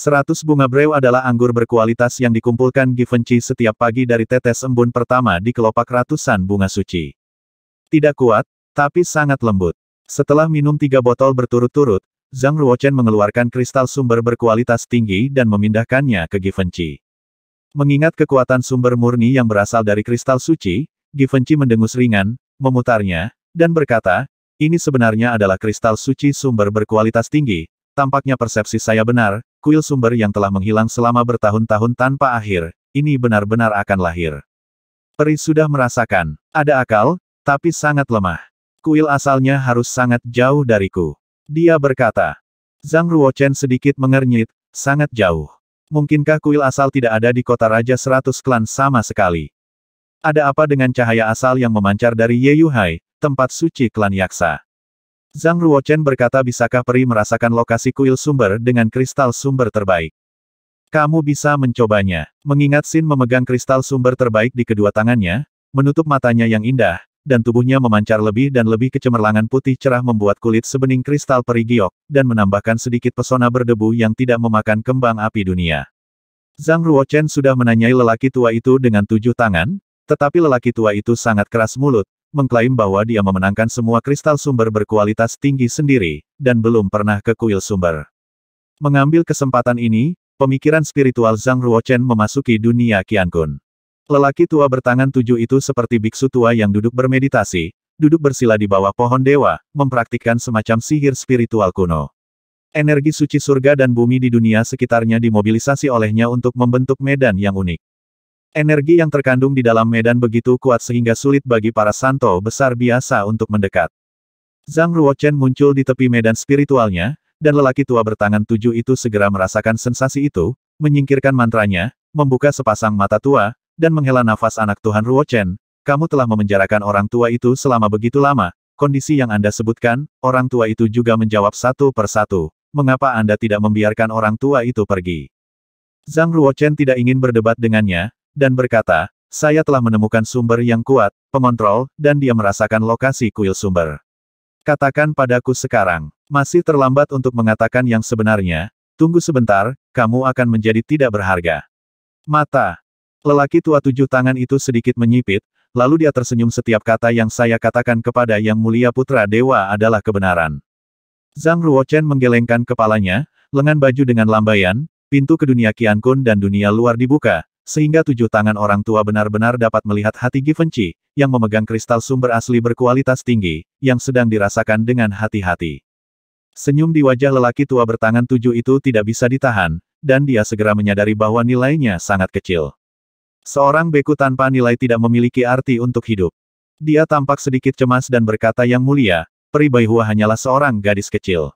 Seratus bunga brew adalah anggur berkualitas yang dikumpulkan Givenchy setiap pagi dari tetes embun pertama di kelopak ratusan bunga suci. Tidak kuat, tapi sangat lembut. Setelah minum tiga botol berturut-turut, Zhang Ruochen mengeluarkan kristal sumber berkualitas tinggi dan memindahkannya ke Givenchy. Mengingat kekuatan sumber murni yang berasal dari kristal suci, Givenchy mendengus ringan, memutarnya, dan berkata, ini sebenarnya adalah kristal suci sumber berkualitas tinggi, tampaknya persepsi saya benar, kuil sumber yang telah menghilang selama bertahun-tahun tanpa akhir, ini benar-benar akan lahir. Peri sudah merasakan, ada akal, tapi sangat lemah. Kuil asalnya harus sangat jauh dariku. Dia berkata. Zhang Ruochen sedikit mengernyit, sangat jauh. Mungkinkah kuil asal tidak ada di kota Raja Seratus Klan sama sekali? Ada apa dengan cahaya asal yang memancar dari Ye Yuhai, tempat suci klan Yaksa? Zhang Ruochen berkata bisakah peri merasakan lokasi kuil sumber dengan kristal sumber terbaik? Kamu bisa mencobanya. Mengingat Sin memegang kristal sumber terbaik di kedua tangannya, menutup matanya yang indah, dan tubuhnya memancar lebih dan lebih kecemerlangan putih cerah membuat kulit sebening kristal peri giok, dan menambahkan sedikit pesona berdebu yang tidak memakan kembang api dunia. Zhang Ruochen sudah menanyai lelaki tua itu dengan tujuh tangan, tetapi lelaki tua itu sangat keras mulut, mengklaim bahwa dia memenangkan semua kristal sumber berkualitas tinggi sendiri, dan belum pernah ke kuil sumber. Mengambil kesempatan ini, pemikiran spiritual Zhang Ruochen memasuki dunia Qiankun. Lelaki tua bertangan tujuh itu seperti biksu tua yang duduk bermeditasi, duduk bersila di bawah pohon dewa, mempraktikkan semacam sihir spiritual kuno. Energi suci surga dan bumi di dunia sekitarnya dimobilisasi olehnya untuk membentuk medan yang unik. Energi yang terkandung di dalam medan begitu kuat sehingga sulit bagi para santo besar biasa untuk mendekat. Zhang Ruochen muncul di tepi medan spiritualnya, dan lelaki tua bertangan tujuh itu segera merasakan sensasi itu, menyingkirkan mantranya, membuka sepasang mata tua, dan menghela nafas anak Tuhan Ruochen, kamu telah memenjarakan orang tua itu selama begitu lama, kondisi yang Anda sebutkan, orang tua itu juga menjawab satu persatu, mengapa Anda tidak membiarkan orang tua itu pergi? Zhang Ruochen tidak ingin berdebat dengannya, dan berkata, saya telah menemukan sumber yang kuat, pengontrol, dan dia merasakan lokasi kuil sumber. Katakan padaku sekarang, masih terlambat untuk mengatakan yang sebenarnya, tunggu sebentar, kamu akan menjadi tidak berharga. Mata, Lelaki tua tujuh tangan itu sedikit menyipit, lalu dia tersenyum setiap kata yang saya katakan kepada Yang Mulia Putra Dewa adalah kebenaran. Zhang Ruochen menggelengkan kepalanya, lengan baju dengan lambaian, pintu ke dunia Qiankun dan dunia luar dibuka, sehingga tujuh tangan orang tua benar-benar dapat melihat hati Givenchy, yang memegang kristal sumber asli berkualitas tinggi, yang sedang dirasakan dengan hati-hati. Senyum di wajah lelaki tua bertangan tujuh itu tidak bisa ditahan, dan dia segera menyadari bahwa nilainya sangat kecil. Seorang beku tanpa nilai tidak memiliki arti untuk hidup. Dia tampak sedikit cemas dan berkata yang mulia, Peri hanyalah seorang gadis kecil.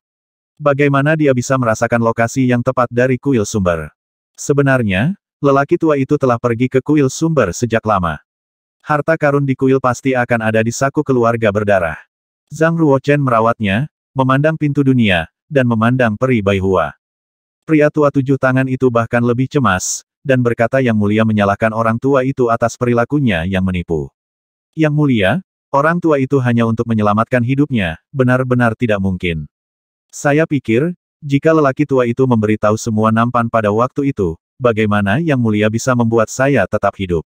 Bagaimana dia bisa merasakan lokasi yang tepat dari kuil sumber? Sebenarnya, lelaki tua itu telah pergi ke kuil sumber sejak lama. Harta karun di kuil pasti akan ada di saku keluarga berdarah. Zhang Ruochen merawatnya, memandang pintu dunia, dan memandang Peri Baihua. Pria tua tujuh tangan itu bahkan lebih cemas, dan berkata Yang Mulia menyalahkan orang tua itu atas perilakunya yang menipu. Yang Mulia, orang tua itu hanya untuk menyelamatkan hidupnya, benar-benar tidak mungkin. Saya pikir, jika lelaki tua itu memberitahu semua nampan pada waktu itu, bagaimana Yang Mulia bisa membuat saya tetap hidup?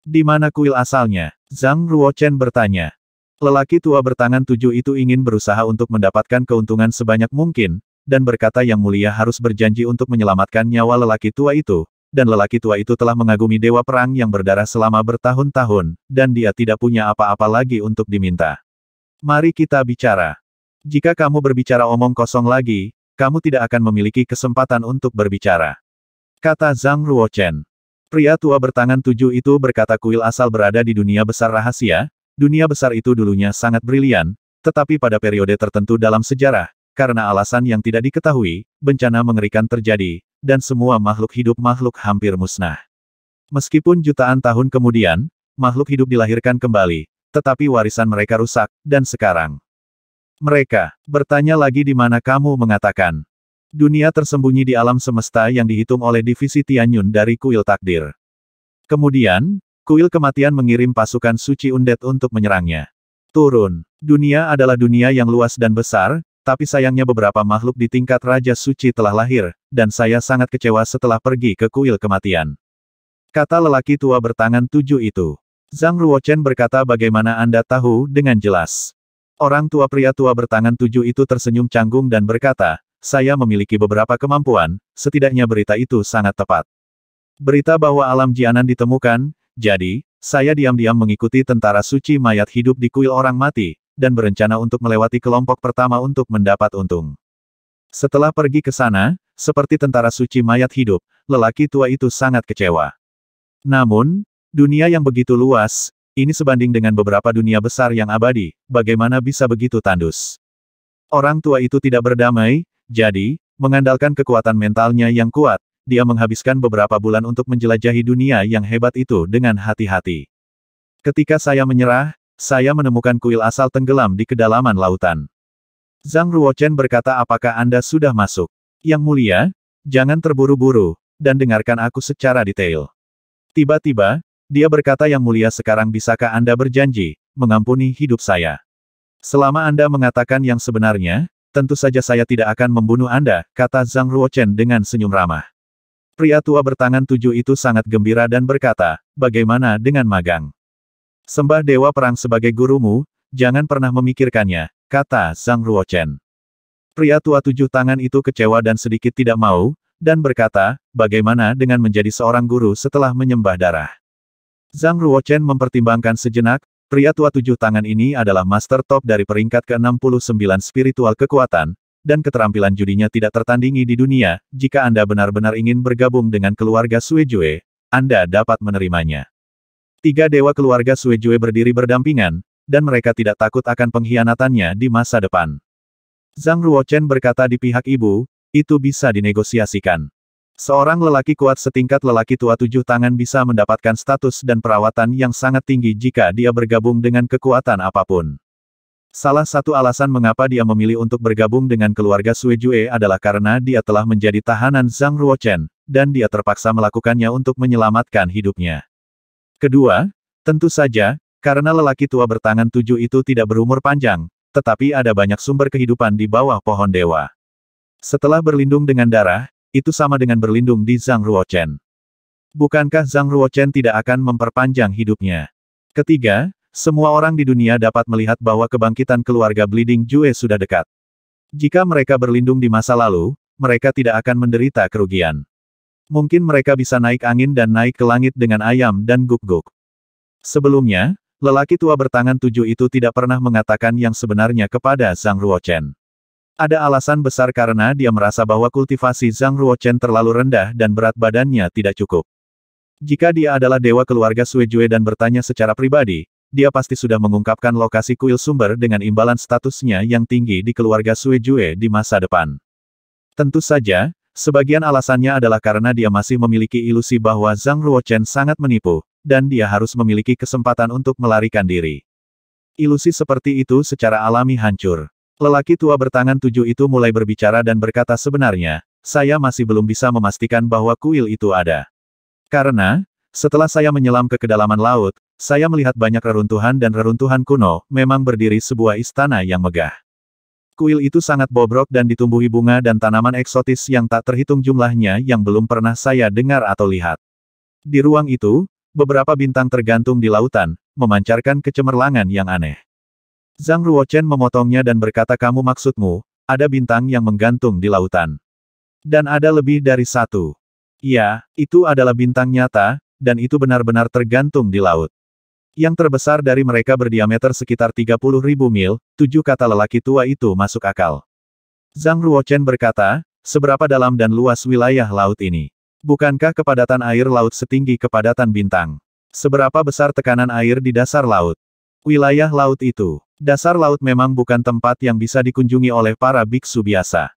Di mana kuil asalnya? Zhang Ruochen bertanya. Lelaki tua bertangan tujuh itu ingin berusaha untuk mendapatkan keuntungan sebanyak mungkin, dan berkata Yang Mulia harus berjanji untuk menyelamatkan nyawa lelaki tua itu, dan lelaki tua itu telah mengagumi dewa perang yang berdarah selama bertahun-tahun, dan dia tidak punya apa-apa lagi untuk diminta. Mari kita bicara. Jika kamu berbicara omong kosong lagi, kamu tidak akan memiliki kesempatan untuk berbicara. Kata Zhang Ruochen. Pria tua bertangan tujuh itu berkata kuil asal berada di dunia besar rahasia, dunia besar itu dulunya sangat brilian, tetapi pada periode tertentu dalam sejarah, karena alasan yang tidak diketahui, bencana mengerikan terjadi, dan semua makhluk hidup makhluk hampir musnah. Meskipun jutaan tahun kemudian, makhluk hidup dilahirkan kembali, tetapi warisan mereka rusak, dan sekarang. Mereka bertanya lagi di mana kamu mengatakan. Dunia tersembunyi di alam semesta yang dihitung oleh divisi Tianyun dari kuil takdir. Kemudian, kuil kematian mengirim pasukan suci undet untuk menyerangnya. Turun. Dunia adalah dunia yang luas dan besar, tapi sayangnya beberapa makhluk di tingkat Raja Suci telah lahir, dan saya sangat kecewa setelah pergi ke kuil kematian. Kata lelaki tua bertangan tujuh itu. Zhang Ruochen berkata bagaimana Anda tahu dengan jelas. Orang tua pria tua bertangan tujuh itu tersenyum canggung dan berkata, saya memiliki beberapa kemampuan, setidaknya berita itu sangat tepat. Berita bahwa alam jianan ditemukan, jadi, saya diam-diam mengikuti tentara suci mayat hidup di kuil orang mati, dan berencana untuk melewati kelompok pertama untuk mendapat untung. Setelah pergi ke sana, seperti tentara suci mayat hidup, lelaki tua itu sangat kecewa. Namun, dunia yang begitu luas, ini sebanding dengan beberapa dunia besar yang abadi, bagaimana bisa begitu tandus. Orang tua itu tidak berdamai, jadi, mengandalkan kekuatan mentalnya yang kuat, dia menghabiskan beberapa bulan untuk menjelajahi dunia yang hebat itu dengan hati-hati. Ketika saya menyerah, saya menemukan kuil asal tenggelam di kedalaman lautan. Zhang Ruochen berkata apakah Anda sudah masuk? Yang mulia, jangan terburu-buru, dan dengarkan aku secara detail. Tiba-tiba, dia berkata yang mulia sekarang bisakah Anda berjanji, mengampuni hidup saya? Selama Anda mengatakan yang sebenarnya, tentu saja saya tidak akan membunuh Anda, kata Zhang Ruochen dengan senyum ramah. Pria tua bertangan tujuh itu sangat gembira dan berkata, bagaimana dengan magang? Sembah dewa perang sebagai gurumu, jangan pernah memikirkannya, kata Zhang Ruochen. Pria tua tujuh tangan itu kecewa dan sedikit tidak mau, dan berkata, bagaimana dengan menjadi seorang guru setelah menyembah darah. Zhang Ruochen mempertimbangkan sejenak, pria tua tujuh tangan ini adalah master top dari peringkat ke-69 spiritual kekuatan, dan keterampilan judinya tidak tertandingi di dunia, jika Anda benar-benar ingin bergabung dengan keluarga Suejue, Anda dapat menerimanya. Tiga dewa keluarga Suejue berdiri berdampingan, dan mereka tidak takut akan pengkhianatannya di masa depan. Zhang Ruochen berkata di pihak ibu, itu bisa dinegosiasikan. Seorang lelaki kuat setingkat lelaki tua tujuh tangan bisa mendapatkan status dan perawatan yang sangat tinggi jika dia bergabung dengan kekuatan apa pun. Salah satu alasan mengapa dia memilih untuk bergabung dengan keluarga Suejue adalah karena dia telah menjadi tahanan Zhang Ruochen, dan dia terpaksa melakukannya untuk menyelamatkan hidupnya. Kedua, tentu saja, karena lelaki tua bertangan tujuh itu tidak berumur panjang, tetapi ada banyak sumber kehidupan di bawah pohon dewa. Setelah berlindung dengan darah, itu sama dengan berlindung di Zhang Ruochen. Bukankah Zhang Ruochen tidak akan memperpanjang hidupnya? Ketiga, semua orang di dunia dapat melihat bahwa kebangkitan keluarga Bleeding Jue sudah dekat. Jika mereka berlindung di masa lalu, mereka tidak akan menderita kerugian. Mungkin mereka bisa naik angin dan naik ke langit dengan ayam dan guk-guk. Sebelumnya, lelaki tua bertangan tujuh itu tidak pernah mengatakan yang sebenarnya kepada Zhang Ruochen. Ada alasan besar karena dia merasa bahwa kultivasi Zhang Ruochen terlalu rendah dan berat badannya tidak cukup. Jika dia adalah dewa keluarga Suejue dan bertanya secara pribadi, dia pasti sudah mengungkapkan lokasi kuil sumber dengan imbalan statusnya yang tinggi di keluarga Suejue di masa depan. Tentu saja, Sebagian alasannya adalah karena dia masih memiliki ilusi bahwa Zhang Ruochen sangat menipu, dan dia harus memiliki kesempatan untuk melarikan diri. Ilusi seperti itu secara alami hancur. Lelaki tua bertangan tujuh itu mulai berbicara dan berkata sebenarnya, saya masih belum bisa memastikan bahwa kuil itu ada. Karena, setelah saya menyelam ke kedalaman laut, saya melihat banyak reruntuhan dan reruntuhan kuno, memang berdiri sebuah istana yang megah. Kuil itu sangat bobrok dan ditumbuhi bunga dan tanaman eksotis yang tak terhitung jumlahnya yang belum pernah saya dengar atau lihat. Di ruang itu, beberapa bintang tergantung di lautan, memancarkan kecemerlangan yang aneh. Zhang Ruochen memotongnya dan berkata kamu maksudmu, ada bintang yang menggantung di lautan. Dan ada lebih dari satu. Ya, itu adalah bintang nyata, dan itu benar-benar tergantung di laut. Yang terbesar dari mereka berdiameter sekitar 30 ribu mil, tujuh kata lelaki tua itu masuk akal. Zhang Ruochen berkata, seberapa dalam dan luas wilayah laut ini? Bukankah kepadatan air laut setinggi kepadatan bintang? Seberapa besar tekanan air di dasar laut? Wilayah laut itu, dasar laut memang bukan tempat yang bisa dikunjungi oleh para biksu biasa.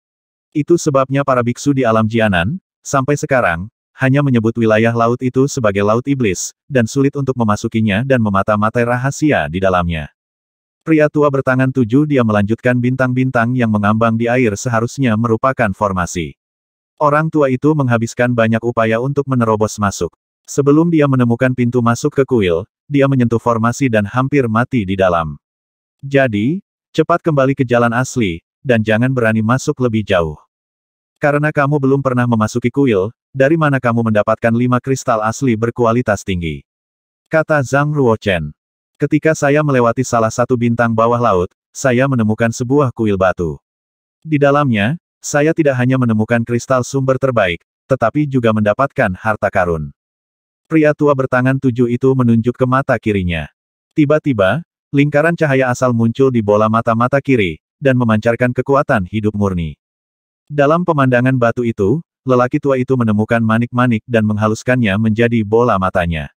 Itu sebabnya para biksu di alam Jianan, sampai sekarang, hanya menyebut wilayah laut itu sebagai Laut Iblis, dan sulit untuk memasukinya dan memata-matai rahasia di dalamnya. Pria tua bertangan tujuh dia melanjutkan bintang-bintang yang mengambang di air seharusnya merupakan formasi. Orang tua itu menghabiskan banyak upaya untuk menerobos masuk. Sebelum dia menemukan pintu masuk ke kuil, dia menyentuh formasi dan hampir mati di dalam. Jadi, cepat kembali ke jalan asli, dan jangan berani masuk lebih jauh. Karena kamu belum pernah memasuki kuil, dari mana kamu mendapatkan lima kristal asli berkualitas tinggi? Kata Zhang Ruochen. Ketika saya melewati salah satu bintang bawah laut, saya menemukan sebuah kuil batu. Di dalamnya, saya tidak hanya menemukan kristal sumber terbaik, tetapi juga mendapatkan harta karun. Pria tua bertangan tujuh itu menunjuk ke mata kirinya. Tiba-tiba, lingkaran cahaya asal muncul di bola mata-mata kiri, dan memancarkan kekuatan hidup murni. Dalam pemandangan batu itu, lelaki tua itu menemukan manik-manik dan menghaluskannya menjadi bola matanya.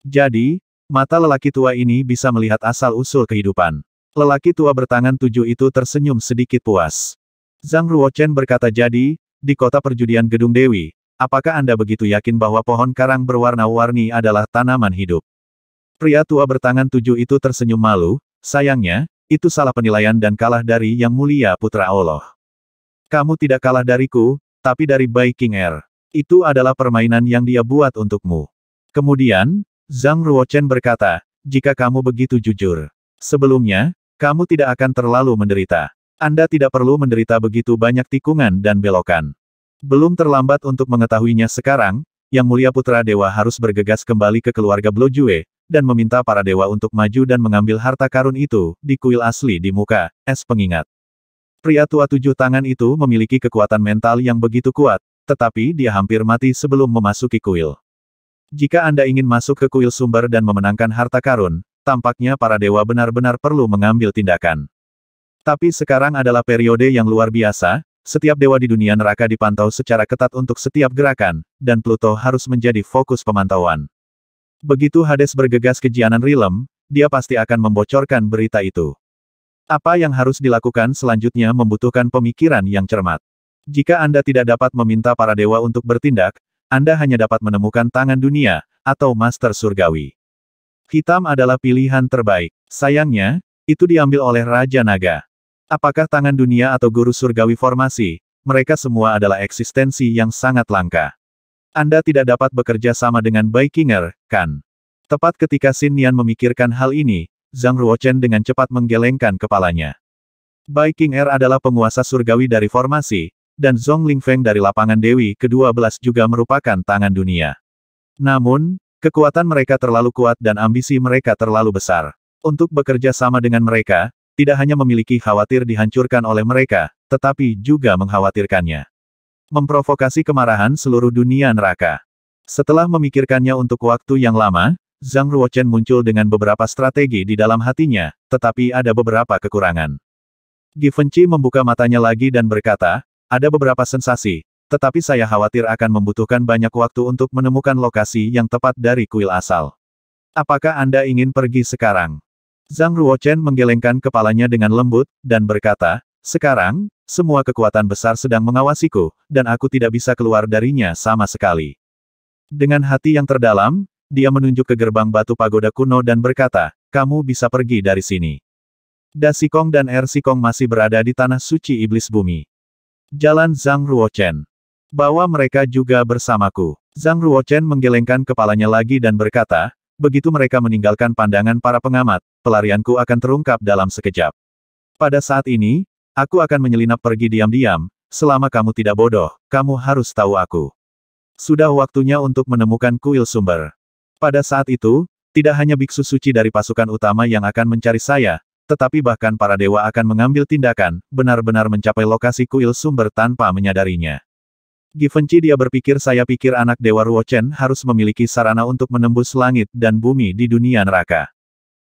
Jadi, mata lelaki tua ini bisa melihat asal-usul kehidupan. Lelaki tua bertangan tujuh itu tersenyum sedikit puas. Zhang Ruochen berkata jadi, di kota perjudian Gedung Dewi, apakah Anda begitu yakin bahwa pohon karang berwarna-warni adalah tanaman hidup? Pria tua bertangan tujuh itu tersenyum malu, sayangnya, itu salah penilaian dan kalah dari Yang Mulia Putra Allah. Kamu tidak kalah dariku, tapi dari Bai King Air. Itu adalah permainan yang dia buat untukmu. Kemudian, Zhang Ruochen berkata, jika kamu begitu jujur. Sebelumnya, kamu tidak akan terlalu menderita. Anda tidak perlu menderita begitu banyak tikungan dan belokan. Belum terlambat untuk mengetahuinya sekarang, Yang Mulia Putra Dewa harus bergegas kembali ke keluarga Blojue, dan meminta para dewa untuk maju dan mengambil harta karun itu, di kuil asli di muka, es pengingat. Pria tua tujuh tangan itu memiliki kekuatan mental yang begitu kuat, tetapi dia hampir mati sebelum memasuki kuil. Jika Anda ingin masuk ke kuil sumber dan memenangkan harta karun, tampaknya para dewa benar-benar perlu mengambil tindakan. Tapi sekarang adalah periode yang luar biasa, setiap dewa di dunia neraka dipantau secara ketat untuk setiap gerakan, dan Pluto harus menjadi fokus pemantauan. Begitu Hades bergegas ke Jianan Rilem, dia pasti akan membocorkan berita itu. Apa yang harus dilakukan selanjutnya membutuhkan pemikiran yang cermat. Jika Anda tidak dapat meminta para dewa untuk bertindak, anda hanya dapat menemukan tangan dunia, atau master surgawi. Hitam adalah pilihan terbaik. Sayangnya, itu diambil oleh Raja Naga. Apakah tangan dunia atau guru surgawi formasi, mereka semua adalah eksistensi yang sangat langka. Anda tidak dapat bekerja sama dengan Baikinger, kan? Tepat ketika Xin Nian memikirkan hal ini, Zhang Ruochen dengan cepat menggelengkan kepalanya. Baikinger adalah penguasa surgawi dari formasi, dan Zhong Lingfeng dari lapangan Dewi ke-12 juga merupakan tangan dunia. Namun, kekuatan mereka terlalu kuat dan ambisi mereka terlalu besar. Untuk bekerja sama dengan mereka, tidak hanya memiliki khawatir dihancurkan oleh mereka, tetapi juga mengkhawatirkannya. Memprovokasi kemarahan seluruh dunia neraka. Setelah memikirkannya untuk waktu yang lama, Zhang Ruochen muncul dengan beberapa strategi di dalam hatinya, tetapi ada beberapa kekurangan. Givenchy membuka matanya lagi dan berkata, ada beberapa sensasi, tetapi saya khawatir akan membutuhkan banyak waktu untuk menemukan lokasi yang tepat dari kuil asal. Apakah Anda ingin pergi sekarang? Zhang Ruochen menggelengkan kepalanya dengan lembut, dan berkata, sekarang, semua kekuatan besar sedang mengawasiku, dan aku tidak bisa keluar darinya sama sekali. Dengan hati yang terdalam, dia menunjuk ke gerbang batu pagoda kuno dan berkata, kamu bisa pergi dari sini. Da Sikong dan Er Sikong masih berada di tanah suci iblis bumi. Jalan Zhang Ruochen. Bawa mereka juga bersamaku. Zhang Ruochen menggelengkan kepalanya lagi dan berkata, begitu mereka meninggalkan pandangan para pengamat, pelarianku akan terungkap dalam sekejap. Pada saat ini, aku akan menyelinap pergi diam-diam, selama kamu tidak bodoh, kamu harus tahu aku. Sudah waktunya untuk menemukan kuil sumber. Pada saat itu, tidak hanya biksu suci dari pasukan utama yang akan mencari saya, tetapi bahkan para dewa akan mengambil tindakan, benar-benar mencapai lokasi kuil sumber tanpa menyadarinya. Givenchy dia berpikir saya pikir anak Dewa Ruochen harus memiliki sarana untuk menembus langit dan bumi di dunia neraka.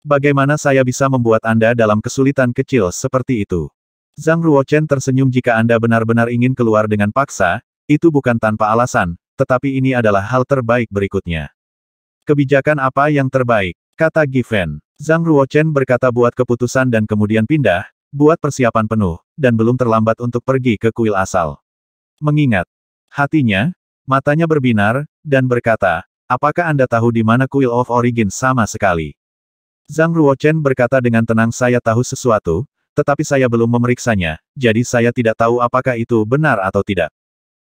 Bagaimana saya bisa membuat Anda dalam kesulitan kecil seperti itu? Zhang Ruochen tersenyum jika Anda benar-benar ingin keluar dengan paksa, itu bukan tanpa alasan, tetapi ini adalah hal terbaik berikutnya. Kebijakan apa yang terbaik? Kata Given. Zhang Ruochen berkata buat keputusan dan kemudian pindah, buat persiapan penuh, dan belum terlambat untuk pergi ke kuil asal. Mengingat hatinya, matanya berbinar, dan berkata, apakah Anda tahu di mana kuil of origin sama sekali? Zhang Ruochen berkata dengan tenang saya tahu sesuatu, tetapi saya belum memeriksanya, jadi saya tidak tahu apakah itu benar atau tidak.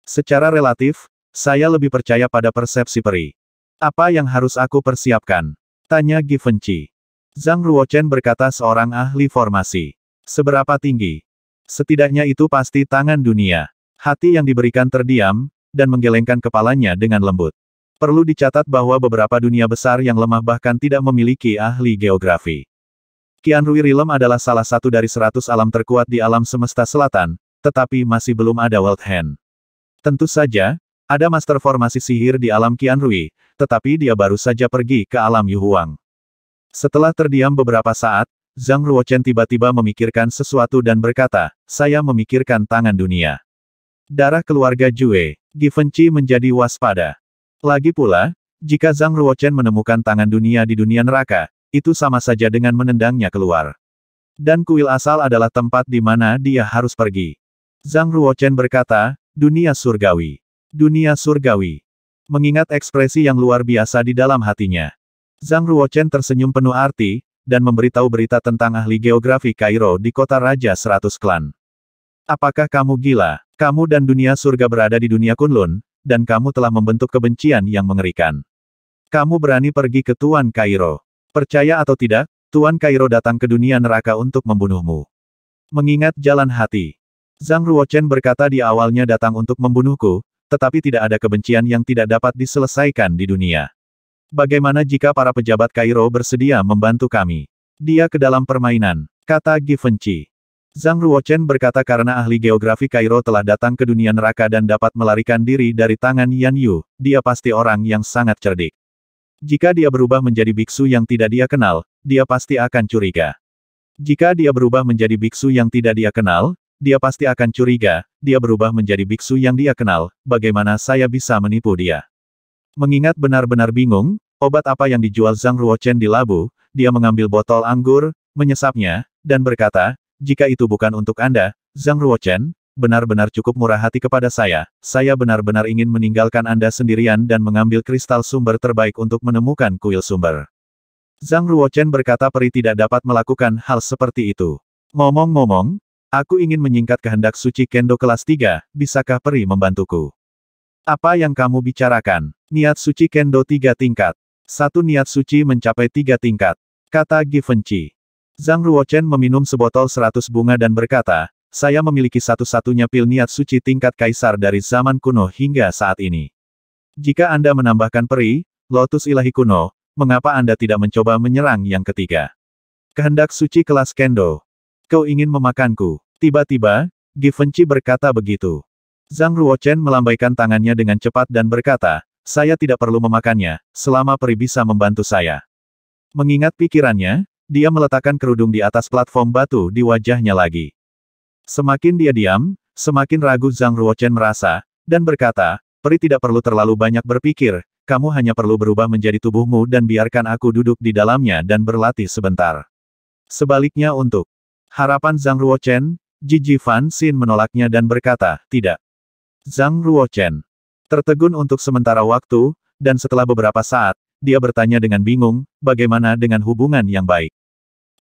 Secara relatif, saya lebih percaya pada persepsi peri. Apa yang harus aku persiapkan? Tanya Givenchy. Zhang Ruochen berkata seorang ahli formasi. Seberapa tinggi? Setidaknya itu pasti tangan dunia. Hati yang diberikan terdiam, dan menggelengkan kepalanya dengan lembut. Perlu dicatat bahwa beberapa dunia besar yang lemah bahkan tidak memiliki ahli geografi. Qianrui Realm adalah salah satu dari seratus alam terkuat di alam semesta selatan, tetapi masih belum ada World Hand. Tentu saja, ada master formasi sihir di alam Qianrui, tetapi dia baru saja pergi ke alam Yuhuang. Setelah terdiam beberapa saat, Zhang Ruochen tiba-tiba memikirkan sesuatu dan berkata, saya memikirkan tangan dunia. Darah keluarga Jue, Givenchy menjadi waspada. Lagi pula, jika Zhang Ruochen menemukan tangan dunia di dunia neraka, itu sama saja dengan menendangnya keluar. Dan kuil asal adalah tempat di mana dia harus pergi. Zhang Ruochen berkata, dunia surgawi. Dunia surgawi. Mengingat ekspresi yang luar biasa di dalam hatinya. Zhang Ruochen tersenyum penuh arti, dan memberitahu berita tentang ahli geografi Kairo di kota Raja Seratus Klan. Apakah kamu gila? Kamu dan dunia surga berada di dunia Kunlun, dan kamu telah membentuk kebencian yang mengerikan. Kamu berani pergi ke Tuan Kairo. Percaya atau tidak, Tuan Kairo datang ke dunia neraka untuk membunuhmu. Mengingat jalan hati. Zhang Ruochen berkata di awalnya datang untuk membunuhku, tetapi tidak ada kebencian yang tidak dapat diselesaikan di dunia. Bagaimana jika para pejabat Kairo bersedia membantu kami? Dia ke dalam permainan, kata Givenchy. Zhang Ruochen berkata karena ahli geografi Kairo telah datang ke dunia neraka dan dapat melarikan diri dari tangan Yan Yu, dia pasti orang yang sangat cerdik. Jika dia berubah menjadi biksu yang tidak dia kenal, dia pasti akan curiga. Jika dia berubah menjadi biksu yang tidak dia kenal, dia pasti akan curiga, dia berubah menjadi biksu yang dia kenal, bagaimana saya bisa menipu dia. Mengingat benar-benar bingung, obat apa yang dijual Zhang Ruochen di labu, dia mengambil botol anggur, menyesapnya, dan berkata, jika itu bukan untuk Anda, Zhang Ruochen, benar-benar cukup murah hati kepada saya, saya benar-benar ingin meninggalkan Anda sendirian dan mengambil kristal sumber terbaik untuk menemukan kuil sumber. Zhang Ruochen berkata peri tidak dapat melakukan hal seperti itu. Ngomong-ngomong, Aku ingin menyingkat kehendak suci kendo kelas 3, bisakah peri membantuku? Apa yang kamu bicarakan? Niat suci kendo tiga tingkat. Satu niat suci mencapai tiga tingkat. Kata Givenchy. Zhang Ruochen meminum sebotol seratus bunga dan berkata, saya memiliki satu-satunya pil niat suci tingkat kaisar dari zaman kuno hingga saat ini. Jika Anda menambahkan peri, lotus ilahi kuno, mengapa Anda tidak mencoba menyerang yang ketiga? Kehendak suci kelas kendo. Kau ingin memakanku. Tiba-tiba, Givenchy berkata begitu. Zhang Ruochen melambaikan tangannya dengan cepat dan berkata, saya tidak perlu memakannya, selama peri bisa membantu saya. Mengingat pikirannya, dia meletakkan kerudung di atas platform batu di wajahnya lagi. Semakin dia diam, semakin ragu Zhang Ruochen merasa, dan berkata, peri tidak perlu terlalu banyak berpikir, kamu hanya perlu berubah menjadi tubuhmu dan biarkan aku duduk di dalamnya dan berlatih sebentar. Sebaliknya untuk harapan Zhang Ruochen, Jiji Fan Xin menolaknya dan berkata, tidak. Zhang Ruochen tertegun untuk sementara waktu, dan setelah beberapa saat, dia bertanya dengan bingung, bagaimana dengan hubungan yang baik.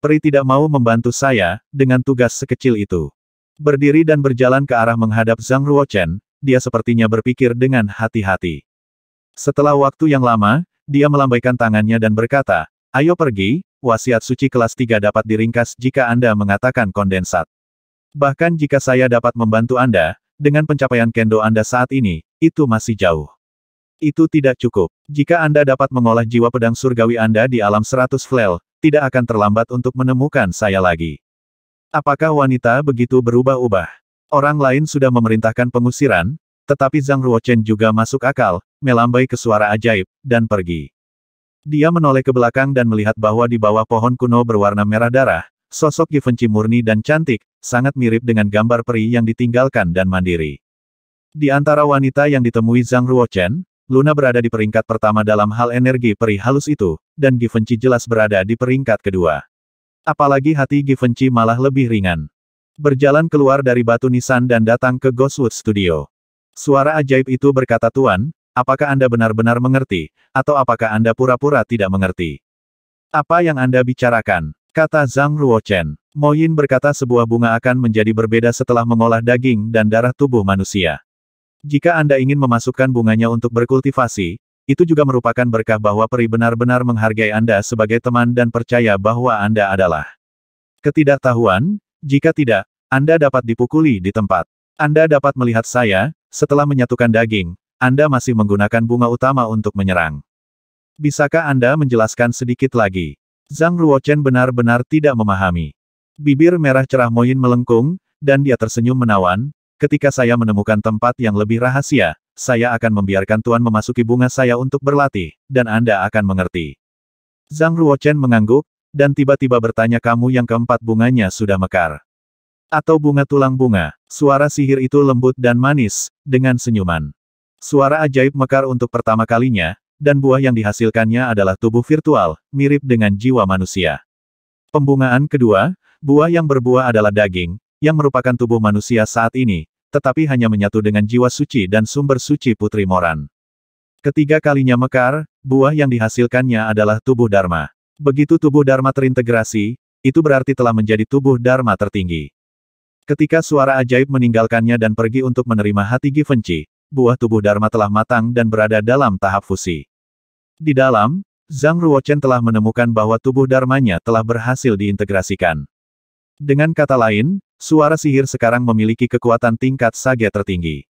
Peri tidak mau membantu saya, dengan tugas sekecil itu. Berdiri dan berjalan ke arah menghadap Zhang Ruochen, dia sepertinya berpikir dengan hati-hati. Setelah waktu yang lama, dia melambaikan tangannya dan berkata, ayo pergi, wasiat suci kelas 3 dapat diringkas jika Anda mengatakan kondensat. Bahkan jika saya dapat membantu Anda, dengan pencapaian kendo Anda saat ini, itu masih jauh. Itu tidak cukup. Jika Anda dapat mengolah jiwa pedang surgawi Anda di alam seratus flel, tidak akan terlambat untuk menemukan saya lagi. Apakah wanita begitu berubah-ubah? Orang lain sudah memerintahkan pengusiran, tetapi Zhang Ruochen juga masuk akal, melambai ke suara ajaib, dan pergi. Dia menoleh ke belakang dan melihat bahwa di bawah pohon kuno berwarna merah darah, Sosok Givenchy murni dan cantik, sangat mirip dengan gambar peri yang ditinggalkan dan mandiri. Di antara wanita yang ditemui Zhang Ruochen, Luna berada di peringkat pertama dalam hal energi peri halus itu, dan Givenchy jelas berada di peringkat kedua. Apalagi hati Givenchy malah lebih ringan. Berjalan keluar dari batu nisan dan datang ke Ghostwood Studio. Suara ajaib itu berkata Tuan, apakah Anda benar-benar mengerti, atau apakah Anda pura-pura tidak mengerti? Apa yang Anda bicarakan? Kata Zhang Ruochen. Mo Yin berkata sebuah bunga akan menjadi berbeda setelah mengolah daging dan darah tubuh manusia. Jika Anda ingin memasukkan bunganya untuk berkultivasi, itu juga merupakan berkah bahwa peri benar-benar menghargai Anda sebagai teman dan percaya bahwa Anda adalah ketidaktahuan, jika tidak, Anda dapat dipukuli di tempat. Anda dapat melihat saya, setelah menyatukan daging, Anda masih menggunakan bunga utama untuk menyerang. Bisakah Anda menjelaskan sedikit lagi? Zhang Ruochen benar-benar tidak memahami. Bibir merah cerah Moyin melengkung, dan dia tersenyum menawan, ketika saya menemukan tempat yang lebih rahasia, saya akan membiarkan Tuan memasuki bunga saya untuk berlatih, dan Anda akan mengerti. Zhang Ruochen mengangguk, dan tiba-tiba bertanya kamu yang keempat bunganya sudah mekar. Atau bunga tulang bunga, suara sihir itu lembut dan manis, dengan senyuman. Suara ajaib mekar untuk pertama kalinya, dan buah yang dihasilkannya adalah tubuh virtual, mirip dengan jiwa manusia. Pembungaan kedua, buah yang berbuah adalah daging, yang merupakan tubuh manusia saat ini, tetapi hanya menyatu dengan jiwa suci dan sumber suci Putri Moran. Ketiga kalinya mekar, buah yang dihasilkannya adalah tubuh Dharma. Begitu tubuh Dharma terintegrasi, itu berarti telah menjadi tubuh Dharma tertinggi. Ketika suara ajaib meninggalkannya dan pergi untuk menerima hati Givenchy, buah tubuh Dharma telah matang dan berada dalam tahap fusi. Di dalam, Zhang Ruochen telah menemukan bahwa tubuh Dharmanya telah berhasil diintegrasikan. Dengan kata lain, suara sihir sekarang memiliki kekuatan tingkat sage tertinggi.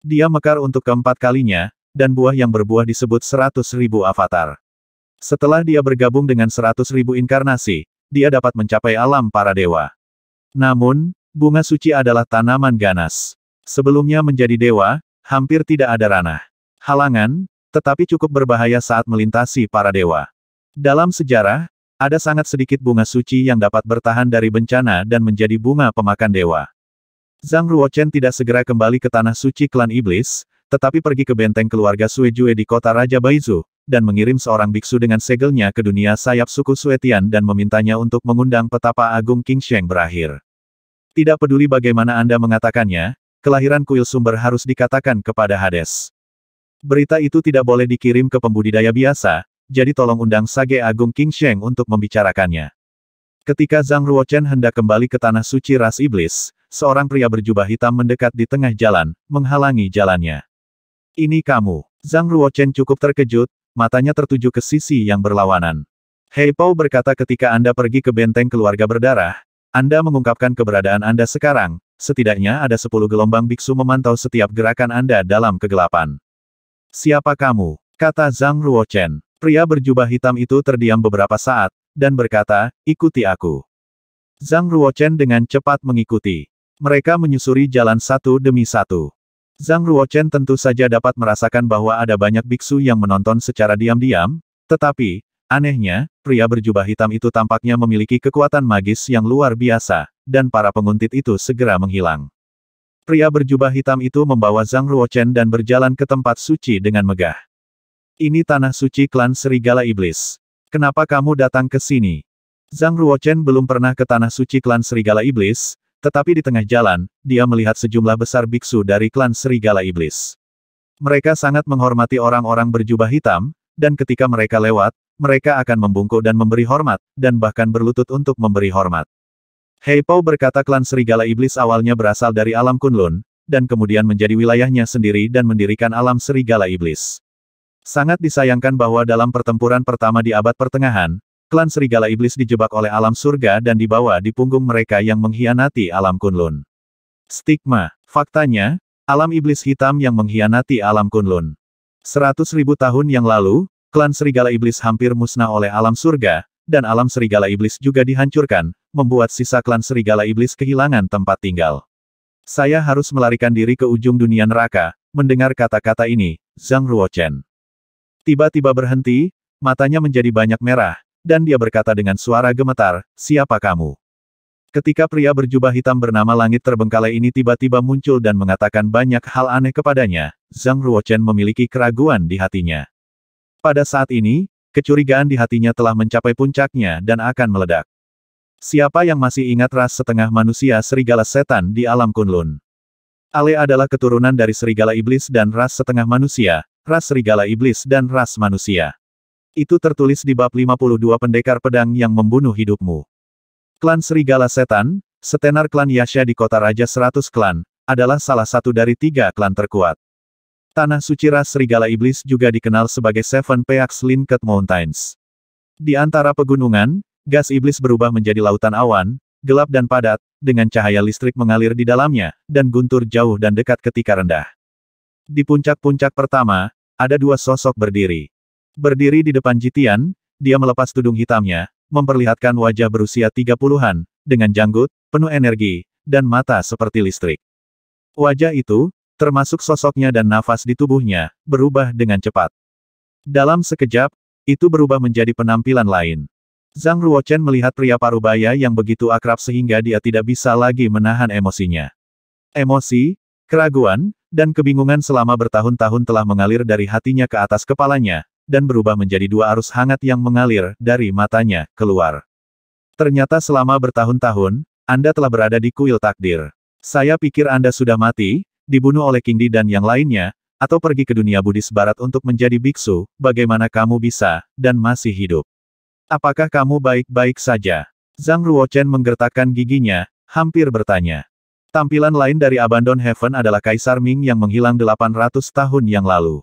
Dia mekar untuk keempat kalinya, dan buah yang berbuah disebut seratus ribu avatar. Setelah dia bergabung dengan seratus ribu inkarnasi, dia dapat mencapai alam para dewa. Namun, bunga suci adalah tanaman ganas. Sebelumnya menjadi dewa, hampir tidak ada ranah. Halangan, tetapi cukup berbahaya saat melintasi para dewa. Dalam sejarah, ada sangat sedikit bunga suci yang dapat bertahan dari bencana dan menjadi bunga pemakan dewa. Zhang Ruochen tidak segera kembali ke tanah suci klan iblis, tetapi pergi ke benteng keluarga Suejue di kota Raja Baizu, dan mengirim seorang biksu dengan segelnya ke dunia sayap suku Suetian dan memintanya untuk mengundang petapa agung King Sheng berakhir. Tidak peduli bagaimana Anda mengatakannya, kelahiran kuil sumber harus dikatakan kepada Hades. Berita itu tidak boleh dikirim ke pembudidaya biasa, jadi tolong undang Sage Agung King Sheng untuk membicarakannya. Ketika Zhang Ruochen hendak kembali ke tanah suci ras iblis, seorang pria berjubah hitam mendekat di tengah jalan, menghalangi jalannya. Ini kamu. Zhang Ruochen cukup terkejut, matanya tertuju ke sisi yang berlawanan. Hei Pao berkata ketika Anda pergi ke benteng keluarga berdarah, Anda mengungkapkan keberadaan Anda sekarang, Setidaknya ada sepuluh gelombang biksu memantau setiap gerakan Anda dalam kegelapan. Siapa kamu? Kata Zhang Ruochen. Pria berjubah hitam itu terdiam beberapa saat, dan berkata, ikuti aku. Zhang Ruochen dengan cepat mengikuti. Mereka menyusuri jalan satu demi satu. Zhang Ruochen tentu saja dapat merasakan bahwa ada banyak biksu yang menonton secara diam-diam, tetapi, anehnya, pria berjubah hitam itu tampaknya memiliki kekuatan magis yang luar biasa, dan para penguntit itu segera menghilang. Pria berjubah hitam itu membawa Zhang Ruochen dan berjalan ke tempat suci dengan megah. Ini tanah suci klan Serigala Iblis. Kenapa kamu datang ke sini? Zhang Ruochen belum pernah ke tanah suci klan Serigala Iblis, tetapi di tengah jalan, dia melihat sejumlah besar biksu dari klan Serigala Iblis. Mereka sangat menghormati orang-orang berjubah hitam, dan ketika mereka lewat, mereka akan membungkuk dan memberi hormat, dan bahkan berlutut untuk memberi hormat. Hei Pao berkata klan serigala iblis awalnya berasal dari alam Kunlun, dan kemudian menjadi wilayahnya sendiri dan mendirikan alam serigala iblis. Sangat disayangkan bahwa dalam pertempuran pertama di abad pertengahan, klan serigala iblis dijebak oleh alam surga dan dibawa di punggung mereka yang mengkhianati alam Kunlun. Stigma. Faktanya, alam iblis hitam yang mengkhianati alam Kunlun. Seratus ribu tahun yang lalu, klan serigala iblis hampir musnah oleh alam surga, dan alam serigala iblis juga dihancurkan, membuat sisa klan serigala iblis kehilangan tempat tinggal. Saya harus melarikan diri ke ujung dunia neraka, mendengar kata-kata ini, Zhang Ruochen. Tiba-tiba berhenti, matanya menjadi banyak merah, dan dia berkata dengan suara gemetar, siapa kamu? Ketika pria berjubah hitam bernama Langit Terbengkalai ini tiba-tiba muncul dan mengatakan banyak hal aneh kepadanya, Zhang Ruochen memiliki keraguan di hatinya. Pada saat ini, kecurigaan di hatinya telah mencapai puncaknya dan akan meledak. Siapa yang masih ingat ras setengah manusia serigala setan di alam Kunlun? Ale adalah keturunan dari serigala iblis dan ras setengah manusia, ras serigala iblis dan ras manusia. Itu tertulis di bab 52 pendekar pedang yang membunuh hidupmu. Klan serigala setan, setenar klan Yasha di kota Raja Seratus Klan, adalah salah satu dari tiga klan terkuat. Tanah suci ras serigala iblis juga dikenal sebagai Seven Peaks Linked Mountains. Di antara pegunungan, Gas iblis berubah menjadi lautan awan, gelap dan padat, dengan cahaya listrik mengalir di dalamnya, dan guntur jauh dan dekat ketika rendah. Di puncak-puncak pertama, ada dua sosok berdiri. Berdiri di depan Jitian, dia melepas tudung hitamnya, memperlihatkan wajah berusia tiga puluhan, dengan janggut, penuh energi, dan mata seperti listrik. Wajah itu, termasuk sosoknya dan nafas di tubuhnya, berubah dengan cepat. Dalam sekejap, itu berubah menjadi penampilan lain. Zhang Ruochen melihat pria parubaya yang begitu akrab sehingga dia tidak bisa lagi menahan emosinya. Emosi, keraguan, dan kebingungan selama bertahun-tahun telah mengalir dari hatinya ke atas kepalanya, dan berubah menjadi dua arus hangat yang mengalir dari matanya keluar. Ternyata selama bertahun-tahun, Anda telah berada di kuil takdir. Saya pikir Anda sudah mati, dibunuh oleh King Di dan yang lainnya, atau pergi ke dunia Buddhis Barat untuk menjadi biksu, bagaimana kamu bisa, dan masih hidup. Apakah kamu baik-baik saja? Zhang Ruochen menggertakkan giginya, hampir bertanya. Tampilan lain dari Abandon Heaven adalah Kaisar Ming yang menghilang 800 tahun yang lalu.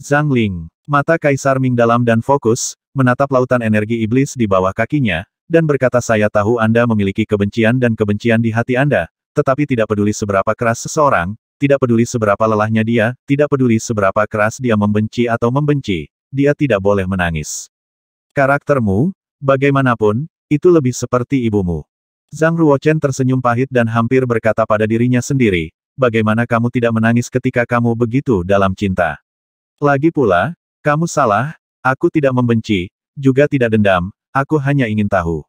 Zhang Ling, mata Kaisar Ming dalam dan fokus, menatap lautan energi iblis di bawah kakinya, dan berkata saya tahu Anda memiliki kebencian dan kebencian di hati Anda, tetapi tidak peduli seberapa keras seseorang, tidak peduli seberapa lelahnya dia, tidak peduli seberapa keras dia membenci atau membenci, dia tidak boleh menangis. Karaktermu, bagaimanapun, itu lebih seperti ibumu. Zhang Ruochen tersenyum pahit dan hampir berkata pada dirinya sendiri, bagaimana kamu tidak menangis ketika kamu begitu dalam cinta. Lagi pula, kamu salah, aku tidak membenci, juga tidak dendam, aku hanya ingin tahu.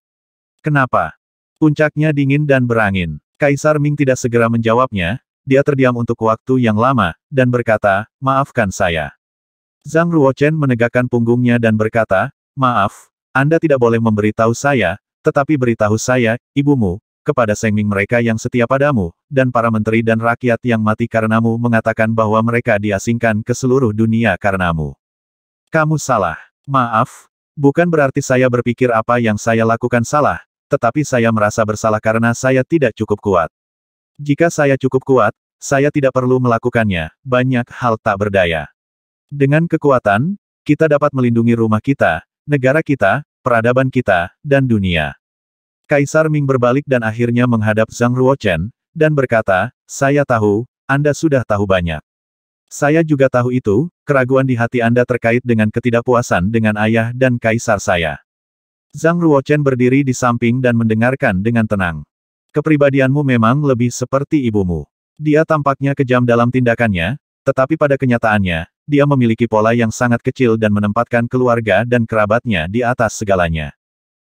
Kenapa? Puncaknya dingin dan berangin. Kaisar Ming tidak segera menjawabnya, dia terdiam untuk waktu yang lama, dan berkata, maafkan saya. Zhang Ruochen menegakkan punggungnya dan berkata, Maaf, Anda tidak boleh memberitahu saya, tetapi beritahu saya, ibumu, kepada Sengming mereka yang setia padamu, dan para menteri dan rakyat yang mati karenamu mengatakan bahwa mereka diasingkan ke seluruh dunia karenamu. Kamu salah. Maaf, bukan berarti saya berpikir apa yang saya lakukan salah, tetapi saya merasa bersalah karena saya tidak cukup kuat. Jika saya cukup kuat, saya tidak perlu melakukannya, banyak hal tak berdaya. Dengan kekuatan, kita dapat melindungi rumah kita, negara kita, peradaban kita, dan dunia. Kaisar Ming berbalik dan akhirnya menghadap Zhang Ruochen, dan berkata, saya tahu, Anda sudah tahu banyak. Saya juga tahu itu, keraguan di hati Anda terkait dengan ketidakpuasan dengan ayah dan kaisar saya. Zhang Ruochen berdiri di samping dan mendengarkan dengan tenang. Kepribadianmu memang lebih seperti ibumu. Dia tampaknya kejam dalam tindakannya, tetapi pada kenyataannya, dia memiliki pola yang sangat kecil dan menempatkan keluarga dan kerabatnya di atas segalanya.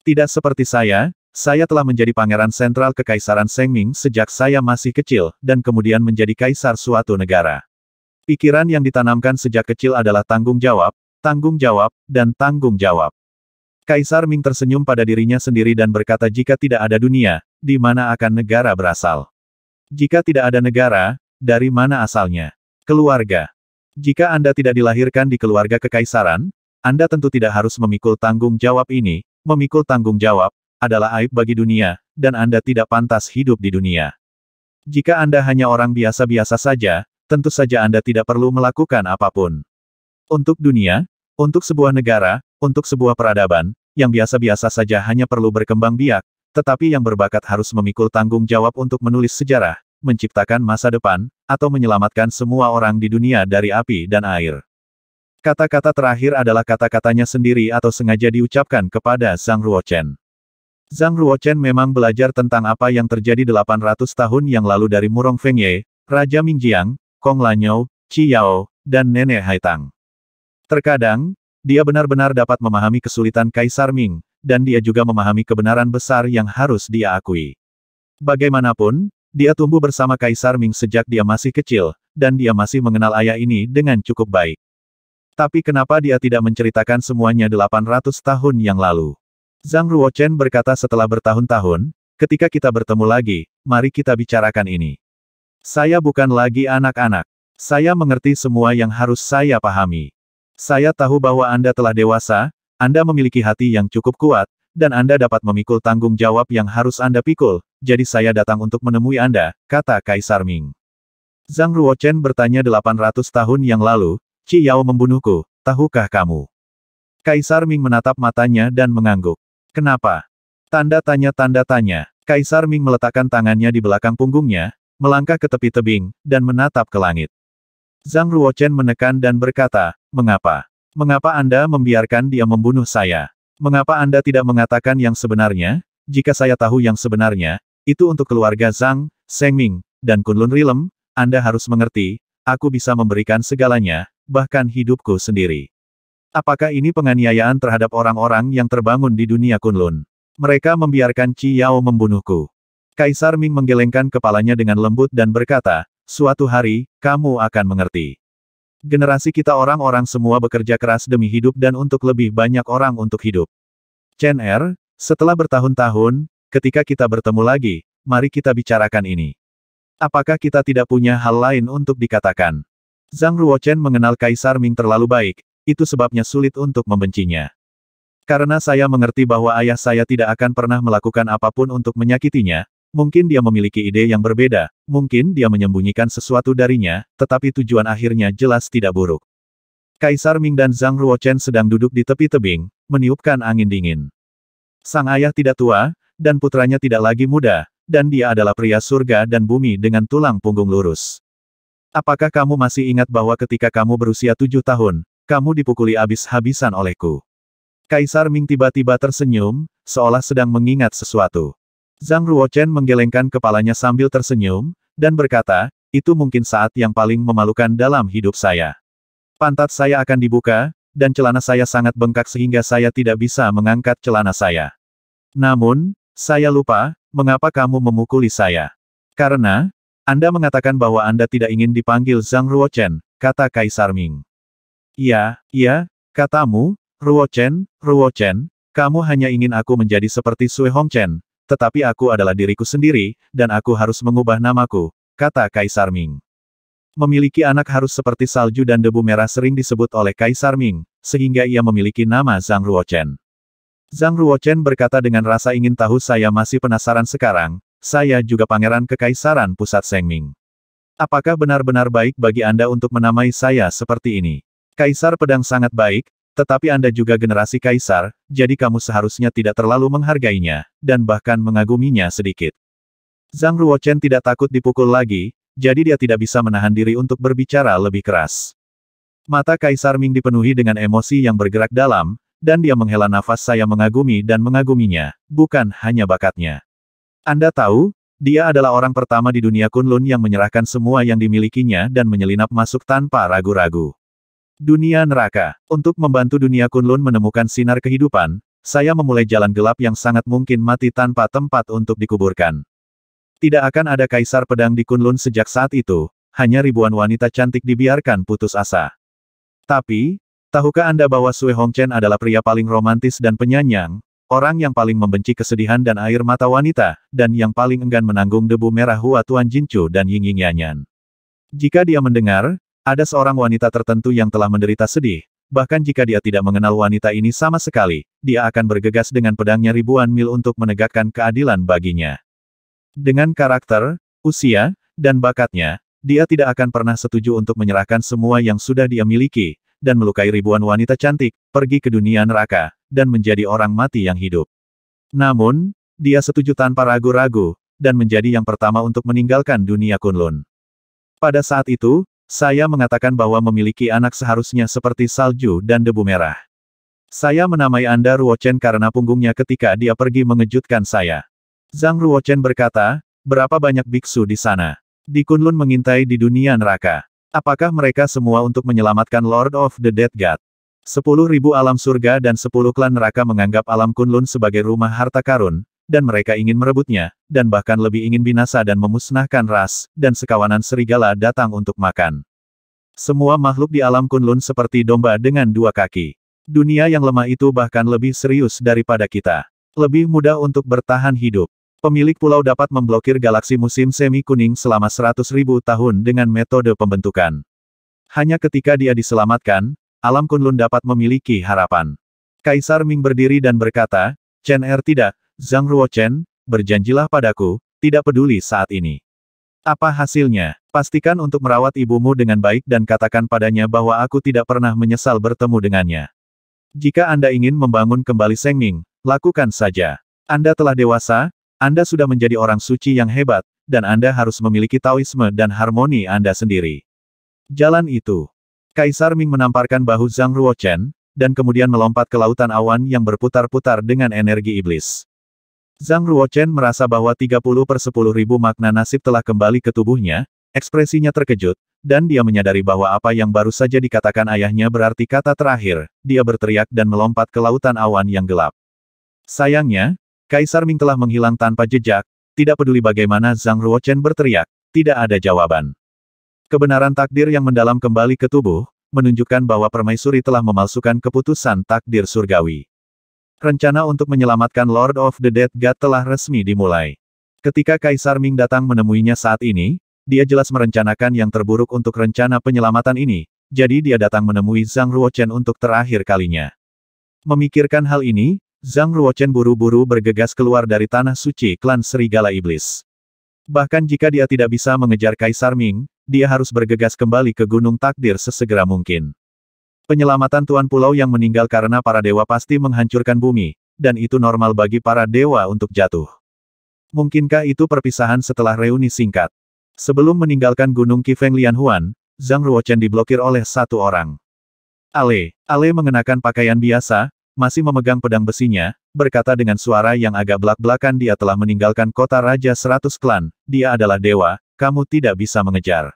Tidak seperti saya, saya telah menjadi pangeran sentral Kekaisaran Sengming sejak saya masih kecil, dan kemudian menjadi kaisar suatu negara. Pikiran yang ditanamkan sejak kecil adalah tanggung jawab, tanggung jawab, dan tanggung jawab. Kaisar Ming tersenyum pada dirinya sendiri dan berkata jika tidak ada dunia, di mana akan negara berasal? Jika tidak ada negara, dari mana asalnya? Keluarga. Jika Anda tidak dilahirkan di keluarga kekaisaran, Anda tentu tidak harus memikul tanggung jawab ini, memikul tanggung jawab, adalah aib bagi dunia, dan Anda tidak pantas hidup di dunia. Jika Anda hanya orang biasa-biasa saja, tentu saja Anda tidak perlu melakukan apa pun. Untuk dunia, untuk sebuah negara, untuk sebuah peradaban, yang biasa-biasa saja hanya perlu berkembang biak, tetapi yang berbakat harus memikul tanggung jawab untuk menulis sejarah, menciptakan masa depan, atau menyelamatkan semua orang di dunia dari api dan air. Kata-kata terakhir adalah kata-katanya sendiri atau sengaja diucapkan kepada Zhang Ruochen. Zhang Ruochen memang belajar tentang apa yang terjadi 800 tahun yang lalu dari Murong Fengye, Raja Mingjiang, Kong Lanyou, Qi Yao, dan Nenek Haitang. Terkadang, dia benar-benar dapat memahami kesulitan Kaisar Ming, dan dia juga memahami kebenaran besar yang harus dia akui. Bagaimanapun, dia tumbuh bersama Kaisar Ming sejak dia masih kecil, dan dia masih mengenal ayah ini dengan cukup baik. Tapi kenapa dia tidak menceritakan semuanya 800 tahun yang lalu? Zhang Ruochen berkata setelah bertahun-tahun, ketika kita bertemu lagi, mari kita bicarakan ini. Saya bukan lagi anak-anak. Saya mengerti semua yang harus saya pahami. Saya tahu bahwa Anda telah dewasa, Anda memiliki hati yang cukup kuat, dan Anda dapat memikul tanggung jawab yang harus Anda pikul, jadi saya datang untuk menemui Anda, kata Kaisar Ming. Zhang Ruochen bertanya 800 tahun yang lalu, Qi Yao membunuhku, tahukah kamu? Kaisar Ming menatap matanya dan mengangguk. Kenapa? Tanda tanya tanda tanya. Kaisar Ming meletakkan tangannya di belakang punggungnya, melangkah ke tepi tebing, dan menatap ke langit. Zhang Ruochen menekan dan berkata, Mengapa? Mengapa Anda membiarkan dia membunuh saya? Mengapa Anda tidak mengatakan yang sebenarnya? Jika saya tahu yang sebenarnya, itu untuk keluarga Zhang, Seng Ming, dan Kunlun Rilem, Anda harus mengerti, aku bisa memberikan segalanya, bahkan hidupku sendiri. Apakah ini penganiayaan terhadap orang-orang yang terbangun di dunia Kunlun? Mereka membiarkan Qi Yao membunuhku. Kaisar Ming menggelengkan kepalanya dengan lembut dan berkata, suatu hari, kamu akan mengerti. Generasi kita orang-orang semua bekerja keras demi hidup dan untuk lebih banyak orang untuk hidup. Chen Er, setelah bertahun-tahun, ketika kita bertemu lagi, mari kita bicarakan ini. Apakah kita tidak punya hal lain untuk dikatakan? Zhang Ruochen mengenal Kaisar Ming terlalu baik, itu sebabnya sulit untuk membencinya. Karena saya mengerti bahwa ayah saya tidak akan pernah melakukan apa pun untuk menyakitinya, mungkin dia memiliki ide yang berbeda, mungkin dia menyembunyikan sesuatu darinya, tetapi tujuan akhirnya jelas tidak buruk. Kaisar Ming dan Zhang Ruochen sedang duduk di tepi tebing, meniupkan angin dingin. Sang ayah tidak tua, dan putranya tidak lagi muda, dan dia adalah pria surga dan bumi dengan tulang punggung lurus. Apakah kamu masih ingat bahwa ketika kamu berusia tujuh tahun, kamu dipukuli habis-habisan olehku? Kaisar Ming tiba-tiba tersenyum, seolah sedang mengingat sesuatu. Zhang Ruochen menggelengkan kepalanya sambil tersenyum, dan berkata, itu mungkin saat yang paling memalukan dalam hidup saya. Pantat saya akan dibuka, dan celana saya sangat bengkak sehingga saya tidak bisa mengangkat celana saya. Namun, saya lupa, mengapa kamu memukuli saya. Karena, Anda mengatakan bahwa Anda tidak ingin dipanggil Zhang Ruochen, kata Kaisar Ming. Iya, iya, katamu, Ruo Chen, Ruo Chen, kamu hanya ingin aku menjadi seperti Sui Hong Chen, tetapi aku adalah diriku sendiri, dan aku harus mengubah namaku, kata Kaisar Ming. Memiliki anak harus seperti salju dan debu merah sering disebut oleh Kaisar Ming, sehingga ia memiliki nama Zhang Ruo Chen. Zhang Ruo Chen berkata dengan rasa ingin tahu saya masih penasaran sekarang, saya juga pangeran kekaisaran pusat Seng Ming. Apakah benar-benar baik bagi Anda untuk menamai saya seperti ini? Kaisar pedang sangat baik, tetapi Anda juga generasi kaisar, jadi kamu seharusnya tidak terlalu menghargainya, dan bahkan mengaguminya sedikit. Zhang Ruochen tidak takut dipukul lagi, jadi dia tidak bisa menahan diri untuk berbicara lebih keras. Mata Kaisar Ming dipenuhi dengan emosi yang bergerak dalam, dan dia menghela nafas saya mengagumi dan mengaguminya, bukan hanya bakatnya. Anda tahu, dia adalah orang pertama di dunia Kunlun yang menyerahkan semua yang dimilikinya dan menyelinap masuk tanpa ragu-ragu. Dunia neraka. Untuk membantu dunia Kunlun menemukan sinar kehidupan, saya memulai jalan gelap yang sangat mungkin mati tanpa tempat untuk dikuburkan. Tidak akan ada kaisar pedang di Kunlun sejak saat itu, hanya ribuan wanita cantik dibiarkan putus asa. Tapi, tahukah Anda bahwa Sui Hongchen adalah pria paling romantis dan penyanyang, orang yang paling membenci kesedihan dan air mata wanita, dan yang paling enggan menanggung debu merah Hua Tuan Jinchu dan Ying Ying Yanyan. Jika dia mendengar, ada seorang wanita tertentu yang telah menderita sedih, bahkan jika dia tidak mengenal wanita ini sama sekali, dia akan bergegas dengan pedangnya ribuan mil untuk menegakkan keadilan baginya. Dengan karakter, usia, dan bakatnya, dia tidak akan pernah setuju untuk menyerahkan semua yang sudah dia miliki, dan melukai ribuan wanita cantik, pergi ke dunia neraka, dan menjadi orang mati yang hidup. Namun, dia setuju tanpa ragu-ragu, dan menjadi yang pertama untuk meninggalkan dunia Kunlun. Pada saat itu, saya mengatakan bahwa memiliki anak seharusnya seperti salju dan debu merah. Saya menamai Anda Ruochen karena punggungnya ketika dia pergi mengejutkan saya. Zhang Ruochen berkata, berapa banyak biksu di sana? Di Kunlun mengintai di dunia neraka. Apakah mereka semua untuk menyelamatkan Lord of the Dead God? Sepuluh ribu alam surga dan sepuluh klan neraka menganggap alam Kunlun sebagai rumah harta karun, dan mereka ingin merebutnya, dan bahkan lebih ingin binasa dan memusnahkan ras, dan sekawanan serigala datang untuk makan. Semua makhluk di alam Kunlun seperti domba dengan dua kaki. Dunia yang lemah itu bahkan lebih serius daripada kita. Lebih mudah untuk bertahan hidup. Pemilik pulau dapat memblokir galaksi musim semi kuning selama seratus ribu tahun dengan metode pembentukan. Hanya ketika dia diselamatkan, alam Kunlun dapat memiliki harapan. Kaisar Ming berdiri dan berkata, Chen Er tidak, Zhang Ruochen, berjanjilah padaku, tidak peduli saat ini. Apa hasilnya? Pastikan untuk merawat ibumu dengan baik dan katakan padanya bahwa aku tidak pernah menyesal bertemu dengannya. Jika Anda ingin membangun kembali Seng Ming, lakukan saja. Anda telah dewasa, Anda sudah menjadi orang suci yang hebat, dan Anda harus memiliki Taoisme dan harmoni Anda sendiri. Jalan itu. Kaisar Ming menamparkan bahu Zhang Ruochen, dan kemudian melompat ke lautan awan yang berputar-putar dengan energi iblis. Zhang Ruochen merasa bahwa 30 per 10 ribu makna nasib telah kembali ke tubuhnya, ekspresinya terkejut, dan dia menyadari bahwa apa yang baru saja dikatakan ayahnya berarti kata terakhir, dia berteriak dan melompat ke lautan awan yang gelap. Sayangnya, Kaisar Ming telah menghilang tanpa jejak, tidak peduli bagaimana Zhang Ruochen berteriak, tidak ada jawaban. Kebenaran takdir yang mendalam kembali ke tubuh, menunjukkan bahwa permaisuri telah memalsukan keputusan takdir surgawi. Rencana untuk menyelamatkan Lord of the Dead God telah resmi dimulai. Ketika Kaisar Ming datang menemuinya saat ini, dia jelas merencanakan yang terburuk untuk rencana penyelamatan ini, jadi dia datang menemui Zhang Ruochen untuk terakhir kalinya. Memikirkan hal ini, Zhang Ruochen buru-buru bergegas keluar dari tanah suci klan Serigala Iblis. Bahkan jika dia tidak bisa mengejar Kaisar Ming, dia harus bergegas kembali ke Gunung Takdir sesegera mungkin. Penyelamatan Tuan Pulau yang meninggal karena para dewa pasti menghancurkan bumi, dan itu normal bagi para dewa untuk jatuh. Mungkinkah itu perpisahan setelah reuni singkat? Sebelum meninggalkan Gunung Kifeng Lian Huan, Zhang Ruochen diblokir oleh satu orang. Ale, Ale mengenakan pakaian biasa, masih memegang pedang besinya, berkata dengan suara yang agak belak-belakan dia telah meninggalkan kota Raja Seratus Klan, dia adalah dewa, kamu tidak bisa mengejar.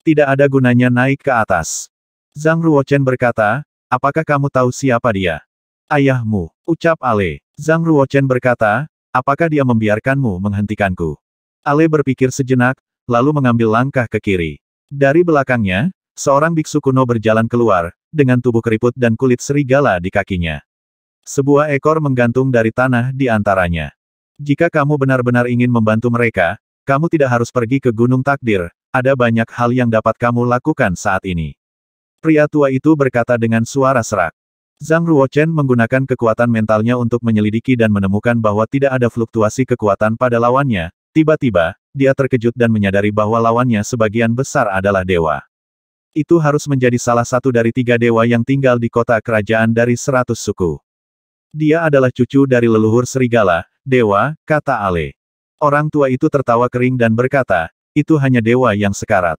Tidak ada gunanya naik ke atas. Zhang Ruochen berkata, apakah kamu tahu siapa dia? Ayahmu, ucap Ale. Zhang Ruochen berkata, apakah dia membiarkanmu menghentikanku? Ale berpikir sejenak, lalu mengambil langkah ke kiri. Dari belakangnya, seorang biksu kuno berjalan keluar, dengan tubuh keriput dan kulit serigala di kakinya. Sebuah ekor menggantung dari tanah di antaranya. Jika kamu benar-benar ingin membantu mereka, kamu tidak harus pergi ke Gunung Takdir, ada banyak hal yang dapat kamu lakukan saat ini. Pria tua itu berkata dengan suara serak. Zhang Ruochen menggunakan kekuatan mentalnya untuk menyelidiki dan menemukan bahwa tidak ada fluktuasi kekuatan pada lawannya. Tiba-tiba, dia terkejut dan menyadari bahwa lawannya sebagian besar adalah dewa. Itu harus menjadi salah satu dari tiga dewa yang tinggal di kota kerajaan dari seratus suku. Dia adalah cucu dari leluhur serigala, dewa, kata Ale. Orang tua itu tertawa kering dan berkata, itu hanya dewa yang sekarat.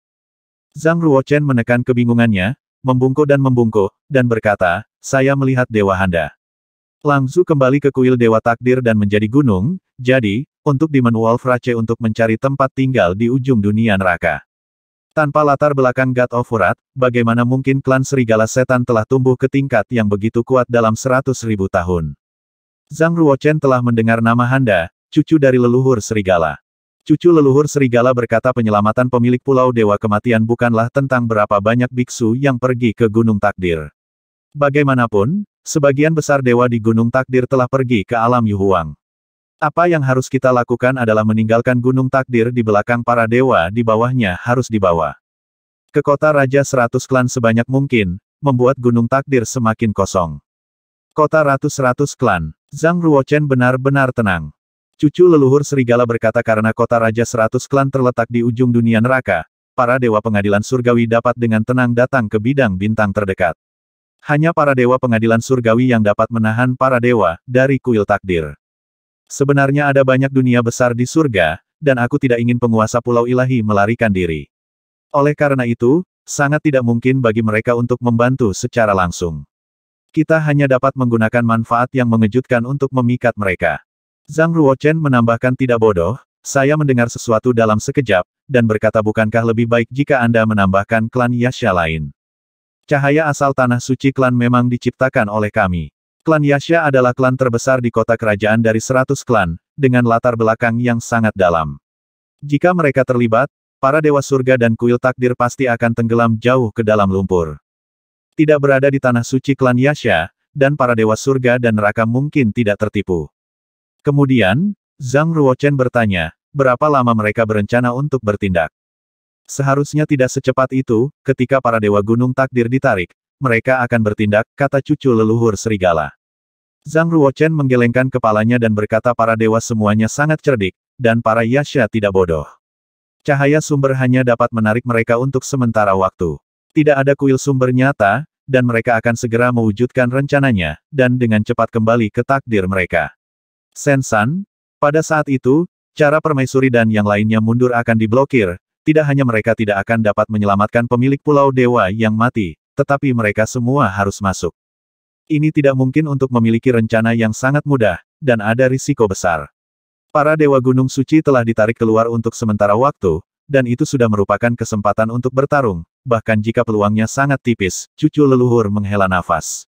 Zhang Ruochen menekan kebingungannya, membungkuk dan membungkuk, dan berkata, saya melihat dewa Handa. Langzu kembali ke kuil dewa takdir dan menjadi gunung, jadi, untuk Demon Wolf Rache untuk mencari tempat tinggal di ujung dunia neraka. Tanpa latar belakang God of Urat, bagaimana mungkin klan serigala setan telah tumbuh ke tingkat yang begitu kuat dalam seratus ribu tahun? Zhang Ruochen telah mendengar nama Handa, cucu dari leluhur serigala. Cucu leluhur serigala berkata penyelamatan pemilik Pulau Dewa Kematian bukanlah tentang berapa banyak biksu yang pergi ke Gunung Takdir. Bagaimanapun, sebagian besar dewa di Gunung Takdir telah pergi ke alam Yuhuang. Apa yang harus kita lakukan adalah meninggalkan gunung takdir di belakang para dewa di bawahnya harus dibawa. Ke kota Raja Seratus Klan sebanyak mungkin, membuat gunung takdir semakin kosong. Kota Ratus-Ratus Klan, Zhang Ruochen benar-benar tenang. Cucu leluhur serigala berkata karena kota Raja Seratus Klan terletak di ujung dunia neraka, para dewa pengadilan surgawi dapat dengan tenang datang ke bidang bintang terdekat. Hanya para dewa pengadilan surgawi yang dapat menahan para dewa dari kuil takdir. Sebenarnya ada banyak dunia besar di surga, dan aku tidak ingin penguasa pulau ilahi melarikan diri. Oleh karena itu, sangat tidak mungkin bagi mereka untuk membantu secara langsung. Kita hanya dapat menggunakan manfaat yang mengejutkan untuk memikat mereka. Zhang Ruochen menambahkan tidak bodoh, saya mendengar sesuatu dalam sekejap, dan berkata bukankah lebih baik jika Anda menambahkan klan Yasha lain. Cahaya asal tanah suci klan memang diciptakan oleh kami. Klan Yasha adalah klan terbesar di kota kerajaan dari seratus klan, dengan latar belakang yang sangat dalam. Jika mereka terlibat, para dewa surga dan kuil takdir pasti akan tenggelam jauh ke dalam lumpur. Tidak berada di tanah suci klan Yasha, dan para dewa surga dan neraka mungkin tidak tertipu. Kemudian, Zhang Ruochen bertanya, berapa lama mereka berencana untuk bertindak? Seharusnya tidak secepat itu, ketika para dewa gunung takdir ditarik, mereka akan bertindak, kata cucu leluhur serigala. Zhang Ruochen menggelengkan kepalanya dan berkata para dewa semuanya sangat cerdik, dan para Yasha tidak bodoh. Cahaya sumber hanya dapat menarik mereka untuk sementara waktu. Tidak ada kuil sumber nyata, dan mereka akan segera mewujudkan rencananya, dan dengan cepat kembali ke takdir mereka. Sensan, pada saat itu, cara permaisuri dan yang lainnya mundur akan diblokir, tidak hanya mereka tidak akan dapat menyelamatkan pemilik pulau dewa yang mati, tetapi mereka semua harus masuk. Ini tidak mungkin untuk memiliki rencana yang sangat mudah, dan ada risiko besar. Para dewa gunung suci telah ditarik keluar untuk sementara waktu, dan itu sudah merupakan kesempatan untuk bertarung, bahkan jika peluangnya sangat tipis, cucu leluhur menghela nafas.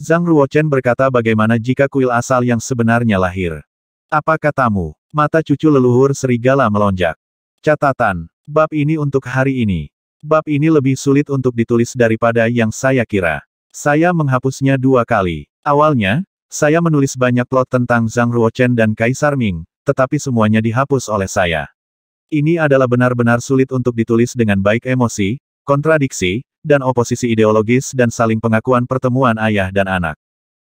Zhang Ruochen berkata bagaimana jika kuil asal yang sebenarnya lahir. Apa katamu? Mata cucu leluhur serigala melonjak. Catatan. Bab ini untuk hari ini. Bab ini lebih sulit untuk ditulis daripada yang saya kira. Saya menghapusnya dua kali. Awalnya, saya menulis banyak plot tentang Zhang Ruochen dan Kaisar Ming, tetapi semuanya dihapus oleh saya. Ini adalah benar-benar sulit untuk ditulis dengan baik emosi, kontradiksi, dan oposisi ideologis dan saling pengakuan pertemuan ayah dan anak.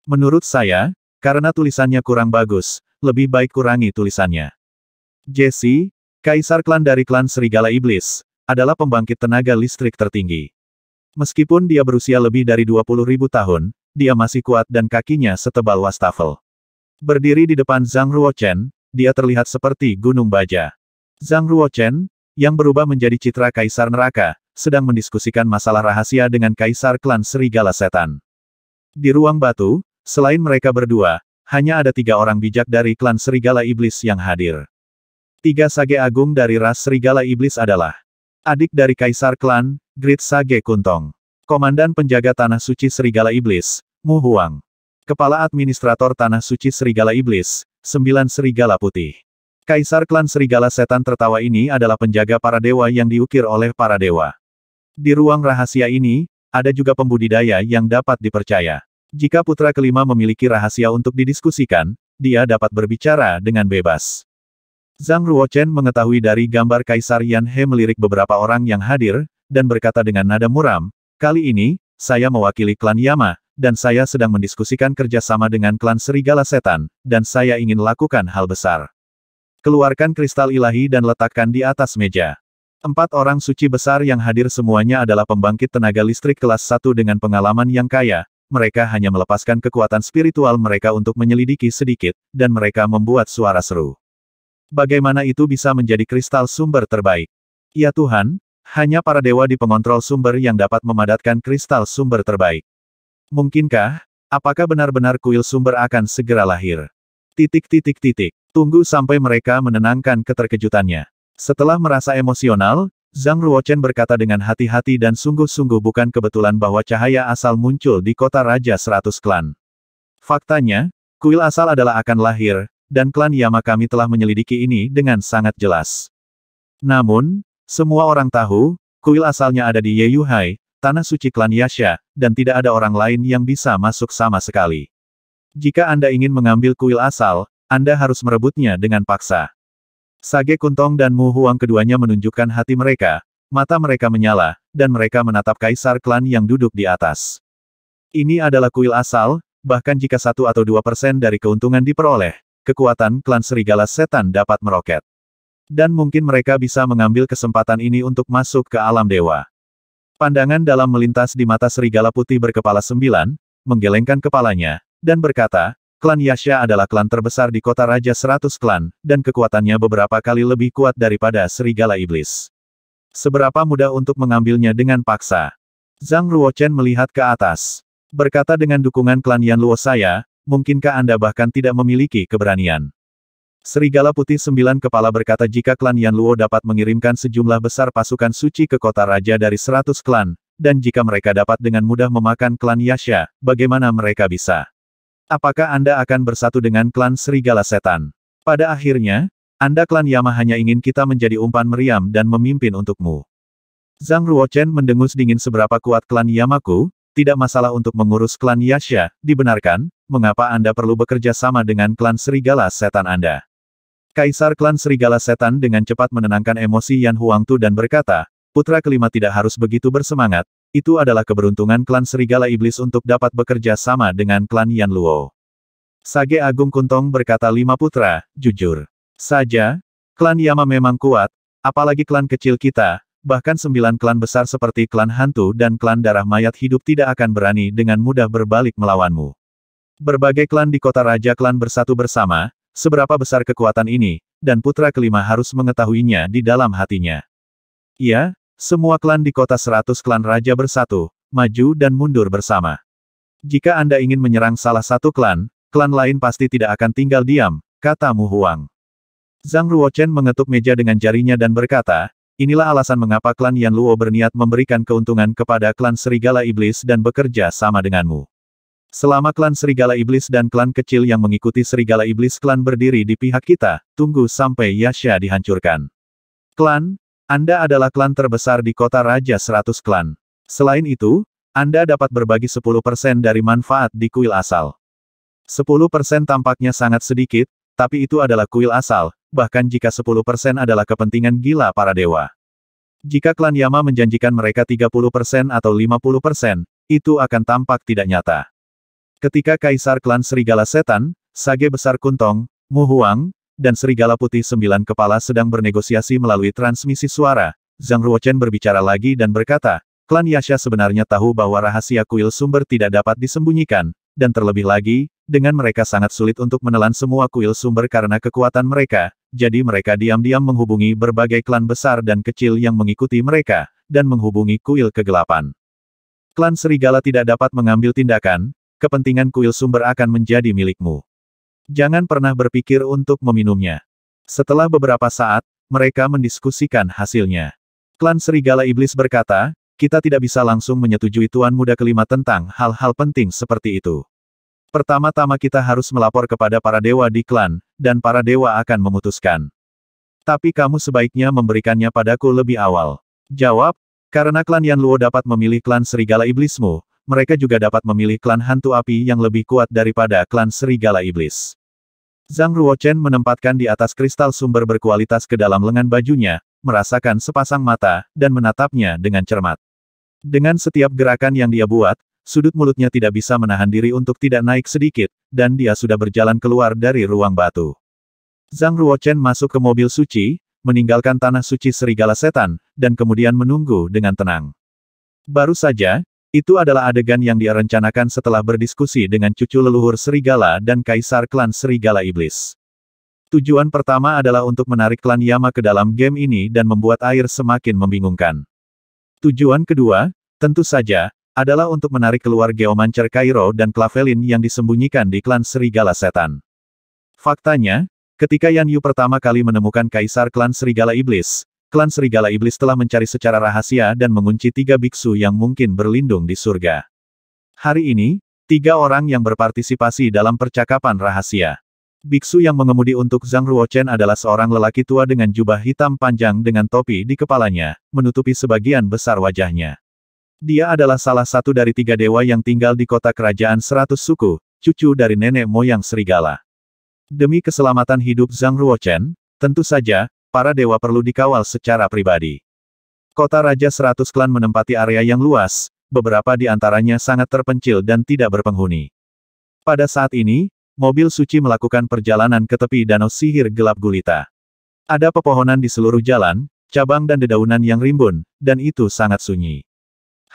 Menurut saya, karena tulisannya kurang bagus, lebih baik kurangi tulisannya. Jesse, kaisar klan dari klan Serigala Iblis, adalah pembangkit tenaga listrik tertinggi. Meskipun dia berusia lebih dari 20 ribu tahun, dia masih kuat dan kakinya setebal wastafel. Berdiri di depan Zhang Ruochen, dia terlihat seperti gunung baja. Zhang Ruochen, yang berubah menjadi citra kaisar neraka, sedang mendiskusikan masalah rahasia dengan Kaisar Klan Serigala Setan. Di ruang batu, selain mereka berdua, hanya ada tiga orang bijak dari klan Serigala Iblis yang hadir. Tiga sage agung dari ras Serigala Iblis adalah adik dari Kaisar Klan, Grid Sage Kuntong, Komandan Penjaga Tanah Suci Serigala Iblis, Mu Huang, Kepala Administrator Tanah Suci Serigala Iblis, Sembilan Serigala Putih. Kaisar klan Serigala Setan tertawa ini adalah penjaga para dewa yang diukir oleh para dewa. Di ruang rahasia ini, ada juga pembudidaya yang dapat dipercaya. Jika putra kelima memiliki rahasia untuk didiskusikan, dia dapat berbicara dengan bebas. Zhang Ruochen mengetahui dari gambar Kaisar Yan He melirik beberapa orang yang hadir, dan berkata dengan nada muram, kali ini, saya mewakili klan Yama, dan saya sedang mendiskusikan kerjasama dengan klan Serigala Setan, dan saya ingin lakukan hal besar. Keluarkan kristal ilahi dan letakkan di atas meja. Empat orang suci besar yang hadir semuanya adalah pembangkit tenaga listrik kelas 1 dengan pengalaman yang kaya, mereka hanya melepaskan kekuatan spiritual mereka untuk menyelidiki sedikit, dan mereka membuat suara seru. Bagaimana itu bisa menjadi kristal sumber terbaik? Ya Tuhan, hanya para dewa di pengontrol sumber yang dapat memadatkan kristal sumber terbaik. Mungkinkah, apakah benar-benar kuil sumber akan segera lahir? Titik titik titik. Tunggu sampai mereka menenangkan keterkejutannya. Setelah merasa emosional, Zhang Ruochen berkata dengan hati-hati dan sungguh-sungguh bukan kebetulan bahwa cahaya asal muncul di kota Raja Seratus Klan. Faktanya, kuil asal adalah akan lahir, dan klan Yama kami telah menyelidiki ini dengan sangat jelas. Namun, semua orang tahu, kuil asalnya ada di Yeyuhai, tanah suci klan Yasha, dan tidak ada orang lain yang bisa masuk sama sekali. Jika Anda ingin mengambil kuil asal, Anda harus merebutnya dengan paksa. Sage Kuntong dan Mu Huang keduanya menunjukkan hati mereka, mata mereka menyala, dan mereka menatap kaisar klan yang duduk di atas. Ini adalah kuil asal, bahkan jika satu atau dua persen dari keuntungan diperoleh, kekuatan klan serigala setan dapat meroket. Dan mungkin mereka bisa mengambil kesempatan ini untuk masuk ke alam dewa. Pandangan dalam melintas di mata serigala putih berkepala sembilan, menggelengkan kepalanya, dan berkata, Klan Yasha adalah klan terbesar di kota Raja Seratus Klan, dan kekuatannya beberapa kali lebih kuat daripada Serigala Iblis. Seberapa mudah untuk mengambilnya dengan paksa? Zhang Ruochen melihat ke atas. Berkata dengan dukungan klan Yan Luo saya, mungkinkah Anda bahkan tidak memiliki keberanian? Serigala Putih Sembilan Kepala berkata jika klan Yan Luo dapat mengirimkan sejumlah besar pasukan suci ke kota raja dari seratus klan, dan jika mereka dapat dengan mudah memakan klan Yasha, bagaimana mereka bisa? Apakah Anda akan bersatu dengan klan Serigala Setan? Pada akhirnya, Anda klan Yama hanya ingin kita menjadi umpan meriam dan memimpin untukmu. Zhang Ruochen mendengus dingin seberapa kuat klan Yamaku, tidak masalah untuk mengurus klan Yasha, dibenarkan, mengapa Anda perlu bekerja sama dengan klan Serigala Setan Anda? Kaisar klan Serigala Setan dengan cepat menenangkan emosi Yan Huangtu dan berkata, putra kelima tidak harus begitu bersemangat, itu adalah keberuntungan klan Serigala Iblis untuk dapat bekerja sama dengan klan Yan Luo. Sage Agung Kuntong berkata lima putra, jujur saja, klan Yama memang kuat, apalagi klan kecil kita, bahkan sembilan klan besar seperti klan hantu dan klan darah mayat hidup tidak akan berani dengan mudah berbalik melawanmu. Berbagai klan di kota Raja Klan bersatu bersama, seberapa besar kekuatan ini, dan putra kelima harus mengetahuinya di dalam hatinya. Ya, semua klan di kota seratus klan Raja bersatu, maju dan mundur bersama. Jika Anda ingin menyerang salah satu klan, klan lain pasti tidak akan tinggal diam, kata Mu Huang. Zhang Ruochen mengetuk meja dengan jarinya dan berkata, Inilah alasan mengapa klan Yan Luo berniat memberikan keuntungan kepada klan Serigala Iblis dan bekerja sama denganmu. Selama klan Serigala Iblis dan klan kecil yang mengikuti Serigala Iblis klan berdiri di pihak kita, tunggu sampai Yasha dihancurkan. Klan, Anda adalah klan terbesar di kota Raja Seratus Klan. Selain itu, Anda dapat berbagi 10% dari manfaat di kuil asal. 10% tampaknya sangat sedikit, tapi itu adalah kuil asal, bahkan jika 10% adalah kepentingan gila para dewa. Jika klan Yama menjanjikan mereka 30% atau 50%, itu akan tampak tidak nyata. Ketika Kaisar klan Serigala Setan, Sage Besar Kuntong, Mu Huang, dan Serigala Putih Sembilan Kepala sedang bernegosiasi melalui transmisi suara, Zhang Ruochen berbicara lagi dan berkata, klan Yasha sebenarnya tahu bahwa rahasia kuil sumber tidak dapat disembunyikan, dan terlebih lagi, dengan mereka sangat sulit untuk menelan semua kuil sumber karena kekuatan mereka, jadi mereka diam-diam menghubungi berbagai klan besar dan kecil yang mengikuti mereka, dan menghubungi kuil kegelapan. Klan serigala tidak dapat mengambil tindakan, kepentingan kuil sumber akan menjadi milikmu. Jangan pernah berpikir untuk meminumnya. Setelah beberapa saat, mereka mendiskusikan hasilnya. Klan serigala iblis berkata, kita tidak bisa langsung menyetujui Tuan Muda kelima tentang hal-hal penting seperti itu. Pertama-tama kita harus melapor kepada para dewa di klan, dan para dewa akan memutuskan. Tapi kamu sebaiknya memberikannya padaku lebih awal. Jawab, karena klan Yan Luo dapat memilih klan Serigala Iblismu, mereka juga dapat memilih klan Hantu Api yang lebih kuat daripada klan Serigala Iblis. Zhang Ruochen menempatkan di atas kristal sumber berkualitas ke dalam lengan bajunya, merasakan sepasang mata, dan menatapnya dengan cermat. Dengan setiap gerakan yang dia buat, sudut mulutnya tidak bisa menahan diri untuk tidak naik sedikit, dan dia sudah berjalan keluar dari ruang batu. Zhang Ruochen masuk ke mobil suci, meninggalkan tanah suci serigala setan, dan kemudian menunggu dengan tenang. Baru saja, itu adalah adegan yang dia rencanakan setelah berdiskusi dengan cucu leluhur serigala dan kaisar klan serigala iblis. Tujuan pertama adalah untuk menarik klan Yama ke dalam game ini dan membuat air semakin membingungkan. Tujuan kedua, tentu saja, adalah untuk menarik keluar Geomancer Cairo dan Clavelin yang disembunyikan di klan Serigala Setan. Faktanya, ketika Yan Yu pertama kali menemukan Kaisar klan Serigala Iblis, klan Serigala Iblis telah mencari secara rahasia dan mengunci tiga biksu yang mungkin berlindung di surga. Hari ini, tiga orang yang berpartisipasi dalam percakapan rahasia. Biksu yang mengemudi untuk Zhang Ruochen adalah seorang lelaki tua dengan jubah hitam panjang dengan topi di kepalanya, menutupi sebagian besar wajahnya. Dia adalah salah satu dari tiga dewa yang tinggal di kota kerajaan seratus suku, cucu dari nenek moyang serigala. Demi keselamatan hidup Zhang Ruochen, tentu saja, para dewa perlu dikawal secara pribadi. Kota Raja Seratus Klan menempati area yang luas, beberapa di antaranya sangat terpencil dan tidak berpenghuni. Pada saat ini, mobil suci melakukan perjalanan ke tepi danau sihir gelap gulita. Ada pepohonan di seluruh jalan, cabang dan dedaunan yang rimbun, dan itu sangat sunyi.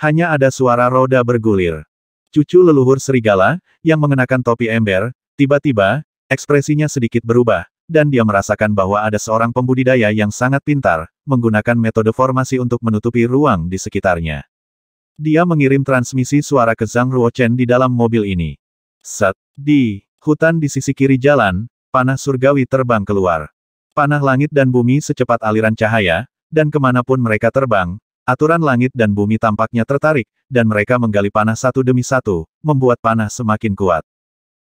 Hanya ada suara roda bergulir. Cucu leluhur serigala, yang mengenakan topi ember, tiba-tiba, ekspresinya sedikit berubah, dan dia merasakan bahwa ada seorang pembudidaya yang sangat pintar, menggunakan metode formasi untuk menutupi ruang di sekitarnya. Dia mengirim transmisi suara ke Zhang Ruochen di dalam mobil ini. Set, di Hutan di sisi kiri jalan, panah surgawi terbang keluar. Panah langit dan bumi secepat aliran cahaya, dan ke mana pun mereka terbang, aturan langit dan bumi tampaknya tertarik, dan mereka menggali panah satu demi satu, membuat panah semakin kuat.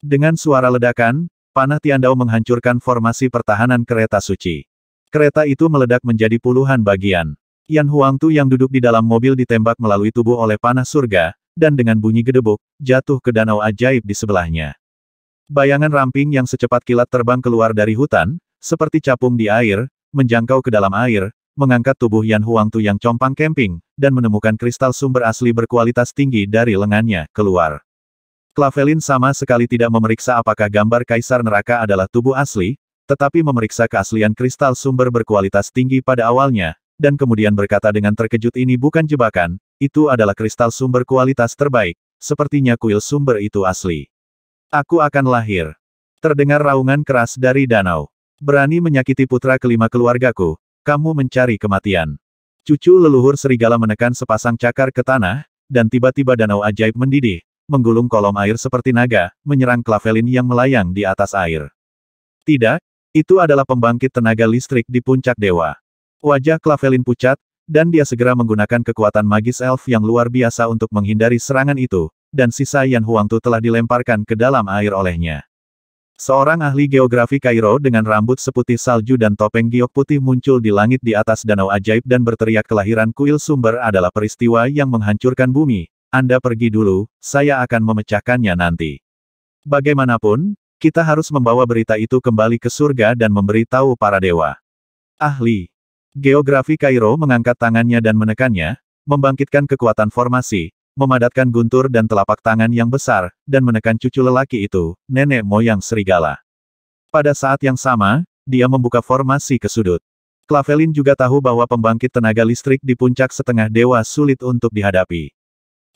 Dengan suara ledakan, panah Tiandau menghancurkan formasi pertahanan kereta suci. Kereta itu meledak menjadi puluhan bagian. Yan Huangtu yang duduk di dalam mobil ditembak melalui tubuh oleh panah surga, dan dengan bunyi gedebuk, jatuh ke danau ajaib di sebelahnya. Bayangan ramping yang secepat kilat terbang keluar dari hutan, seperti capung di air, menjangkau ke dalam air, mengangkat tubuh Yan Huangtu yang compang camping, dan menemukan kristal sumber asli berkualitas tinggi dari lengannya, keluar. Clavelin sama sekali tidak memeriksa apakah gambar kaisar neraka adalah tubuh asli, tetapi memeriksa keaslian kristal sumber berkualitas tinggi pada awalnya, dan kemudian berkata dengan terkejut ini bukan jebakan, itu adalah kristal sumber kualitas terbaik, sepertinya kuil sumber itu asli. Aku akan lahir. Terdengar raungan keras dari danau. Berani menyakiti putra kelima keluargaku, kamu mencari kematian. Cucu leluhur serigala menekan sepasang cakar ke tanah, dan tiba-tiba danau ajaib mendidih, menggulung kolom air seperti naga, menyerang Clavelin yang melayang di atas air. Tidak, itu adalah pembangkit tenaga listrik di puncak dewa. Wajah Clavelin pucat, dan dia segera menggunakan kekuatan magis elf yang luar biasa untuk menghindari serangan itu, dan sisa Yan Huangtu telah dilemparkan ke dalam air olehnya. Seorang ahli geografi Kairo dengan rambut seputih salju dan topeng giok putih muncul di langit di atas danau ajaib dan berteriak kelahiran kuil sumber adalah peristiwa yang menghancurkan bumi. Anda pergi dulu, saya akan memecahkannya nanti. Bagaimanapun, kita harus membawa berita itu kembali ke surga dan memberitahu para dewa. Ahli geografi Kairo mengangkat tangannya dan menekannya, membangkitkan kekuatan formasi, memadatkan guntur dan telapak tangan yang besar, dan menekan cucu lelaki itu, nenek moyang serigala. Pada saat yang sama, dia membuka formasi ke sudut. Clavelin juga tahu bahwa pembangkit tenaga listrik di puncak setengah dewa sulit untuk dihadapi.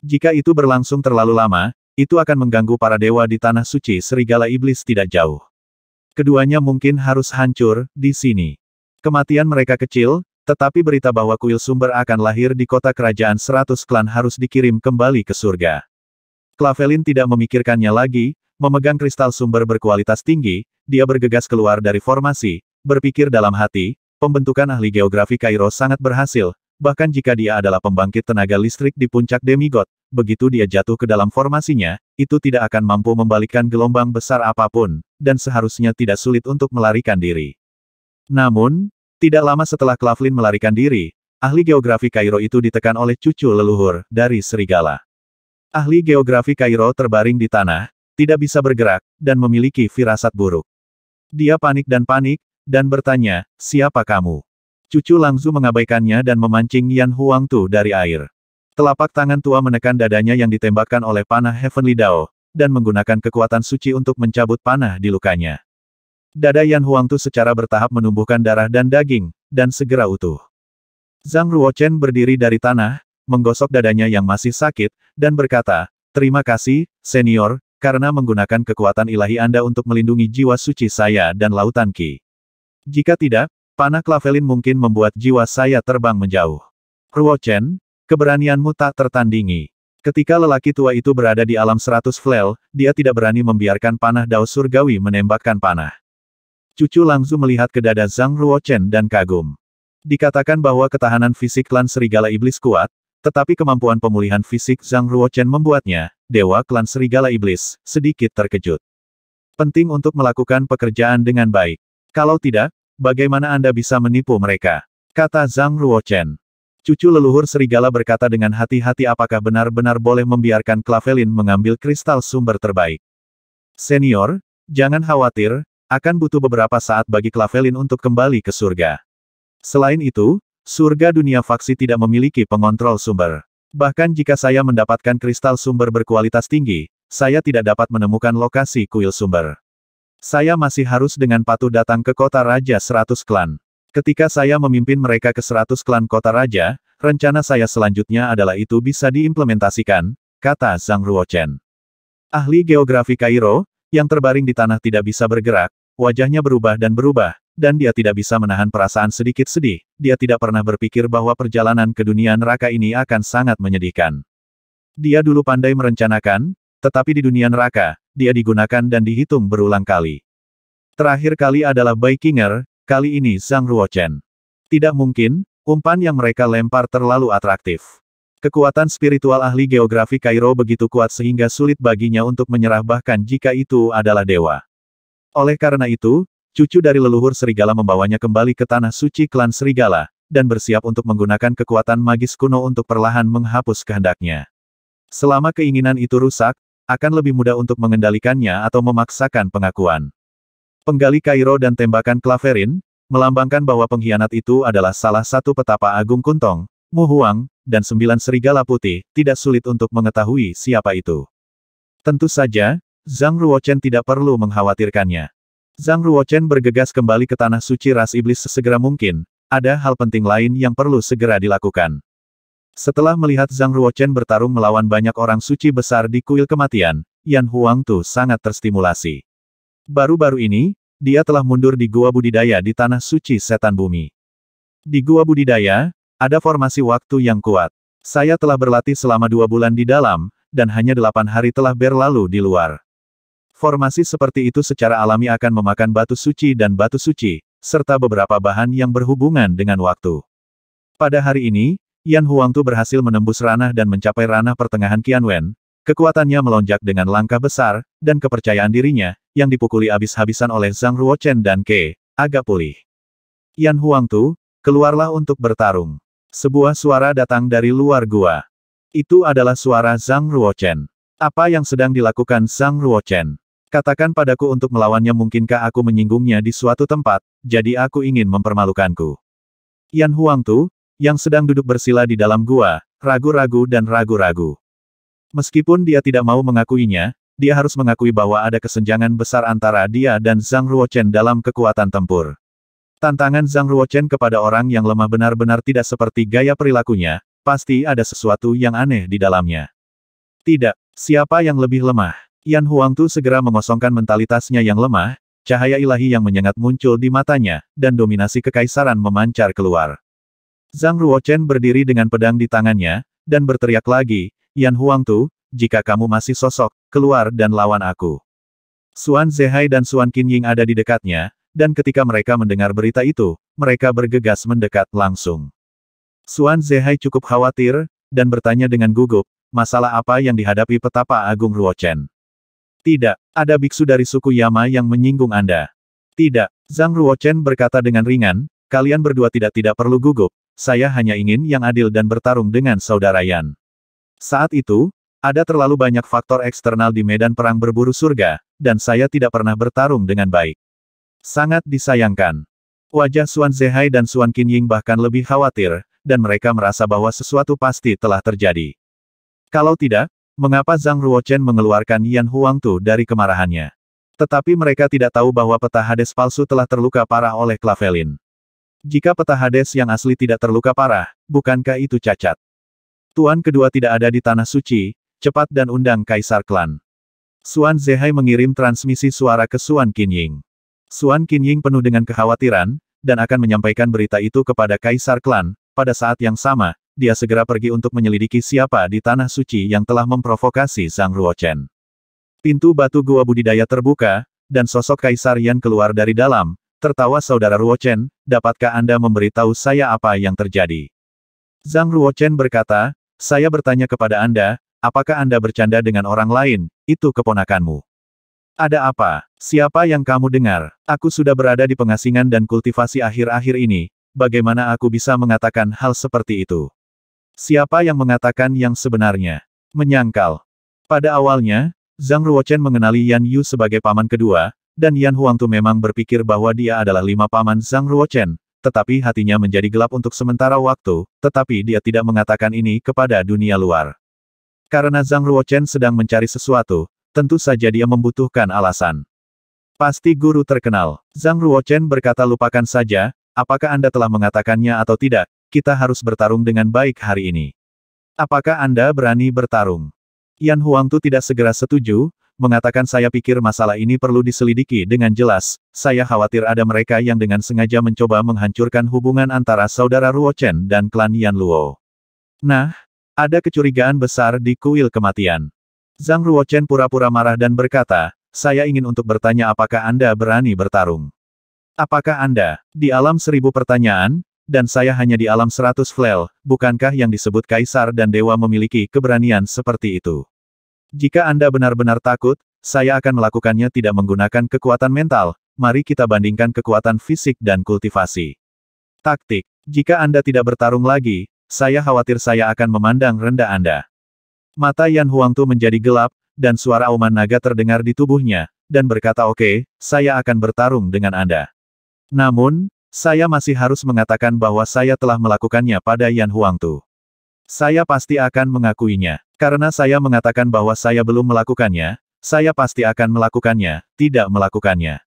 Jika itu berlangsung terlalu lama, itu akan mengganggu para dewa di tanah suci serigala iblis tidak jauh. Keduanya mungkin harus hancur, di sini. Kematian mereka kecil, tetapi berita bahwa kuil sumber akan lahir di kota kerajaan seratus klan harus dikirim kembali ke surga. Clavelin tidak memikirkannya lagi, memegang kristal sumber berkualitas tinggi, dia bergegas keluar dari formasi, berpikir dalam hati, pembentukan ahli geografi Kairo sangat berhasil, bahkan jika dia adalah pembangkit tenaga listrik di puncak demigod, begitu dia jatuh ke dalam formasinya, itu tidak akan mampu membalikkan gelombang besar apa pun, dan seharusnya tidak sulit untuk melarikan diri. Namun, tidak lama setelah Clavlin melarikan diri, ahli geografi Kairo itu ditekan oleh cucu leluhur dari serigala. Ahli geografi Kairo terbaring di tanah, tidak bisa bergerak, dan memiliki firasat buruk. Dia panik dan panik, dan bertanya, siapa kamu? Cucu Langzu mengabaikannya dan memancing Yan Huang Tu dari air. Telapak tangan tua menekan dadanya yang ditembakkan oleh panah Heavenly Dao, dan menggunakan kekuatan suci untuk mencabut panah di lukanya. Dada Yan Huangtu secara bertahap menumbuhkan darah dan daging, dan segera utuh. Zhang Ruochen berdiri dari tanah, menggosok dadanya yang masih sakit, dan berkata, Terima kasih, senior, karena menggunakan kekuatan ilahi Anda untuk melindungi jiwa suci saya dan lautan Qi. Jika tidak, panah Klavelin mungkin membuat jiwa saya terbang menjauh. Ruochen, keberanianmu tak tertandingi. Ketika lelaki tua itu berada di alam seratus flel, dia tidak berani membiarkan panah Dao Surgawi menembakkan panah. Cucu Langzu melihat ke dada Zhang Ruochen dan kagum. Dikatakan bahwa ketahanan fisik klan serigala iblis kuat, tetapi kemampuan pemulihan fisik Zhang Ruochen membuatnya, dewa klan serigala iblis, sedikit terkejut. Penting untuk melakukan pekerjaan dengan baik. Kalau tidak, bagaimana Anda bisa menipu mereka? Kata Zhang Ruochen. Cucu leluhur serigala berkata dengan hati-hati apakah benar-benar boleh membiarkan Clavelin mengambil kristal sumber terbaik. Senior, jangan khawatir, akan butuh beberapa saat bagi Clavelin untuk kembali ke surga. Selain itu, surga dunia faksi tidak memiliki pengontrol sumber. Bahkan jika saya mendapatkan kristal sumber berkualitas tinggi, saya tidak dapat menemukan lokasi kuil sumber. Saya masih harus dengan patuh datang ke kota Raja Seratus Klan. Ketika saya memimpin mereka ke Seratus Klan Kota Raja, rencana saya selanjutnya adalah itu bisa diimplementasikan, kata Zhang Ruochen. Ahli geografi Kairo, yang terbaring di tanah tidak bisa bergerak, wajahnya berubah dan berubah, dan dia tidak bisa menahan perasaan sedikit sedih, dia tidak pernah berpikir bahwa perjalanan ke dunia neraka ini akan sangat menyedihkan. Dia dulu pandai merencanakan, tetapi di dunia neraka, dia digunakan dan dihitung berulang kali. Terakhir kali adalah Baikinger, kali ini Zhang Ruochen. Tidak mungkin, umpan yang mereka lempar terlalu atraktif. Kekuatan spiritual ahli geografi Kairo begitu kuat sehingga sulit baginya untuk menyerah bahkan jika itu adalah dewa. Oleh karena itu, cucu dari leluhur serigala membawanya kembali ke tanah suci klan serigala, dan bersiap untuk menggunakan kekuatan magis kuno untuk perlahan menghapus kehendaknya. Selama keinginan itu rusak, akan lebih mudah untuk mengendalikannya atau memaksakan pengakuan. Penggali Kairo dan tembakan Klaverin, melambangkan bahwa pengkhianat itu adalah salah satu petapa agung Kuntong, Mu Huang, dan sembilan serigala putih, tidak sulit untuk mengetahui siapa itu. Tentu saja, Zhang Ruochen tidak perlu mengkhawatirkannya. Zhang Ruochen bergegas kembali ke tanah suci ras iblis sesegera mungkin, ada hal penting lain yang perlu segera dilakukan. Setelah melihat Zhang Ruochen bertarung melawan banyak orang suci besar di kuil kematian, Yan Huang Tu sangat terstimulasi. Baru-baru ini, dia telah mundur di gua budidaya di tanah suci setan bumi. Di gua budidaya, ada formasi waktu yang kuat. Saya telah berlatih selama dua bulan di dalam, dan hanya delapan hari telah berlalu di luar. Formasi seperti itu secara alami akan memakan batu suci dan batu suci, serta beberapa bahan yang berhubungan dengan waktu. Pada hari ini, Yan Huangtu berhasil menembus ranah dan mencapai ranah pertengahan Qianwen. Kekuatannya melonjak dengan langkah besar, dan kepercayaan dirinya, yang dipukuli habis-habisan oleh Zhang Ruochen dan Ke, agak pulih. Yan Huangtu, keluarlah untuk bertarung. Sebuah suara datang dari luar gua. Itu adalah suara Zhang Ruochen. Apa yang sedang dilakukan Zhang Ruochen? Katakan padaku untuk melawannya mungkinkah aku menyinggungnya di suatu tempat, jadi aku ingin mempermalukanku. Yan Huangtu, yang sedang duduk bersila di dalam gua, ragu-ragu dan ragu-ragu. Meskipun dia tidak mau mengakuinya, dia harus mengakui bahwa ada kesenjangan besar antara dia dan Zhang Ruochen dalam kekuatan tempur. Tantangan Zhang Ruochen kepada orang yang lemah benar-benar tidak seperti gaya perilakunya, pasti ada sesuatu yang aneh di dalamnya. Tidak, siapa yang lebih lemah? Yan Huangtu segera mengosongkan mentalitasnya yang lemah, cahaya ilahi yang menyengat muncul di matanya, dan dominasi kekaisaran memancar keluar. Zhang Ruochen berdiri dengan pedang di tangannya, dan berteriak lagi, Yan Huangtu, jika kamu masih sosok, keluar dan lawan aku. Suan Zehai dan Suan Qinying ada di dekatnya, dan ketika mereka mendengar berita itu, mereka bergegas mendekat langsung. Suan Zehai cukup khawatir, dan bertanya dengan gugup, masalah apa yang dihadapi petapa Agung Ruochen? Tidak, ada biksu dari suku Yama yang menyinggung Anda. Tidak, Zhang Ruochen berkata dengan ringan, kalian berdua tidak tidak perlu gugup, saya hanya ingin yang adil dan bertarung dengan saudara Yan. Saat itu, ada terlalu banyak faktor eksternal di medan perang berburu surga, dan saya tidak pernah bertarung dengan baik. Sangat disayangkan. Wajah Suan Zehai dan Suan Qinying bahkan lebih khawatir, dan mereka merasa bahwa sesuatu pasti telah terjadi. Kalau tidak, mengapa Zhang Ruochen mengeluarkan Yan Huangtu dari kemarahannya? Tetapi mereka tidak tahu bahwa peta Hades palsu telah terluka parah oleh Clavelin. Jika peta Hades yang asli tidak terluka parah, bukankah itu cacat? Tuan kedua tidak ada di Tanah Suci, cepat dan undang Kaisar Klan. Suan Zehai mengirim transmisi suara ke Suan Qinying. Suan Qinying penuh dengan kekhawatiran, dan akan menyampaikan berita itu kepada Kaisar Klan, pada saat yang sama, dia segera pergi untuk menyelidiki siapa di Tanah Suci yang telah memprovokasi Zhang Ruochen. Pintu batu gua budidaya terbuka, dan sosok Kaisar Yan keluar dari dalam, Tertawa saudara Ruochen, dapatkah Anda memberitahu saya apa yang terjadi? Zhang Ruochen berkata, saya bertanya kepada Anda, apakah Anda bercanda dengan orang lain, itu keponakanmu. Ada apa? Siapa yang kamu dengar? Aku sudah berada di pengasingan dan kultivasi akhir-akhir ini, bagaimana aku bisa mengatakan hal seperti itu? Siapa yang mengatakan yang sebenarnya? Menyangkal. Pada awalnya, Zhang Ruochen mengenali Yan Yu sebagai paman kedua, dan Yan Huangtu memang berpikir bahwa dia adalah lima paman Zhang Ruochen, tetapi hatinya menjadi gelap untuk sementara waktu, tetapi dia tidak mengatakan ini kepada dunia luar. Karena Zhang Ruochen sedang mencari sesuatu, tentu saja dia membutuhkan alasan. Pasti guru terkenal. Zhang Ruochen berkata lupakan saja, apakah Anda telah mengatakannya atau tidak, kita harus bertarung dengan baik hari ini. Apakah Anda berani bertarung? Yan Huangtu tidak segera setuju, mengatakan saya pikir masalah ini perlu diselidiki dengan jelas, saya khawatir ada mereka yang dengan sengaja mencoba menghancurkan hubungan antara saudara Ruo Chen dan klan Yan Luo. Nah, ada kecurigaan besar di kuil kematian. Zhang Ruo Chen pura-pura marah dan berkata, saya ingin untuk bertanya apakah Anda berani bertarung. Apakah Anda, di alam seribu pertanyaan, dan saya hanya di alam seratus flel, bukankah yang disebut kaisar dan dewa memiliki keberanian seperti itu? Jika Anda benar-benar takut, saya akan melakukannya tidak menggunakan kekuatan mental, mari kita bandingkan kekuatan fisik dan kultivasi. Taktik. Jika Anda tidak bertarung lagi, saya khawatir saya akan memandang rendah Anda. Mata Yan Huangtu menjadi gelap, dan suara auman naga terdengar di tubuhnya, dan berkata oke, saya akan bertarung dengan Anda. Namun, saya masih harus mengatakan bahwa saya telah melakukannya pada Yan Huangtu. Saya pasti akan mengakuinya. Karena saya mengatakan bahwa saya belum melakukannya, saya pasti akan melakukannya, tidak melakukannya.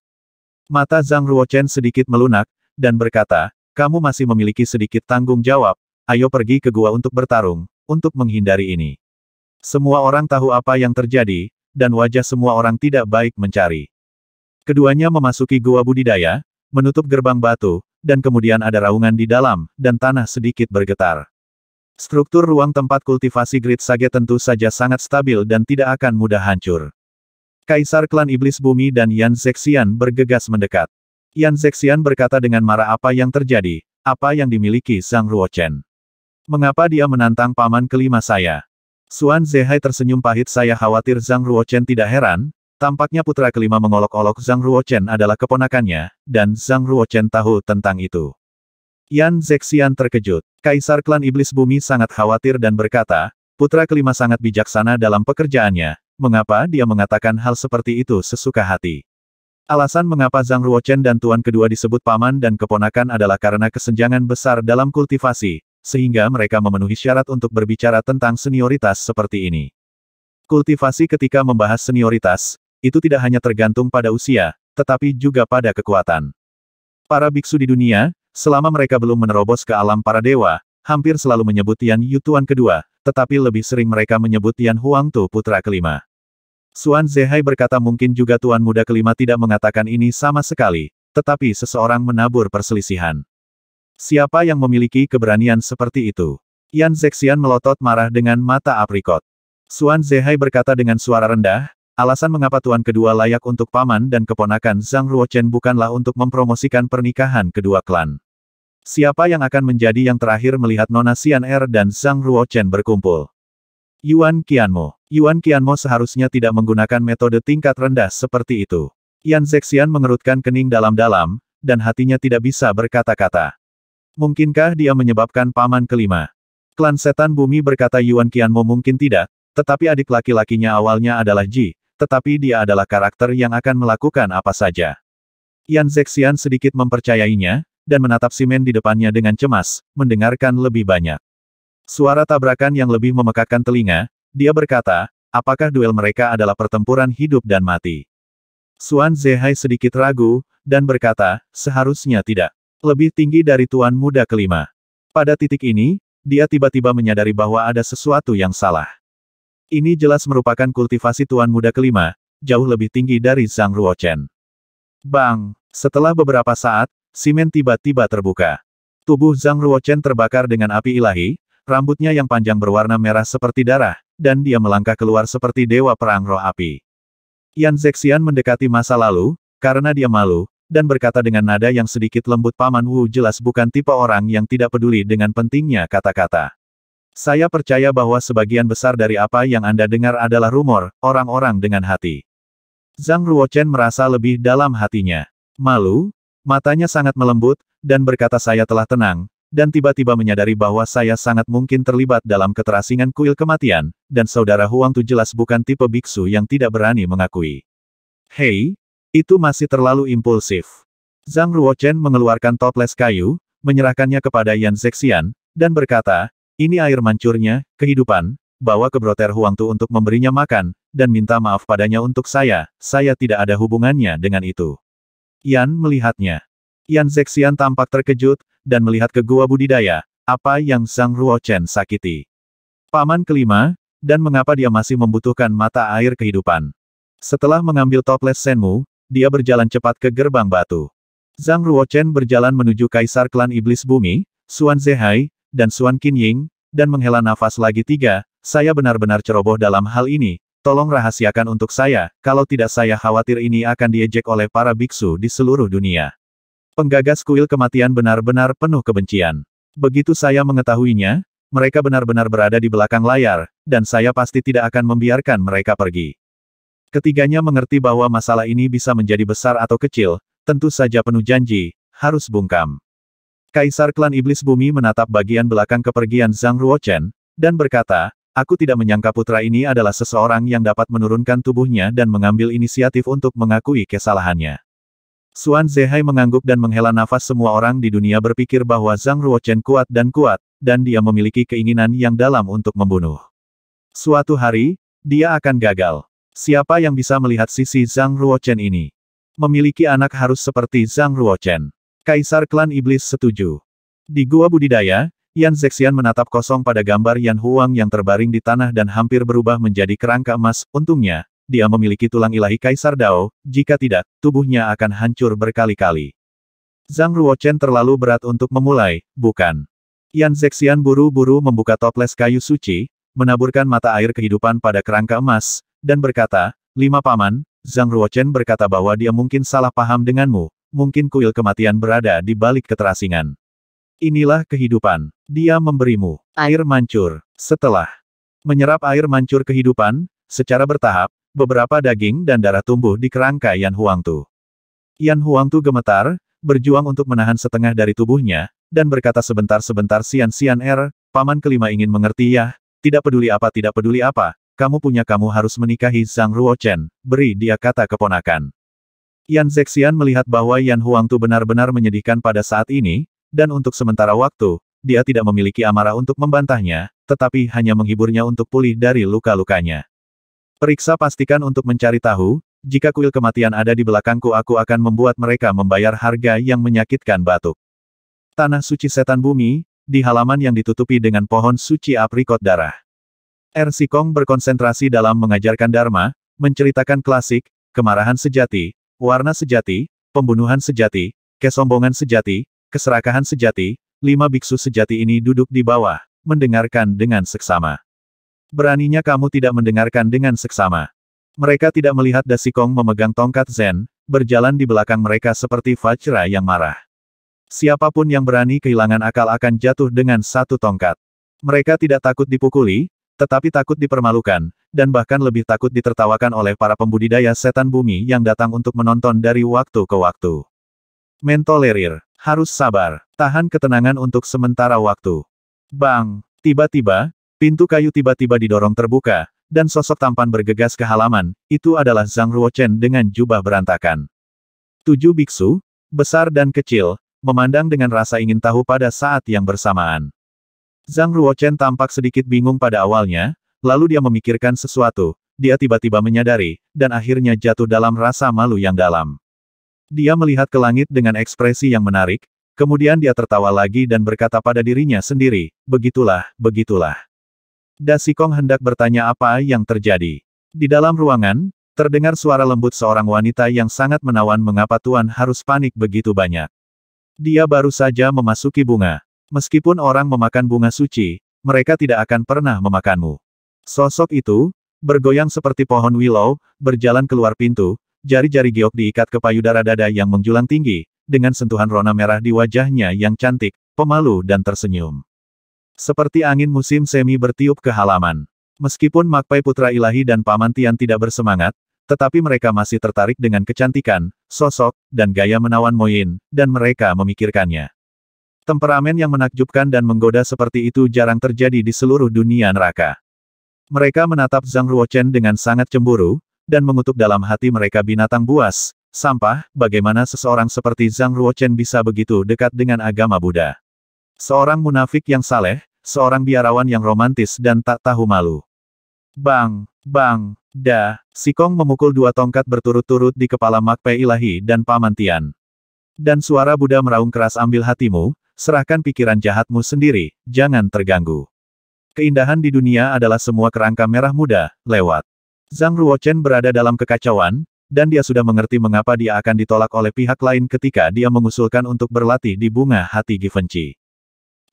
Mata Zhang Ruochen sedikit melunak, dan berkata, kamu masih memiliki sedikit tanggung jawab, ayo pergi ke gua untuk bertarung, untuk menghindari ini. Semua orang tahu apa yang terjadi, dan wajah semua orang tidak baik mencari. Keduanya memasuki gua budidaya, menutup gerbang batu, dan kemudian ada raungan di dalam, dan tanah sedikit bergetar. Struktur ruang tempat kultivasi Grid Sage tentu saja sangat stabil dan tidak akan mudah hancur. Kaisar klan Iblis Bumi dan Yan Zexian bergegas mendekat. Yan Zexian berkata dengan marah apa yang terjadi, apa yang dimiliki Zhang Ruochen. Mengapa dia menantang paman kelima saya? Suan Zehai tersenyum pahit saya khawatir Zhang Ruochen tidak heran, tampaknya putra kelima mengolok-olok Zhang Ruochen adalah keponakannya, dan Zhang Ruochen tahu tentang itu. Yan Zexian terkejut. Kaisar klan Iblis Bumi sangat khawatir dan berkata, putra kelima sangat bijaksana dalam pekerjaannya, mengapa dia mengatakan hal seperti itu sesuka hati? Alasan mengapa Zhang Ruochen dan tuan kedua disebut paman dan keponakan adalah karena kesenjangan besar dalam kultivasi, sehingga mereka memenuhi syarat untuk berbicara tentang senioritas seperti ini. Kultivasi ketika membahas senioritas, itu tidak hanya tergantung pada usia, tetapi juga pada kekuatan. Para biksu di dunia, selama mereka belum menerobos ke alam para dewa, hampir selalu menyebut Yan Yu Tuan kedua, tetapi lebih sering mereka menyebut Yan Huang Tu putra kelima. Suan Zehai berkata mungkin juga tuan muda kelima tidak mengatakan ini sama sekali, tetapi seseorang menabur perselisihan. Siapa yang memiliki keberanian seperti itu? Yan Zexian melotot marah dengan mata aprikot. Suan Zehai berkata dengan suara rendah, alasan mengapa tuan kedua layak untuk paman dan keponakan Zhang Ruochen bukanlah untuk mempromosikan pernikahan kedua klan. Siapa yang akan menjadi yang terakhir melihat Nona Xian Er dan Zhang Ruochen berkumpul? Yuan Qianmo. Yuan Qianmo seharusnya tidak menggunakan metode tingkat rendah seperti itu. Yan Zexian mengerutkan kening dalam-dalam, dan hatinya tidak bisa berkata-kata. Mungkinkah dia menyebabkan paman kelima? Klan setan bumi berkata Yuan Qianmo mungkin tidak, tetapi adik laki-lakinya awalnya adalah Ji, tetapi dia adalah karakter yang akan melakukan apa saja. Yan Zexian sedikit mempercayainya, dan menatap simen di depannya dengan cemas, mendengarkan lebih banyak. Suara tabrakan yang lebih memekakkan telinga, dia berkata, apakah duel mereka adalah pertempuran hidup dan mati? Suan Zehai sedikit ragu, dan berkata, seharusnya tidak. Lebih tinggi dari tuan muda kelima. Pada titik ini, dia tiba-tiba menyadari bahwa ada sesuatu yang salah. Ini jelas merupakan kultivasi tuan muda kelima, jauh lebih tinggi dari Zhang Ruochen. Bang! Setelah beberapa saat, simen tiba-tiba terbuka. Tubuh Zhang Ruochen terbakar dengan api ilahi, Rambutnya yang panjang berwarna merah seperti darah, dan dia melangkah keluar seperti dewa perang roh api. Yan Zexian mendekati masa lalu, karena dia malu, dan berkata dengan nada yang sedikit lembut Paman Wu jelas bukan tipe orang yang tidak peduli dengan pentingnya kata-kata. Saya percaya bahwa sebagian besar dari apa yang Anda dengar adalah rumor, orang-orang dengan hati. Zhang Ruochen merasa lebih dalam hatinya. Malu, matanya sangat melembut, dan berkata saya telah tenang, dan tiba-tiba menyadari bahwa saya sangat mungkin terlibat dalam keterasingan kuil kematian, dan saudara Huang Tu jelas bukan tipe biksu yang tidak berani mengakui. Hei, itu masih terlalu impulsif. Zhang Ruochen mengeluarkan toples kayu, menyerahkannya kepada Yan Zexian, dan berkata, ini air mancurnya, kehidupan, bawa ke broter Huang Tu untuk memberinya makan, dan minta maaf padanya untuk saya, saya tidak ada hubungannya dengan itu. Yan melihatnya. Yan Zexian tampak terkejut, dan melihat ke gua budidaya, apa yang Zhang Ruochen sakiti. Paman kelima, dan mengapa dia masih membutuhkan mata air kehidupan. Setelah mengambil toples Senmu, dia berjalan cepat ke gerbang batu. Zhang Ruochen berjalan menuju Kaisar Klan Iblis Bumi, Suan Zehai, dan Suan Qinying, dan menghela nafas lagi tiga, saya benar-benar ceroboh dalam hal ini, tolong rahasiakan untuk saya, kalau tidak saya khawatir ini akan diejek oleh para biksu di seluruh dunia. Penggagas kuil kematian benar-benar penuh kebencian. Begitu saya mengetahuinya, mereka benar-benar berada di belakang layar, dan saya pasti tidak akan membiarkan mereka pergi. Ketiganya mengerti bahwa masalah ini bisa menjadi besar atau kecil, tentu saja penuh janji, harus bungkam. Kaisar klan Iblis Bumi menatap bagian belakang kepergian Zhang Ruochen, dan berkata, Aku tidak menyangka putra ini adalah seseorang yang dapat menurunkan tubuhnya dan mengambil inisiatif untuk mengakui kesalahannya. Suan Zehai mengangguk dan menghela nafas semua orang di dunia berpikir bahwa Zhang Ruochen kuat dan kuat, dan dia memiliki keinginan yang dalam untuk membunuh. Suatu hari, dia akan gagal. Siapa yang bisa melihat sisi Zhang Ruochen ini? Memiliki anak harus seperti Zhang Ruochen. Kaisar klan iblis setuju. Di gua budidaya, Yan Zexian menatap kosong pada gambar Yan Huang yang terbaring di tanah dan hampir berubah menjadi kerangka emas, untungnya, dia memiliki tulang ilahi Kaisar Dao, jika tidak, tubuhnya akan hancur berkali-kali. Zhang Ruochen terlalu berat untuk memulai, bukan? Yan Zexian buru-buru membuka toples kayu suci, menaburkan mata air kehidupan pada kerangka emas, dan berkata, Lima paman, Zhang Ruochen berkata bahwa dia mungkin salah paham denganmu, mungkin kuil kematian berada di balik keterasingan. Inilah kehidupan. Dia memberimu air mancur. Setelah menyerap air mancur kehidupan, secara bertahap, beberapa daging dan darah tumbuh di kerangka Yan Huangtu. Yan Huangtu gemetar, berjuang untuk menahan setengah dari tubuhnya, dan berkata sebentar-sebentar Sian-Sian Er, paman kelima ingin mengerti ya, tidak peduli apa tidak peduli apa, kamu punya kamu harus menikahi Zhang Ruochen, beri dia kata keponakan. Yan Zexian melihat bahwa Yan Huangtu benar-benar menyedihkan pada saat ini, dan untuk sementara waktu, dia tidak memiliki amarah untuk membantahnya, tetapi hanya menghiburnya untuk pulih dari luka-lukanya. Periksa pastikan untuk mencari tahu, jika kuil kematian ada di belakangku aku akan membuat mereka membayar harga yang menyakitkan batuk. Tanah suci setan bumi, di halaman yang ditutupi dengan pohon suci aprikot darah. Er Sikong berkonsentrasi dalam mengajarkan Dharma, menceritakan klasik, kemarahan sejati, warna sejati, pembunuhan sejati, kesombongan sejati, keserakahan sejati, lima biksu sejati ini duduk di bawah, mendengarkan dengan seksama. Beraninya kamu tidak mendengarkan dengan seksama. Mereka tidak melihat Dasikong memegang tongkat Zen, berjalan di belakang mereka seperti Vajra yang marah. Siapa pun yang berani kehilangan akal akan jatuh dengan satu tongkat. Mereka tidak takut dipukuli, tetapi takut dipermalukan, dan bahkan lebih takut ditertawakan oleh para pembudidaya setan bumi yang datang untuk menonton dari waktu ke waktu. Mentolerir, harus sabar, tahan ketenangan untuk sementara waktu. Bang, tiba-tiba, Pintu kayu tiba-tiba didorong terbuka, dan sosok tampan bergegas ke halaman, itu adalah Zhang Ruochen dengan jubah berantakan. Tujuh biksu, besar dan kecil, memandang dengan rasa ingin tahu pada saat yang bersamaan. Zhang Ruochen tampak sedikit bingung pada awalnya, lalu dia memikirkan sesuatu, dia tiba-tiba menyadari, dan akhirnya jatuh dalam rasa malu yang dalam. Dia melihat ke langit dengan ekspresi yang menarik, kemudian dia tertawa lagi dan berkata pada dirinya sendiri, begitulah, begitulah. Dasikong hendak bertanya apa yang terjadi. Di dalam ruangan, terdengar suara lembut seorang wanita yang sangat menawan mengapa Tuan harus panik begitu banyak. Dia baru saja memasuki bunga. Meskipun orang memakan bunga suci, mereka tidak akan pernah memakanmu. Sosok itu, bergoyang seperti pohon willow, berjalan keluar pintu, jari-jari giok diikat ke payudara dada yang menjulang tinggi, dengan sentuhan rona merah di wajahnya yang cantik, pemalu dan tersenyum. Seperti angin musim semi bertiup ke halaman. Meskipun Makpai Putra Ilahi dan Paman Tian tidak bersemangat, tetapi mereka masih tertarik dengan kecantikan, sosok, dan gaya menawan Moyin, dan mereka memikirkannya. Temperamen yang menakjubkan dan menggoda seperti itu jarang terjadi di seluruh dunia neraka. Mereka menatap Zhang Ruochen dengan sangat cemburu, dan mengutuk dalam hati mereka binatang buas, sampah, bagaimana seseorang seperti Zhang Ruochen bisa begitu dekat dengan agama Buddha. Seorang munafik yang saleh, seorang biarawan yang romantis dan tak tahu malu. Bang, bang, da, Sikong memukul dua tongkat berturut-turut di kepala Makpe Ilahi dan Pamantian. Dan suara Buddha meraung keras ambil hatimu, serahkan pikiran jahatmu sendiri, jangan terganggu. Keindahan di dunia adalah semua kerangka merah muda, lewat. Zhang Ruochen berada dalam kekacauan, dan dia sudah mengerti mengapa dia akan ditolak oleh pihak lain ketika dia mengusulkan untuk berlatih di bunga hati Givenchy.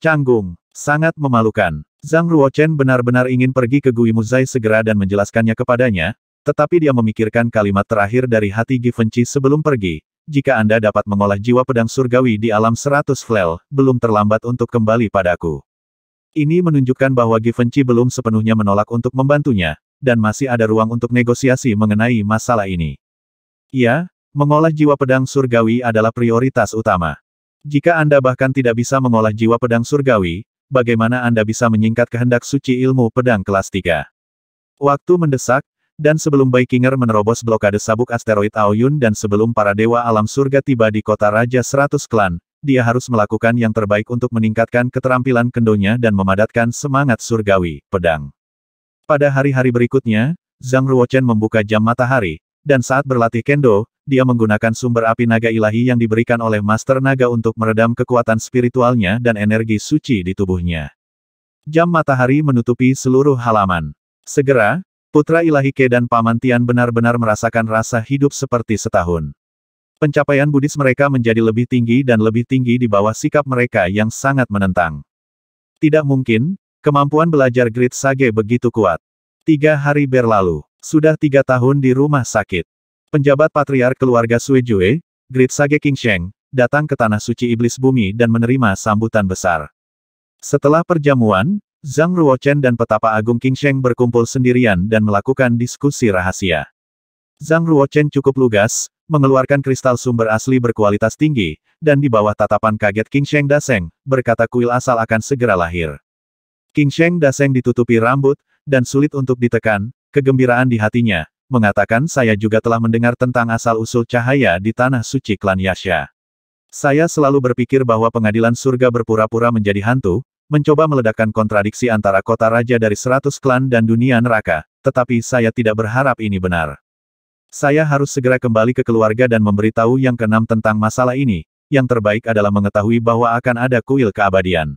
Canggung. Sangat memalukan. Zhang Ruochen benar-benar ingin pergi ke Gui Muzai segera dan menjelaskannya kepadanya, tetapi dia memikirkan kalimat terakhir dari hati Givenchy sebelum pergi. Jika Anda dapat mengolah jiwa pedang surgawi di alam seratus flel, belum terlambat untuk kembali padaku. Ini menunjukkan bahwa Givenchy belum sepenuhnya menolak untuk membantunya, dan masih ada ruang untuk negosiasi mengenai masalah ini. Ya, mengolah jiwa pedang surgawi adalah prioritas utama. Jika Anda bahkan tidak bisa mengolah jiwa pedang surgawi, bagaimana Anda bisa menyingkat kehendak suci ilmu pedang kelas 3? Waktu mendesak, dan sebelum Baikinger menerobos blokade sabuk asteroid Aoyun dan sebelum para dewa alam surga tiba di kota Raja Seratus Klan, dia harus melakukan yang terbaik untuk meningkatkan keterampilan kendonya dan memadatkan semangat surgawi, pedang. Pada hari-hari berikutnya, Zhang Ruochen membuka jam matahari, dan saat berlatih kendo, dia menggunakan sumber api naga ilahi yang diberikan oleh Master Naga untuk meredam kekuatan spiritualnya dan energi suci di tubuhnya. Jam matahari menutupi seluruh halaman. Segera, Putra ilahi Ke dan Paman Tian benar-benar merasakan rasa hidup seperti setahun. Pencapaian Buddhis mereka menjadi lebih tinggi dan lebih tinggi di bawah sikap mereka yang sangat menentang. Tidak mungkin, kemampuan belajar Grid Sage begitu kuat. Tiga hari berlalu, sudah tiga tahun di rumah sakit. Penjabat patriark keluarga Suejue, Grid Sage King Sheng, datang ke Tanah Suci Iblis Bumi dan menerima sambutan besar. Setelah perjamuan, Zhang Ruochen dan Petapa Agung King Sheng berkumpul sendirian dan melakukan diskusi rahasia. Zhang Ruochen cukup lugas, mengeluarkan kristal sumber asli berkualitas tinggi, dan di bawah tatapan kaget King Sheng Daseng, berkata kuil asal akan segera lahir. King Sheng Daseng ditutupi rambut, dan sulit untuk ditekan, kegembiraan di hatinya, mengatakan saya juga telah mendengar tentang asal-usul cahaya di tanah suci klan Yasha. Saya selalu berpikir bahwa pengadilan surga berpura-pura menjadi hantu, mencoba meledakkan kontradiksi antara kota raja dari seratus klan dan dunia neraka, tetapi saya tidak berharap ini benar. Saya harus segera kembali ke keluarga dan memberitahu yang keenam tentang masalah ini, yang terbaik adalah mengetahui bahwa akan ada kuil keabadian.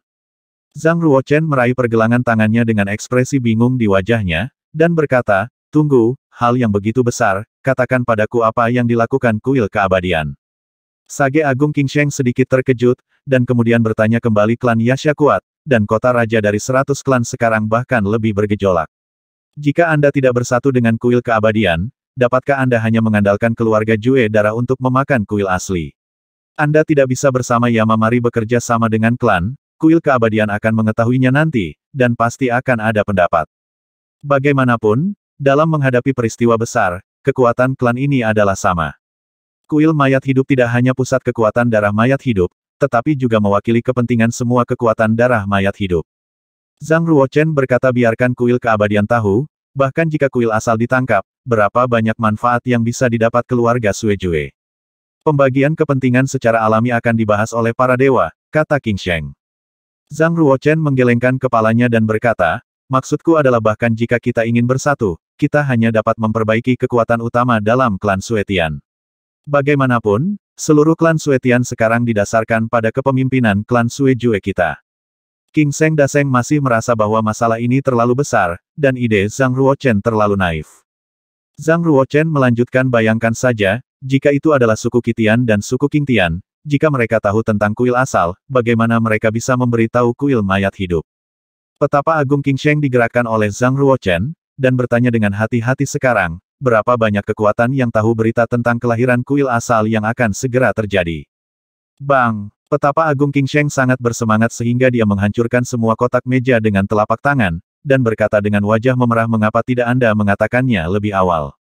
Zhang Ruochen meraih pergelangan tangannya dengan ekspresi bingung di wajahnya, dan berkata, tunggu, hal yang begitu besar, katakan padaku apa yang dilakukan kuil keabadian. Sage Agung King Sheng sedikit terkejut, dan kemudian bertanya kembali klan Yasha kuat, dan kota raja dari seratus klan sekarang bahkan lebih bergejolak. Jika Anda tidak bersatu dengan kuil keabadian, dapatkah Anda hanya mengandalkan keluarga Jue darah untuk memakan kuil asli? Anda tidak bisa bersama Yamamari bekerja sama dengan klan, kuil keabadian akan mengetahuinya nanti, dan pasti akan ada pendapat. Bagaimanapun, dalam menghadapi peristiwa besar, kekuatan klan ini adalah sama. Kuil mayat hidup tidak hanya pusat kekuatan darah mayat hidup, tetapi juga mewakili kepentingan semua kekuatan darah mayat hidup. Zhang Ruochen berkata biarkan kuil keabadian tahu, bahkan jika kuil asal ditangkap, berapa banyak manfaat yang bisa didapat keluarga Suejue. Pembagian kepentingan secara alami akan dibahas oleh para dewa, kata King Sheng. Zhang Ruochen menggelengkan kepalanya dan berkata, maksudku adalah bahkan jika kita ingin bersatu, kita hanya dapat memperbaiki kekuatan utama dalam klan Suetian. Bagaimanapun, Seluruh klan Suetian sekarang didasarkan pada kepemimpinan klan Suejue kita. King Seng Daseng masih merasa bahwa masalah ini terlalu besar, dan ide Zhang Ruochen terlalu naif. Zhang Ruochen melanjutkan bayangkan saja, jika itu adalah suku Kitian dan suku Qingtian, jika mereka tahu tentang kuil asal, bagaimana mereka bisa memberitahu kuil mayat hidup. Petapa Agung King Sheng digerakkan oleh Zhang Ruochen, dan bertanya dengan hati-hati sekarang, berapa banyak kekuatan yang tahu berita tentang kelahiran kuil asal yang akan segera terjadi. Bang! Petapa Agung King Sheng sangat bersemangat sehingga dia menghancurkan semua kotak meja dengan telapak tangan, dan berkata dengan wajah memerah mengapa tidak Anda mengatakannya lebih awal.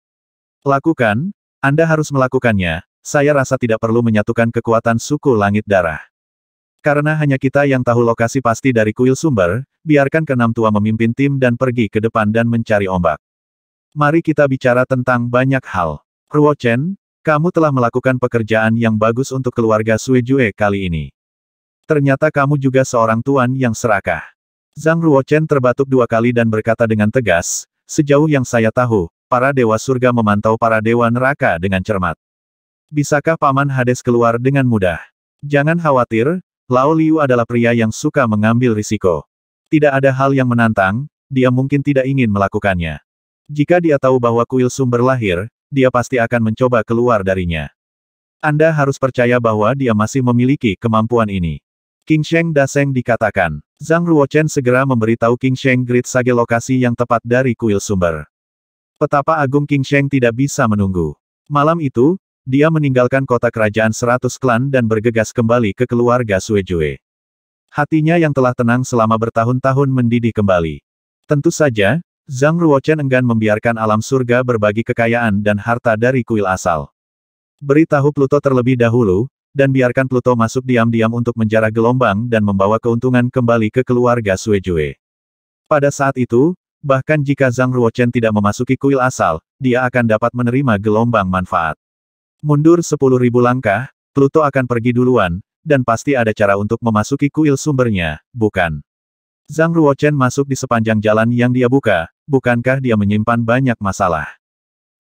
Lakukan, Anda harus melakukannya, saya rasa tidak perlu menyatukan kekuatan suku langit darah. Karena hanya kita yang tahu lokasi pasti dari kuil sumber, biarkan keenam tua memimpin tim dan pergi ke depan dan mencari ombak. Mari kita bicara tentang banyak hal. Ruo Chen, kamu telah melakukan pekerjaan yang bagus untuk keluarga Suejue kali ini. Ternyata kamu juga seorang tuan yang serakah. Zhang Ruo Chen terbatuk dua kali dan berkata dengan tegas, sejauh yang saya tahu, para dewa surga memantau para dewa neraka dengan cermat. Bisakah Paman Hades keluar dengan mudah? Jangan khawatir, Lao Liu adalah pria yang suka mengambil risiko. Tidak ada hal yang menantang, dia mungkin tidak ingin melakukannya. Jika dia tahu bahwa kuil sumber lahir, dia pasti akan mencoba keluar darinya. Anda harus percaya bahwa dia masih memiliki kemampuan ini. King Sheng Daseng dikatakan. Zhang Ruochen segera memberitahu King Sheng Grid Sage lokasi yang tepat dari kuil sumber. Petapa Agung King Sheng tidak bisa menunggu. Malam itu, dia meninggalkan kota kerajaan seratus klan dan bergegas kembali ke keluarga Suejue. Hatinya yang telah tenang selama bertahun-tahun mendidih kembali. Tentu saja, Zhang Ruochen enggan membiarkan alam surga berbagi kekayaan dan harta dari kuil asal. Beritahu Pluto terlebih dahulu, dan biarkan Pluto masuk diam-diam untuk menjarah gelombang dan membawa keuntungan kembali ke keluarga Suejue. Pada saat itu, bahkan jika Zhang Ruochen tidak memasuki kuil asal, dia akan dapat menerima gelombang manfaat. Mundur 10.000 langkah, Pluto akan pergi duluan, dan pasti ada cara untuk memasuki kuil sumbernya, bukan? Zhang Ruochen masuk di sepanjang jalan yang dia buka, bukankah dia menyimpan banyak masalah?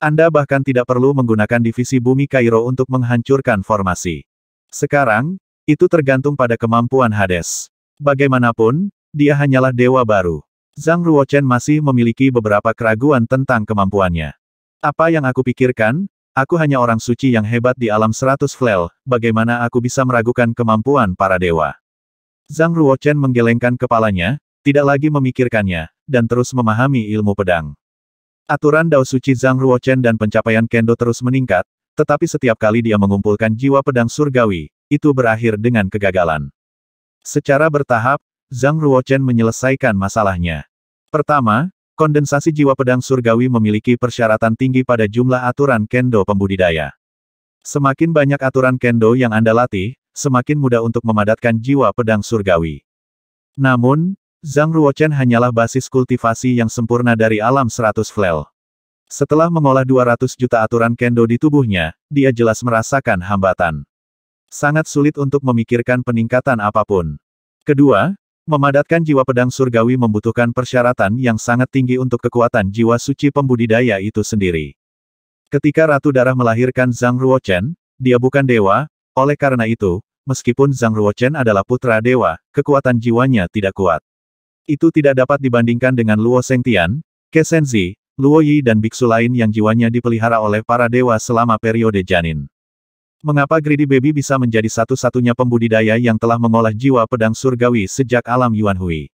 Anda bahkan tidak perlu menggunakan divisi bumi Kairo untuk menghancurkan formasi. Sekarang, itu tergantung pada kemampuan Hades. Bagaimanapun, dia hanyalah dewa baru. Zhang Ruochen masih memiliki beberapa keraguan tentang kemampuannya. Apa yang aku pikirkan? Aku hanya orang suci yang hebat di alam seratus flel, bagaimana aku bisa meragukan kemampuan para dewa? Zhang Ruochen menggelengkan kepalanya, tidak lagi memikirkannya, dan terus memahami ilmu pedang. Aturan Dao Suci Zhang Ruochen dan pencapaian Kendo terus meningkat, tetapi setiap kali dia mengumpulkan jiwa pedang surgawi, itu berakhir dengan kegagalan. Secara bertahap, Zhang Ruochen menyelesaikan masalahnya. Pertama, kondensasi jiwa pedang surgawi memiliki persyaratan tinggi pada jumlah aturan kendo pembudidaya. Semakin banyak aturan kendo yang Anda latih, semakin mudah untuk memadatkan jiwa pedang surgawi. Namun, Zhang Ruochen hanyalah basis kultivasi yang sempurna dari alam 100 flel. Setelah mengolah 200 juta aturan kendo di tubuhnya, dia jelas merasakan hambatan. Sangat sulit untuk memikirkan peningkatan apa pun. Kedua, Memadatkan jiwa pedang surgawi membutuhkan persyaratan yang sangat tinggi untuk kekuatan jiwa suci pembudidaya itu sendiri. Ketika Ratu Darah melahirkan Zhang Ruochen, dia bukan dewa, oleh karena itu, meskipun Zhang Ruochen adalah putra dewa, kekuatan jiwanya tidak kuat. Itu tidak dapat dibandingkan dengan Luo Sengtian, Ke Senzi, Luo Yi dan biksu lain yang jiwanya dipelihara oleh para dewa selama periode janin. Mengapa Greedy Baby bisa menjadi satu-satunya pembudidaya yang telah mengolah jiwa pedang surgawi sejak alam Yuan Hui?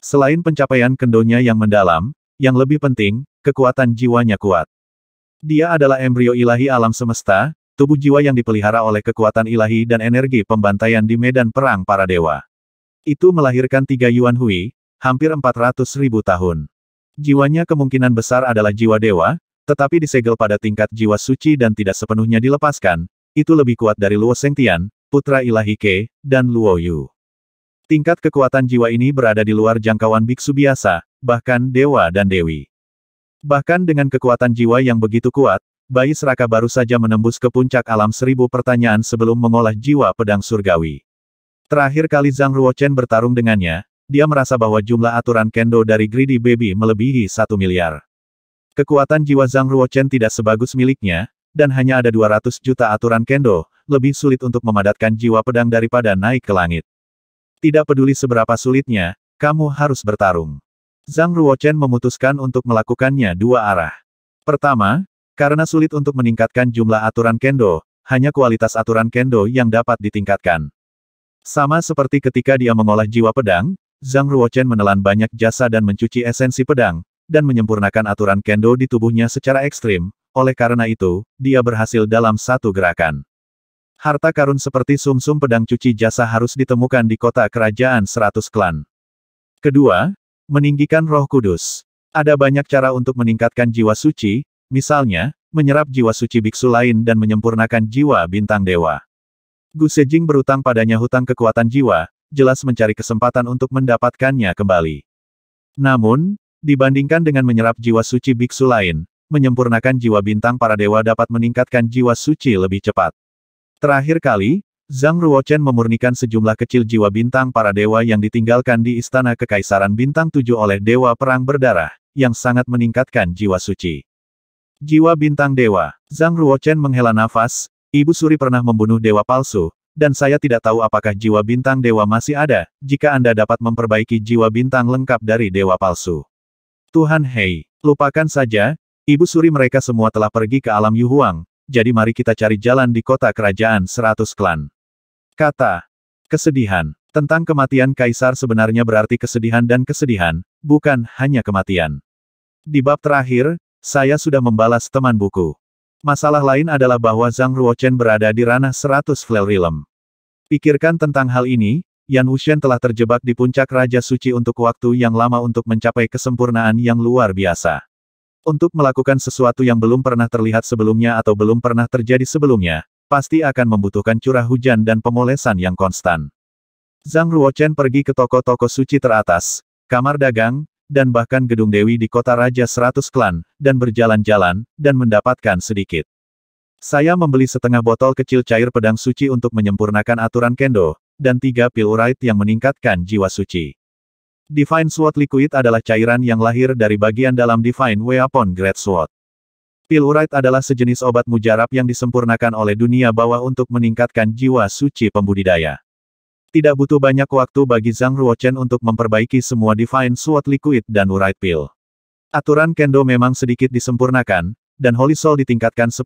Selain pencapaian kendonya yang mendalam, yang lebih penting, kekuatan jiwanya kuat. Dia adalah embrio ilahi alam semesta, tubuh jiwa yang dipelihara oleh kekuatan ilahi dan energi pembantaian di medan perang para dewa. Itu melahirkan tiga Yuan Hui, hampir 400 ribu tahun. Jiwanya kemungkinan besar adalah jiwa dewa, tetapi disegel pada tingkat jiwa suci dan tidak sepenuhnya dilepaskan, itu lebih kuat dari Luo Sengtian, putra ilahi Ke, dan Luo Yu. Tingkat kekuatan jiwa ini berada di luar jangkauan biksu biasa, bahkan dewa dan dewi. Bahkan dengan kekuatan jiwa yang begitu kuat, bayi seraka baru saja menembus ke puncak alam seribu pertanyaan sebelum mengolah jiwa pedang surgawi. Terakhir kali Zhang Ruochen bertarung dengannya, dia merasa bahwa jumlah aturan kendo dari Greedy Baby melebihi satu miliar. Kekuatan jiwa Zhang Ruochen tidak sebagus miliknya, dan hanya ada 200 juta aturan kendo, lebih sulit untuk memadatkan jiwa pedang daripada naik ke langit. Tidak peduli seberapa sulitnya, kamu harus bertarung. Zhang Ruochen memutuskan untuk melakukannya dua arah. Pertama, karena sulit untuk meningkatkan jumlah aturan kendo, hanya kualitas aturan kendo yang dapat ditingkatkan. Sama seperti ketika dia mengolah jiwa pedang, Zhang Ruochen menelan banyak jasa dan mencuci esensi pedang, dan menyempurnakan aturan kendo di tubuhnya secara ekstrim, oleh karena itu, dia berhasil dalam satu gerakan. Harta karun seperti sumsum -sum pedang cuci jasa harus ditemukan di kota kerajaan seratus klan. Kedua, meninggikan roh kudus. Ada banyak cara untuk meningkatkan jiwa suci, misalnya, menyerap jiwa suci biksu lain dan menyempurnakan jiwa bintang dewa. Gu Sejing berutang padanya hutang kekuatan jiwa, jelas mencari kesempatan untuk mendapatkannya kembali. Namun, dibandingkan dengan menyerap jiwa suci biksu lain, menyempurnakan jiwa bintang para dewa dapat meningkatkan jiwa suci lebih cepat. Terakhir kali, Zhang Ruochen memurnikan sejumlah kecil jiwa bintang para dewa yang ditinggalkan di Istana Kekaisaran Bintang Tujuh oleh Dewa Perang Berdarah, yang sangat meningkatkan jiwa suci. Jiwa bintang dewa, Zhang Ruochen menghela nafas, Ibu Suri pernah membunuh dewa palsu, dan saya tidak tahu apakah jiwa bintang dewa masih ada, jika Anda dapat memperbaiki jiwa bintang lengkap dari dewa palsu. Tuhan Hei, lupakan saja, Ibu suri mereka semua telah pergi ke alam Yuhuang, jadi mari kita cari jalan di kota kerajaan seratus klan. Kata. Kesedihan. Tentang kematian kaisar sebenarnya berarti kesedihan dan kesedihan, bukan hanya kematian. Di bab terakhir, saya sudah membalas teman buku. Masalah lain adalah bahwa Zhang Ruochen berada di ranah 100 Flel Realm. Pikirkan tentang hal ini, Yan Wushen telah terjebak di puncak Raja Suci untuk waktu yang lama untuk mencapai kesempurnaan yang luar biasa. Untuk melakukan sesuatu yang belum pernah terlihat sebelumnya atau belum pernah terjadi sebelumnya, pasti akan membutuhkan curah hujan dan pemolesan yang konstan. Zhang Ruochen pergi ke toko-toko suci teratas, kamar dagang, dan bahkan gedung dewi di kota Raja Seratus Klan, dan berjalan-jalan, dan mendapatkan sedikit. Saya membeli setengah botol kecil cair pedang suci untuk menyempurnakan aturan kendo, dan tiga pil urait yang meningkatkan jiwa suci. Divine Sword Liquid adalah cairan yang lahir dari bagian dalam Divine Weapon Great Sword. Pillurite adalah sejenis obat mujarab yang disempurnakan oleh dunia bawah untuk meningkatkan jiwa suci pembudidaya. Tidak butuh banyak waktu bagi Zhang Ruochen untuk memperbaiki semua Divine Sword Liquid dan Urite Pill. Aturan Kendo memang sedikit disempurnakan, dan Holy Soul ditingkatkan 10%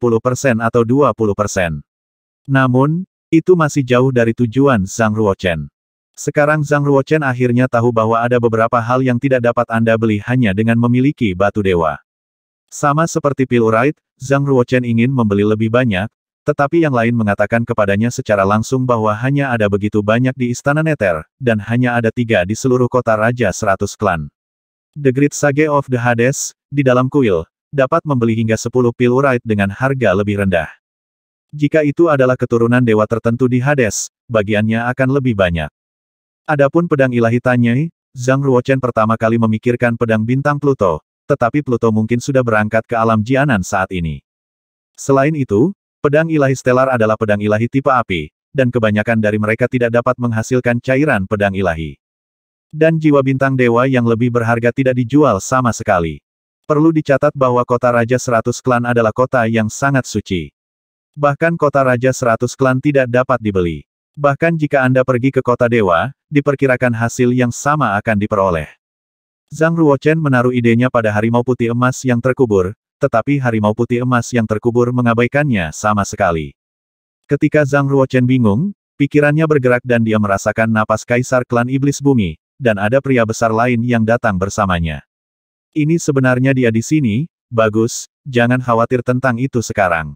atau 20%. Namun, itu masih jauh dari tujuan Zhang Ruochen. Sekarang Zhang Ruochen akhirnya tahu bahwa ada beberapa hal yang tidak dapat Anda beli hanya dengan memiliki batu dewa. Sama seperti Pil Urite, Zhang Ruochen ingin membeli lebih banyak, tetapi yang lain mengatakan kepadanya secara langsung bahwa hanya ada begitu banyak di Istana Nether, dan hanya ada tiga di seluruh kota Raja Seratus Klan. The Great Sage of the Hades, di dalam kuil, dapat membeli hingga 10 pil Urite dengan harga lebih rendah. Jika itu adalah keturunan dewa tertentu di Hades, bagiannya akan lebih banyak. Adapun pedang ilahi Tanyai, Zhang Ruochen pertama kali memikirkan pedang bintang Pluto, tetapi Pluto mungkin sudah berangkat ke alam Jianan saat ini. Selain itu, Pedang ilahi stelar adalah pedang ilahi tipe api, dan kebanyakan dari mereka tidak dapat menghasilkan cairan pedang ilahi. Dan jiwa bintang dewa yang lebih berharga tidak dijual sama sekali. Perlu dicatat bahwa kota Raja Seratus Klan adalah kota yang sangat suci. Bahkan kota Raja Seratus Klan tidak dapat dibeli. Bahkan jika Anda pergi ke kota dewa, diperkirakan hasil yang sama akan diperoleh. Zhang Ruochen menaruh idenya pada harimau putih emas yang terkubur, tetapi harimau putih emas yang terkubur mengabaikannya sama sekali. Ketika Zhang Ruochen bingung, pikirannya bergerak dan dia merasakan napas kaisar klan iblis bumi, dan ada pria besar lain yang datang bersamanya. Ini sebenarnya dia di sini, bagus, jangan khawatir tentang itu sekarang.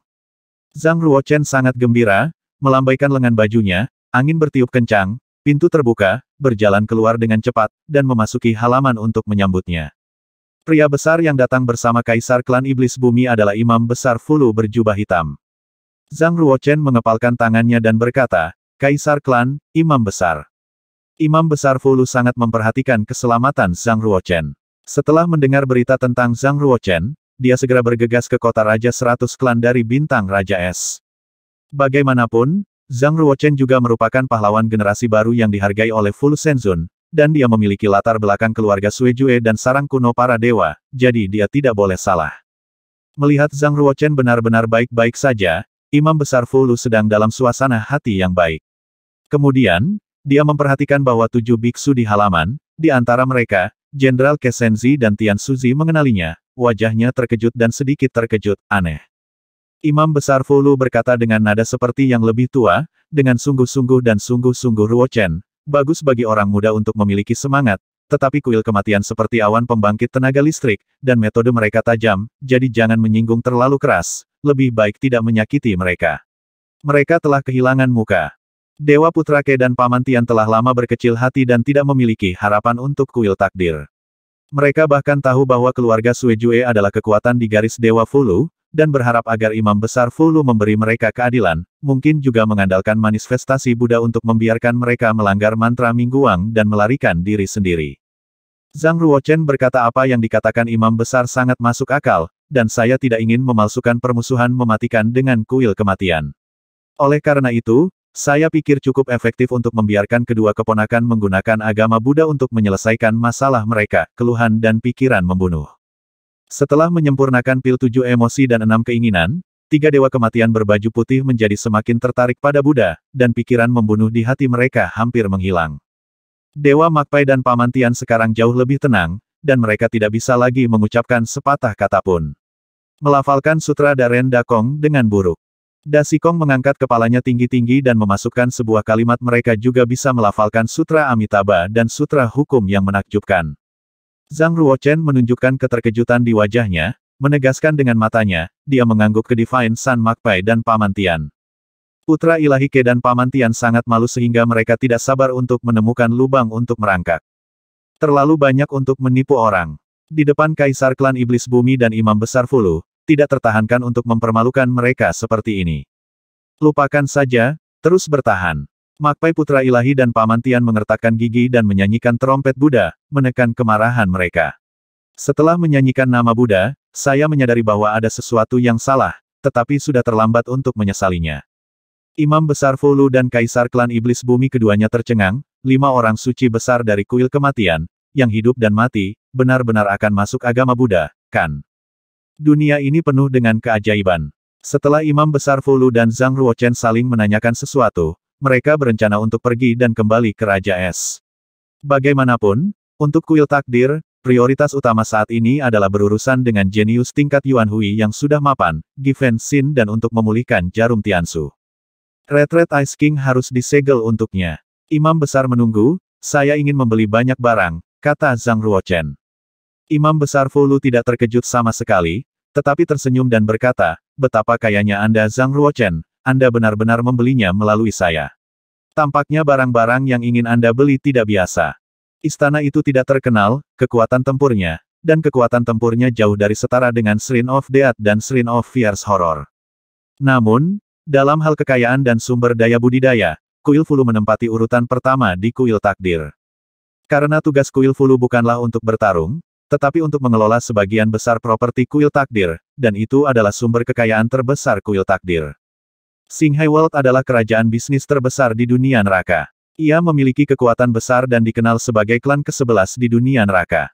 Zhang Ruochen sangat gembira, melambaikan lengan bajunya, angin bertiup kencang, pintu terbuka, berjalan keluar dengan cepat, dan memasuki halaman untuk menyambutnya. Pria besar yang datang bersama Kaisar Klan Iblis Bumi adalah Imam Besar Fulu berjubah hitam. Zhang Ruochen mengepalkan tangannya dan berkata, Kaisar Klan, Imam Besar. Imam Besar Fulu sangat memperhatikan keselamatan Zhang Ruochen. Setelah mendengar berita tentang Zhang Ruochen, dia segera bergegas ke kota Raja Seratus Klan dari Bintang Raja Es. Bagaimanapun, Zhang Ruochen juga merupakan pahlawan generasi baru yang dihargai oleh Fulu Shenzun, dan dia memiliki latar belakang keluarga Suejue dan sarang kuno para dewa, jadi dia tidak boleh salah. Melihat Zhang Ruochen benar-benar baik-baik saja, Imam Besar Fulu sedang dalam suasana hati yang baik. Kemudian, dia memperhatikan bahwa tujuh biksu di halaman, di antara mereka, Jenderal Kesenzi dan Tian Suzi mengenalinya, wajahnya terkejut dan sedikit terkejut, aneh. Imam Besar Fulu berkata dengan nada seperti yang lebih tua, dengan sungguh-sungguh dan sungguh-sungguh Ruochen, Bagus bagi orang muda untuk memiliki semangat, tetapi kuil kematian seperti awan pembangkit tenaga listrik, dan metode mereka tajam, jadi jangan menyinggung terlalu keras, lebih baik tidak menyakiti mereka. Mereka telah kehilangan muka. Dewa Putra Ke dan Pamantian telah lama berkecil hati dan tidak memiliki harapan untuk kuil takdir. Mereka bahkan tahu bahwa keluarga Suejue adalah kekuatan di garis Dewa Fulu, dan berharap agar imam besar Fulu memberi mereka keadilan, mungkin juga mengandalkan manifestasi Buddha untuk membiarkan mereka melanggar mantra Mingguang dan melarikan diri sendiri. Zhang Ruochen berkata apa yang dikatakan imam besar sangat masuk akal, dan saya tidak ingin memalsukan permusuhan mematikan dengan kuil kematian. Oleh karena itu, saya pikir cukup efektif untuk membiarkan kedua keponakan menggunakan agama Buddha untuk menyelesaikan masalah mereka, keluhan dan pikiran membunuh. Setelah menyempurnakan pil tujuh emosi dan enam keinginan, tiga dewa kematian berbaju putih menjadi semakin tertarik pada Buddha, dan pikiran membunuh di hati mereka hampir menghilang. Dewa Makpai dan Pamantian sekarang jauh lebih tenang, dan mereka tidak bisa lagi mengucapkan sepatah kata pun. Melafalkan Sutra Daren Dakong dengan buruk. Dasikong mengangkat kepalanya tinggi-tinggi dan memasukkan sebuah kalimat mereka juga bisa melafalkan Sutra Amitabha dan Sutra Hukum yang menakjubkan. Zhang Ruochen menunjukkan keterkejutan di wajahnya, menegaskan dengan matanya, dia mengangguk ke Divine Sun Makpai dan Pamantian. Putra ilahi Ke dan Pamantian sangat malu sehingga mereka tidak sabar untuk menemukan lubang untuk merangkak. Terlalu banyak untuk menipu orang. Di depan Kaisar Klan Iblis Bumi dan Imam Besar Fulu, tidak tertahankan untuk mempermalukan mereka seperti ini. Lupakan saja, terus bertahan. Makpai Putra Ilahi dan Pamantian mengertakkan gigi dan menyanyikan trompet Buddha, menekan kemarahan mereka. Setelah menyanyikan nama Buddha, saya menyadari bahwa ada sesuatu yang salah, tetapi sudah terlambat untuk menyesalinya. Imam Besar Fulu dan Kaisar Klan Iblis Bumi keduanya tercengang, lima orang suci besar dari kuil kematian, yang hidup dan mati, benar-benar akan masuk agama Buddha, kan? Dunia ini penuh dengan keajaiban. Setelah Imam Besar Fulu dan Zhang Ruochen saling menanyakan sesuatu, mereka berencana untuk pergi dan kembali ke Raja Es. Bagaimanapun, untuk kuil takdir, prioritas utama saat ini adalah berurusan dengan jenius tingkat Yuan Hui yang sudah mapan, Given Xin dan untuk memulihkan jarum Tiansu. Red Ice King harus disegel untuknya. Imam besar menunggu, saya ingin membeli banyak barang, kata Zhang Ruochen. Imam besar Fulu tidak terkejut sama sekali, tetapi tersenyum dan berkata, betapa kayanya Anda Zhang Ruochen, Anda benar-benar membelinya melalui saya. Tampaknya barang-barang yang ingin Anda beli tidak biasa. Istana itu tidak terkenal, kekuatan tempurnya, dan kekuatan tempurnya jauh dari setara dengan Shrine of Death dan Shrine of Fierce Horror. Namun, dalam hal kekayaan dan sumber daya budidaya, Kuil Fulu menempati urutan pertama di Kuil Takdir. Karena tugas Kuil Fulu bukanlah untuk bertarung, tetapi untuk mengelola sebagian besar properti Kuil Takdir, dan itu adalah sumber kekayaan terbesar Kuil Takdir. Singhai World adalah kerajaan bisnis terbesar di dunia neraka. Ia memiliki kekuatan besar dan dikenal sebagai klan ke-11 di dunia neraka.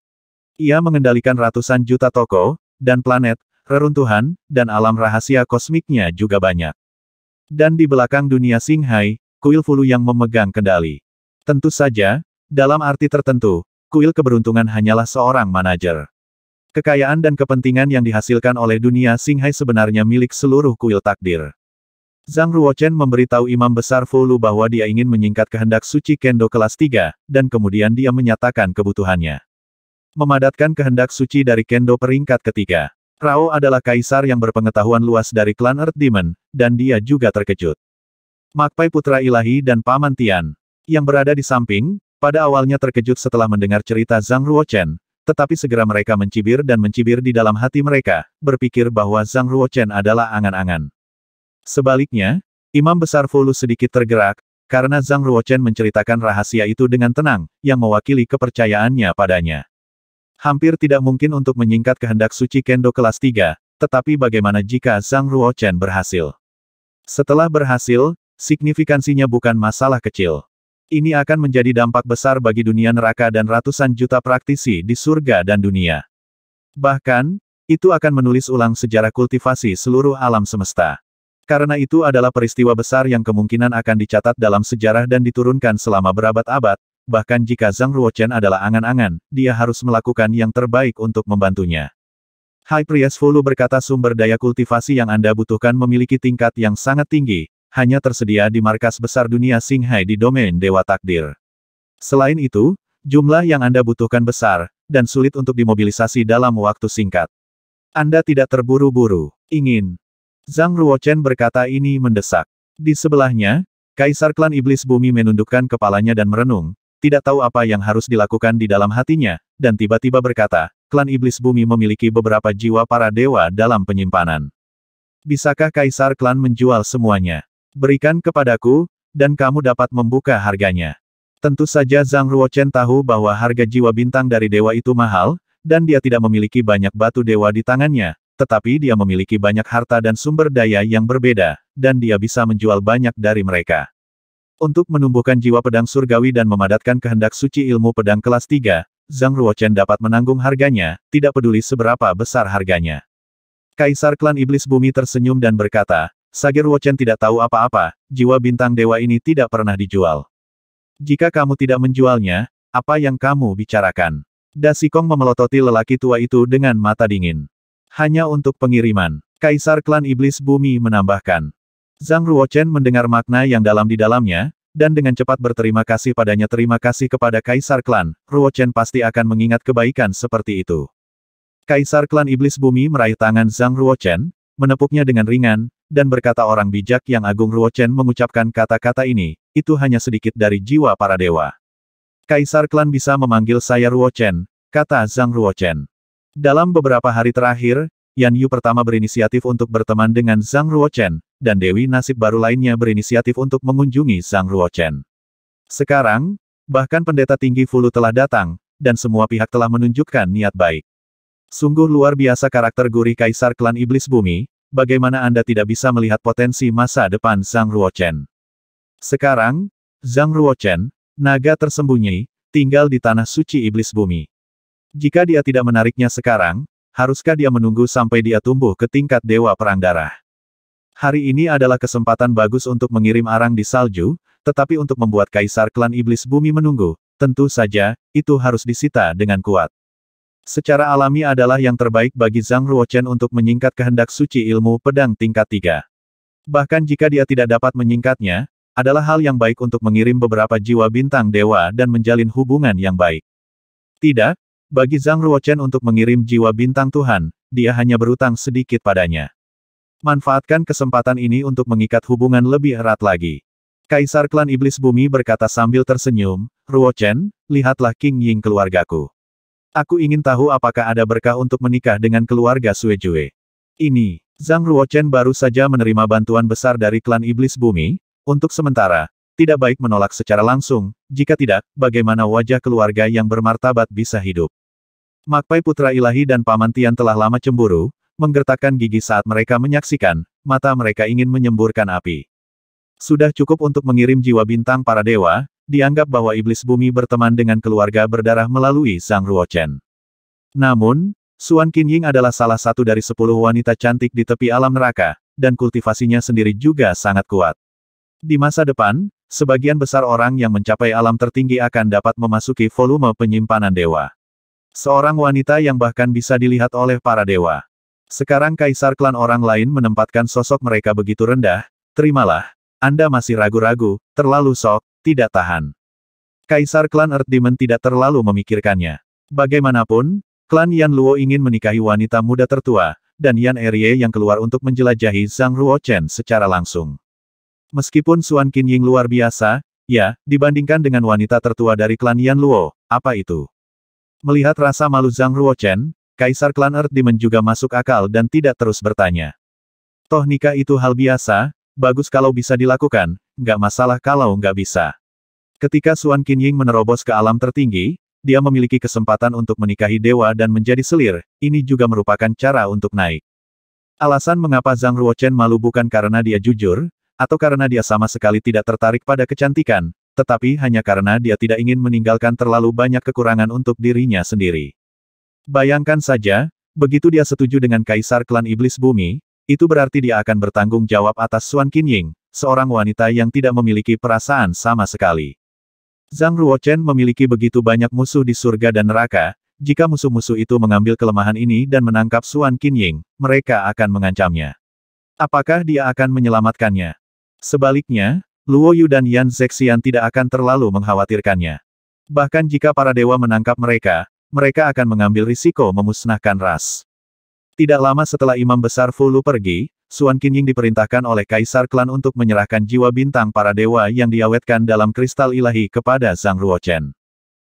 Ia mengendalikan ratusan juta toko, dan planet, reruntuhan, dan alam rahasia kosmiknya juga banyak. Dan di belakang dunia Singhai, kuil Fulu yang memegang kendali. Tentu saja, dalam arti tertentu, kuil keberuntungan hanyalah seorang manajer. Kekayaan dan kepentingan yang dihasilkan oleh dunia Singhai sebenarnya milik seluruh kuil takdir. Zhang Ruochen memberitahu imam besar Fulu bahwa dia ingin menyingkat kehendak suci Kendo kelas 3, dan kemudian dia menyatakan kebutuhannya. Memadatkan kehendak suci dari Kendo peringkat ketiga. Rao adalah kaisar yang berpengetahuan luas dari klan Earth Demon, dan dia juga terkejut. Makpai Putra Ilahi dan Paman Tian, yang berada di samping, pada awalnya terkejut setelah mendengar cerita Zhang Ruochen, tetapi segera mereka mencibir dan mencibir di dalam hati mereka, berpikir bahwa Zhang Ruochen adalah angan-angan. Sebaliknya, Imam Besar Fulu sedikit tergerak, karena Zhang Ruochen menceritakan rahasia itu dengan tenang, yang mewakili kepercayaannya padanya. Hampir tidak mungkin untuk menyingkat kehendak suci Kendo kelas 3, tetapi bagaimana jika Zhang Ruochen berhasil? Setelah berhasil, signifikansinya bukan masalah kecil. Ini akan menjadi dampak besar bagi dunia neraka dan ratusan juta praktisi di surga dan dunia. Bahkan, itu akan menulis ulang sejarah kultivasi seluruh alam semesta. Karena itu adalah peristiwa besar yang kemungkinan akan dicatat dalam sejarah dan diturunkan selama berabad-abad, bahkan jika Zhang Ruochen adalah angan-angan, dia harus melakukan yang terbaik untuk membantunya. High Priest Fulu berkata sumber daya kultivasi yang Anda butuhkan memiliki tingkat yang sangat tinggi, hanya tersedia di markas besar dunia Singhai di domain Dewa Takdir. Selain itu, jumlah yang Anda butuhkan besar, dan sulit untuk dimobilisasi dalam waktu singkat. Anda tidak terburu-buru, ingin, Zhang Ruochen berkata ini mendesak. Di sebelahnya, Kaisar Klan Iblis Bumi menundukkan kepalanya dan merenung, tidak tahu apa yang harus dilakukan di dalam hatinya, dan tiba-tiba berkata, Klan Iblis Bumi memiliki beberapa jiwa para dewa dalam penyimpanan. Bisakah Kaisar Klan menjual semuanya? Berikan kepadaku, dan kamu dapat membuka harganya. Tentu saja Zhang Ruochen tahu bahwa harga jiwa bintang dari dewa itu mahal, dan dia tidak memiliki banyak batu dewa di tangannya, tetapi dia memiliki banyak harta dan sumber daya yang berbeda, dan dia bisa menjual banyak dari mereka. Untuk menumbuhkan jiwa pedang surgawi dan memadatkan kehendak suci ilmu pedang kelas 3, Zhang Ruochen dapat menanggung harganya, tidak peduli seberapa besar harganya. Kaisar klan Iblis Bumi tersenyum dan berkata, Sage Ruochen tidak tahu apa-apa, jiwa bintang dewa ini tidak pernah dijual. Jika kamu tidak menjualnya, apa yang kamu bicarakan? Dasikong memelototi lelaki tua itu dengan mata dingin. Hanya untuk pengiriman. Kaisar klan Iblis Bumi menambahkan. Zhang Ruochen mendengar makna yang dalam di dalamnya, dan dengan cepat berterima kasih padanya terima kasih kepada Kaisar klan, Ruochen pasti akan mengingat kebaikan seperti itu. Kaisar klan Iblis Bumi meraih tangan Zhang Ruochen, menepuknya dengan ringan, dan berkata orang bijak yang agung Ruochen mengucapkan kata-kata ini, itu hanya sedikit dari jiwa para dewa. Kaisar klan bisa memanggil saya Ruochen, kata Zhang Ruochen. Dalam beberapa hari terakhir, Yan Yu pertama berinisiatif untuk berteman dengan Zhang Ruochen, dan Dewi Nasib baru lainnya berinisiatif untuk mengunjungi Zhang Ruochen. Sekarang, bahkan pendeta tinggi Fulu telah datang, dan semua pihak telah menunjukkan niat baik. Sungguh luar biasa karakter gurih Kaisar Klan Iblis Bumi, bagaimana Anda tidak bisa melihat potensi masa depan Zhang Ruochen. Sekarang, Zhang Ruochen, naga tersembunyi, tinggal di tanah suci Iblis Bumi. Jika dia tidak menariknya sekarang, haruskah dia menunggu sampai dia tumbuh ke tingkat Dewa Perang Darah? Hari ini adalah kesempatan bagus untuk mengirim arang di salju, tetapi untuk membuat Kaisar Klan Iblis Bumi menunggu, tentu saja, itu harus disita dengan kuat. Secara alami adalah yang terbaik bagi Zhang Ruochen untuk menyingkat kehendak suci ilmu pedang tingkat 3. Bahkan jika dia tidak dapat menyingkatnya, adalah hal yang baik untuk mengirim beberapa jiwa bintang dewa dan menjalin hubungan yang baik. Tidak, bagi Zhang Ruochen untuk mengirim jiwa bintang Tuhan, dia hanya berutang sedikit padanya. Manfaatkan kesempatan ini untuk mengikat hubungan lebih erat lagi. Kaisar klan Iblis Bumi berkata sambil tersenyum, Ruochen, lihatlah King Ying keluargaku. Aku ingin tahu apakah ada berkah untuk menikah dengan keluarga Suejue. Ini, Zhang Ruochen baru saja menerima bantuan besar dari klan Iblis Bumi, untuk sementara, tidak baik menolak secara langsung, jika tidak, bagaimana wajah keluarga yang bermartabat bisa hidup. Makpai Putra Ilahi dan Paman Tian telah lama cemburu, menggertakkan gigi saat mereka menyaksikan, mata mereka ingin menyemburkan api. Sudah cukup untuk mengirim jiwa bintang para dewa, dianggap bahwa iblis bumi berteman dengan keluarga berdarah melalui Zhang Ruochen. Namun, Suan Qinying adalah salah satu dari sepuluh wanita cantik di tepi alam neraka, dan kultivasinya sendiri juga sangat kuat. Di masa depan, sebagian besar orang yang mencapai alam tertinggi akan dapat memasuki volume penyimpanan dewa. Seorang wanita yang bahkan bisa dilihat oleh para dewa. Sekarang kaisar klan orang lain menempatkan sosok mereka begitu rendah, terimalah, Anda masih ragu-ragu, terlalu sok, tidak tahan. Kaisar klan Earth Demon tidak terlalu memikirkannya. Bagaimanapun, klan Yan Luo ingin menikahi wanita muda tertua, dan Yan Erie yang keluar untuk menjelajahi Zhang Ruochen secara langsung. Meskipun Suan Ying luar biasa, ya, dibandingkan dengan wanita tertua dari klan Yan Luo, apa itu? Melihat rasa malu Zhang Ruochen, Kaisar klan Earth Demon juga masuk akal dan tidak terus bertanya. Toh nikah itu hal biasa, bagus kalau bisa dilakukan, nggak masalah kalau nggak bisa. Ketika Suan Qinying menerobos ke alam tertinggi, dia memiliki kesempatan untuk menikahi dewa dan menjadi selir, ini juga merupakan cara untuk naik. Alasan mengapa Zhang Ruochen malu bukan karena dia jujur, atau karena dia sama sekali tidak tertarik pada kecantikan, tetapi hanya karena dia tidak ingin meninggalkan terlalu banyak kekurangan untuk dirinya sendiri. Bayangkan saja, begitu dia setuju dengan Kaisar Klan Iblis Bumi, itu berarti dia akan bertanggung jawab atas Suan Qinying, seorang wanita yang tidak memiliki perasaan sama sekali. Zhang Ruochen memiliki begitu banyak musuh di surga dan neraka, jika musuh-musuh itu mengambil kelemahan ini dan menangkap Suan Qinying, mereka akan mengancamnya. Apakah dia akan menyelamatkannya? Sebaliknya, Luo Yu dan Yan Zexian tidak akan terlalu mengkhawatirkannya. Bahkan jika para dewa menangkap mereka, mereka akan mengambil risiko memusnahkan ras. Tidak lama setelah imam besar Fu Lu pergi, Suan Qinying diperintahkan oleh Kaisar Klan untuk menyerahkan jiwa bintang para dewa yang diawetkan dalam kristal ilahi kepada Zhang Ruochen.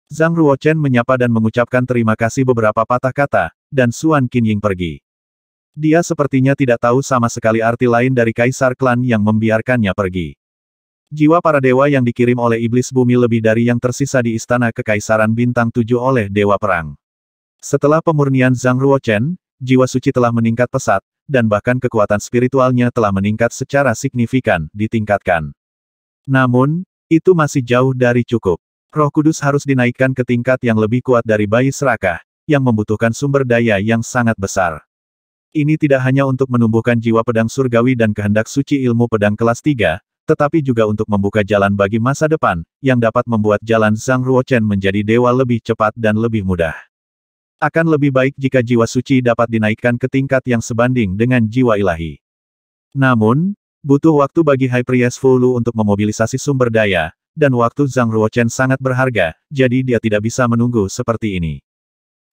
Zhang Ruochen menyapa dan mengucapkan terima kasih beberapa patah kata, dan Suan Qinying pergi. Dia sepertinya tidak tahu sama sekali arti lain dari Kaisar Klan yang membiarkannya pergi. Jiwa para dewa yang dikirim oleh iblis bumi lebih dari yang tersisa di istana kekaisaran bintang tujuh oleh dewa perang. Setelah pemurnian Zhang Ruochen, jiwa suci telah meningkat pesat, dan bahkan kekuatan spiritualnya telah meningkat secara signifikan, ditingkatkan. Namun, itu masih jauh dari cukup. Roh Kudus harus dinaikkan ke tingkat yang lebih kuat dari bayi serakah, yang membutuhkan sumber daya yang sangat besar. Ini tidak hanya untuk menumbuhkan jiwa pedang surgawi dan kehendak suci ilmu pedang kelas 3, tetapi juga untuk membuka jalan bagi masa depan, yang dapat membuat jalan Zhang Ruochen menjadi dewa lebih cepat dan lebih mudah. Akan lebih baik jika jiwa suci dapat dinaikkan ke tingkat yang sebanding dengan jiwa ilahi. Namun, butuh waktu bagi High Priest Fulu untuk memobilisasi sumber daya, dan waktu Zhang Ruochen sangat berharga, jadi dia tidak bisa menunggu seperti ini.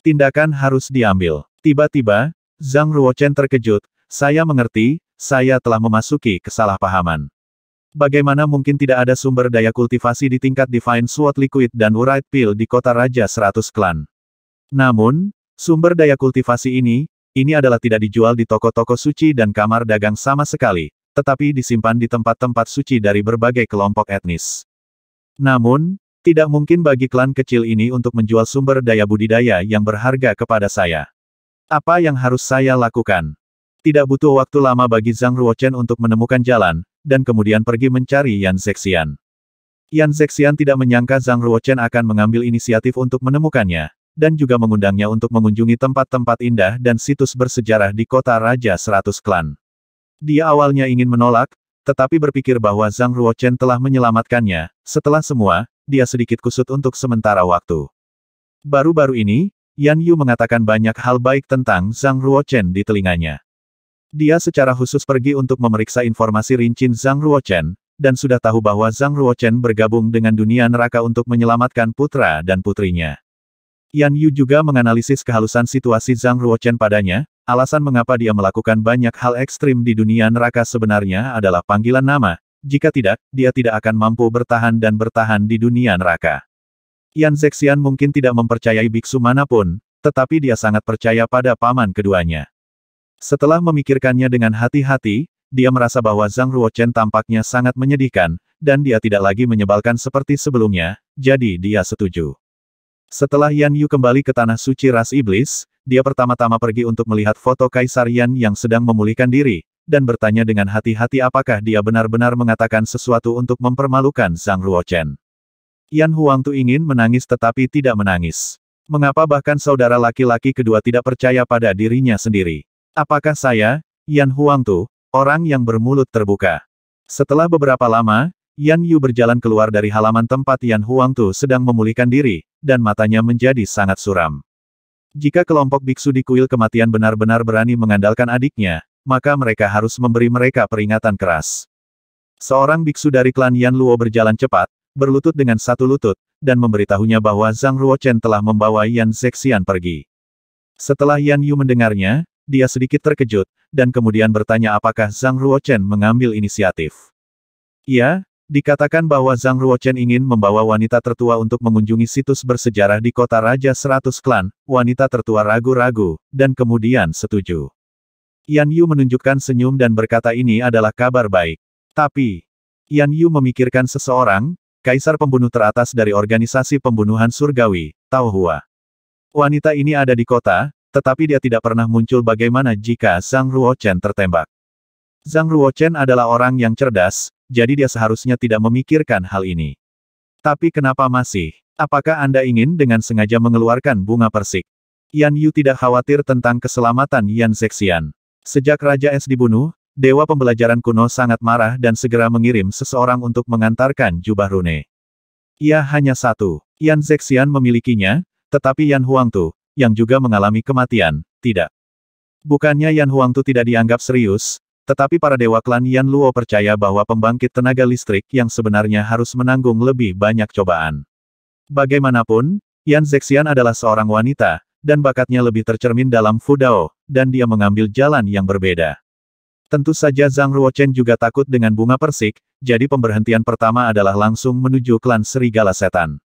Tindakan harus diambil. Tiba-tiba, Zhang Ruochen terkejut, saya mengerti, saya telah memasuki kesalahpahaman. Bagaimana mungkin tidak ada sumber daya kultivasi di tingkat Divine Sword Liquid dan Wright Pill di kota Raja Seratus Klan? Namun, sumber daya kultivasi ini, ini adalah tidak dijual di toko-toko suci dan kamar dagang sama sekali, tetapi disimpan di tempat-tempat suci dari berbagai kelompok etnis. Namun, tidak mungkin bagi klan kecil ini untuk menjual sumber daya budidaya yang berharga kepada saya. Apa yang harus saya lakukan? Tidak butuh waktu lama bagi Zhang Ruochen untuk menemukan jalan, dan kemudian pergi mencari Yan Zexian. Yan Zexian tidak menyangka Zhang Ruochen akan mengambil inisiatif untuk menemukannya, dan juga mengundangnya untuk mengunjungi tempat-tempat indah dan situs bersejarah di kota Raja Seratus Klan. Dia awalnya ingin menolak, tetapi berpikir bahwa Zhang Ruochen telah menyelamatkannya, setelah semua, dia sedikit kusut untuk sementara waktu. Baru-baru ini, Yan Yu mengatakan banyak hal baik tentang Zhang Ruochen di telinganya. Dia secara khusus pergi untuk memeriksa informasi rincin Zhang Ruochen, dan sudah tahu bahwa Zhang Ruochen bergabung dengan dunia neraka untuk menyelamatkan putra dan putrinya. Yan Yu juga menganalisis kehalusan situasi Zhang Ruochen padanya, Alasan mengapa dia melakukan banyak hal ekstrim di dunia neraka sebenarnya adalah panggilan nama, jika tidak, dia tidak akan mampu bertahan dan bertahan di dunia neraka. Yan Zexian mungkin tidak mempercayai biksu mana pun, tetapi dia sangat percaya pada paman keduanya. Setelah memikirkannya dengan hati-hati, dia merasa bahwa Zhang Ruochen tampaknya sangat menyedihkan, dan dia tidak lagi menyebalkan seperti sebelumnya, jadi dia setuju. Setelah Yan Yu kembali ke tanah suci ras iblis, dia pertama-tama pergi untuk melihat foto Kaisar Yan yang sedang memulihkan diri, dan bertanya dengan hati-hati apakah dia benar-benar mengatakan sesuatu untuk mempermalukan Zhang Ruochen. Yan Huangtu ingin menangis tetapi tidak menangis. Mengapa bahkan saudara laki-laki kedua tidak percaya pada dirinya sendiri? Apakah saya, Yan Huangtu, orang yang bermulut terbuka? Setelah beberapa lama, Yan Yu berjalan keluar dari halaman tempat Yan Huangtu sedang memulihkan diri, dan matanya menjadi sangat suram. Jika kelompok biksu di kuil kematian benar-benar berani mengandalkan adiknya, maka mereka harus memberi mereka peringatan keras. Seorang biksu dari klan Yan Luo berjalan cepat, berlutut dengan satu lutut, dan memberitahunya bahwa Zhang Ruochen telah membawa Yan Zexian pergi. Setelah Yan Yu mendengarnya, dia sedikit terkejut, dan kemudian bertanya apakah Zhang Ruochen mengambil inisiatif. Iya, Dikatakan bahwa Zhang Ruochen ingin membawa wanita tertua untuk mengunjungi situs bersejarah di kota Raja Seratus Klan, wanita tertua ragu-ragu, dan kemudian setuju. Yan Yu menunjukkan senyum dan berkata ini adalah kabar baik. Tapi, Yan Yu memikirkan seseorang, kaisar pembunuh teratas dari organisasi pembunuhan surgawi, Tao Hua. Wanita ini ada di kota, tetapi dia tidak pernah muncul bagaimana jika Zhang Ruochen tertembak. Zhang Ruochen adalah orang yang cerdas, jadi dia seharusnya tidak memikirkan hal ini. Tapi kenapa masih? Apakah Anda ingin dengan sengaja mengeluarkan bunga persik? Yan Yu tidak khawatir tentang keselamatan Yan Zexian. Sejak Raja Es dibunuh, Dewa Pembelajaran Kuno sangat marah dan segera mengirim seseorang untuk mengantarkan jubah rune. Ia hanya satu. Yan Zexian memilikinya, tetapi Yan Huangtu, yang juga mengalami kematian, tidak. Bukannya Yan Huangtu tidak dianggap serius, tetapi para dewa klan Yan Luo percaya bahwa pembangkit tenaga listrik yang sebenarnya harus menanggung lebih banyak cobaan. Bagaimanapun, Yan Zexian adalah seorang wanita, dan bakatnya lebih tercermin dalam Fudao, dan dia mengambil jalan yang berbeda. Tentu saja Zhang Ruochen juga takut dengan bunga persik, jadi pemberhentian pertama adalah langsung menuju klan Serigala Setan.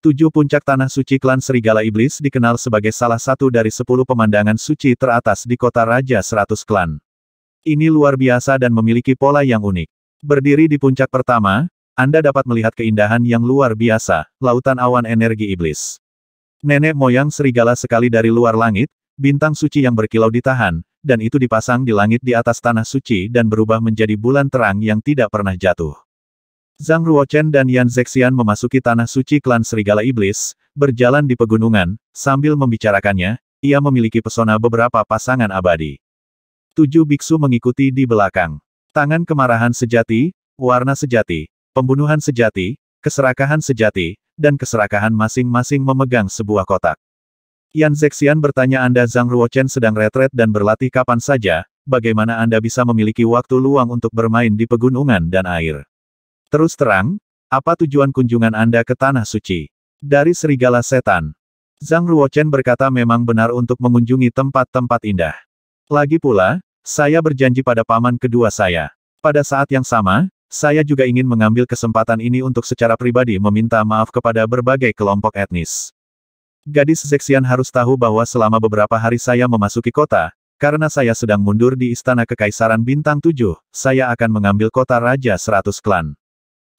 Tujuh puncak tanah suci klan Serigala Iblis dikenal sebagai salah satu dari sepuluh pemandangan suci teratas di kota Raja Seratus Klan. Ini luar biasa dan memiliki pola yang unik. Berdiri di puncak pertama, Anda dapat melihat keindahan yang luar biasa, lautan awan energi iblis. Nenek moyang serigala sekali dari luar langit, bintang suci yang berkilau ditahan, dan itu dipasang di langit di atas tanah suci dan berubah menjadi bulan terang yang tidak pernah jatuh. Zhang Ruochen dan Yan Zexian memasuki tanah suci klan serigala iblis, berjalan di pegunungan, sambil membicarakannya, ia memiliki pesona beberapa pasangan abadi. Tujuh biksu mengikuti di belakang. Tangan kemarahan sejati, warna sejati, pembunuhan sejati, keserakahan sejati, dan keserakahan masing-masing memegang sebuah kotak. Yan Zexian bertanya Anda Zhang Ruochen sedang retret dan berlatih kapan saja, bagaimana Anda bisa memiliki waktu luang untuk bermain di pegunungan dan air? Terus terang, apa tujuan kunjungan Anda ke Tanah Suci? Dari Serigala Setan. Zhang Ruochen berkata memang benar untuk mengunjungi tempat-tempat indah. Lagi pula, saya berjanji pada paman kedua saya. Pada saat yang sama, saya juga ingin mengambil kesempatan ini untuk secara pribadi meminta maaf kepada berbagai kelompok etnis. Gadis seksian harus tahu bahwa selama beberapa hari saya memasuki kota, karena saya sedang mundur di Istana Kekaisaran Bintang 7, saya akan mengambil kota Raja Seratus Klan.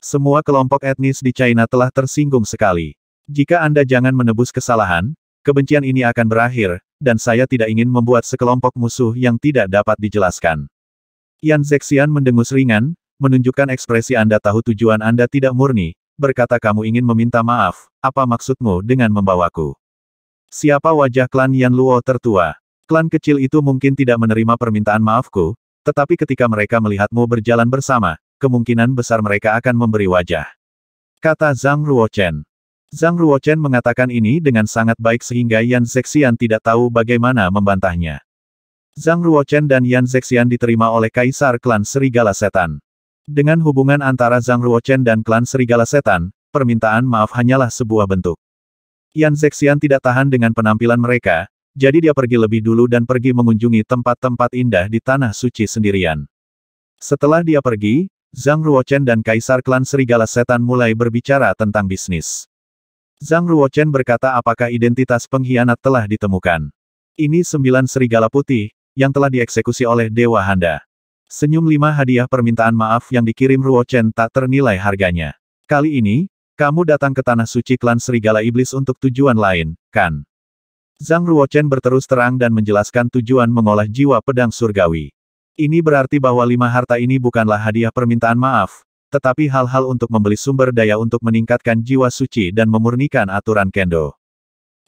Semua kelompok etnis di China telah tersinggung sekali. Jika Anda jangan menebus kesalahan, kebencian ini akan berakhir, dan saya tidak ingin membuat sekelompok musuh yang tidak dapat dijelaskan. Yan Zexian mendengus ringan, menunjukkan ekspresi Anda tahu tujuan Anda tidak murni, berkata kamu ingin meminta maaf, apa maksudmu dengan membawaku? Siapa wajah klan Yan Luo tertua? Klan kecil itu mungkin tidak menerima permintaan maafku, tetapi ketika mereka melihatmu berjalan bersama, kemungkinan besar mereka akan memberi wajah. Kata Zhang Ruochen. Zhang Ruochen mengatakan ini dengan sangat baik sehingga Yan Zexian tidak tahu bagaimana membantahnya. Zhang Ruochen dan Yan Zexian diterima oleh Kaisar klan Serigala Setan. Dengan hubungan antara Zhang Ruochen dan klan Serigala Setan, permintaan maaf hanyalah sebuah bentuk. Yan Zexian tidak tahan dengan penampilan mereka, jadi dia pergi lebih dulu dan pergi mengunjungi tempat-tempat indah di Tanah Suci sendirian. Setelah dia pergi, Zhang Ruochen dan Kaisar klan Serigala Setan mulai berbicara tentang bisnis. Zhang Ruochen berkata apakah identitas pengkhianat telah ditemukan. Ini sembilan serigala putih, yang telah dieksekusi oleh Dewa Handa. Senyum lima hadiah permintaan maaf yang dikirim Ruochen tak ternilai harganya. Kali ini, kamu datang ke tanah suci klan serigala iblis untuk tujuan lain, kan? Zhang Ruochen berterus terang dan menjelaskan tujuan mengolah jiwa pedang surgawi. Ini berarti bahwa lima harta ini bukanlah hadiah permintaan maaf, tetapi hal-hal untuk membeli sumber daya untuk meningkatkan jiwa suci dan memurnikan aturan kendo.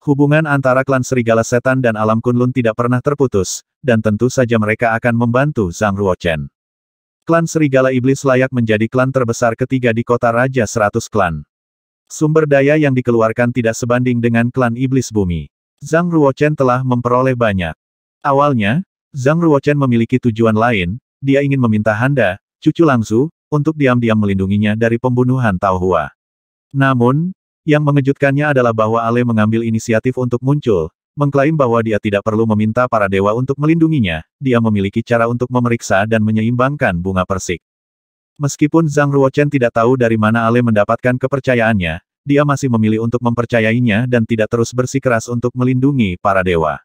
Hubungan antara klan serigala setan dan alam kunlun tidak pernah terputus, dan tentu saja mereka akan membantu Zhang Ruochen. Klan serigala iblis layak menjadi klan terbesar ketiga di kota Raja Seratus Klan. Sumber daya yang dikeluarkan tidak sebanding dengan klan iblis bumi. Zhang Ruochen telah memperoleh banyak. Awalnya, Zhang Ruochen memiliki tujuan lain, dia ingin meminta Handa, cucu Langsu, untuk diam-diam melindunginya dari pembunuhan Tao Hua. Namun, yang mengejutkannya adalah bahwa Ale mengambil inisiatif untuk muncul, mengklaim bahwa dia tidak perlu meminta para dewa untuk melindunginya, dia memiliki cara untuk memeriksa dan menyeimbangkan bunga persik. Meskipun Zhang Ruochen tidak tahu dari mana Ale mendapatkan kepercayaannya, dia masih memilih untuk mempercayainya dan tidak terus bersikeras untuk melindungi para dewa.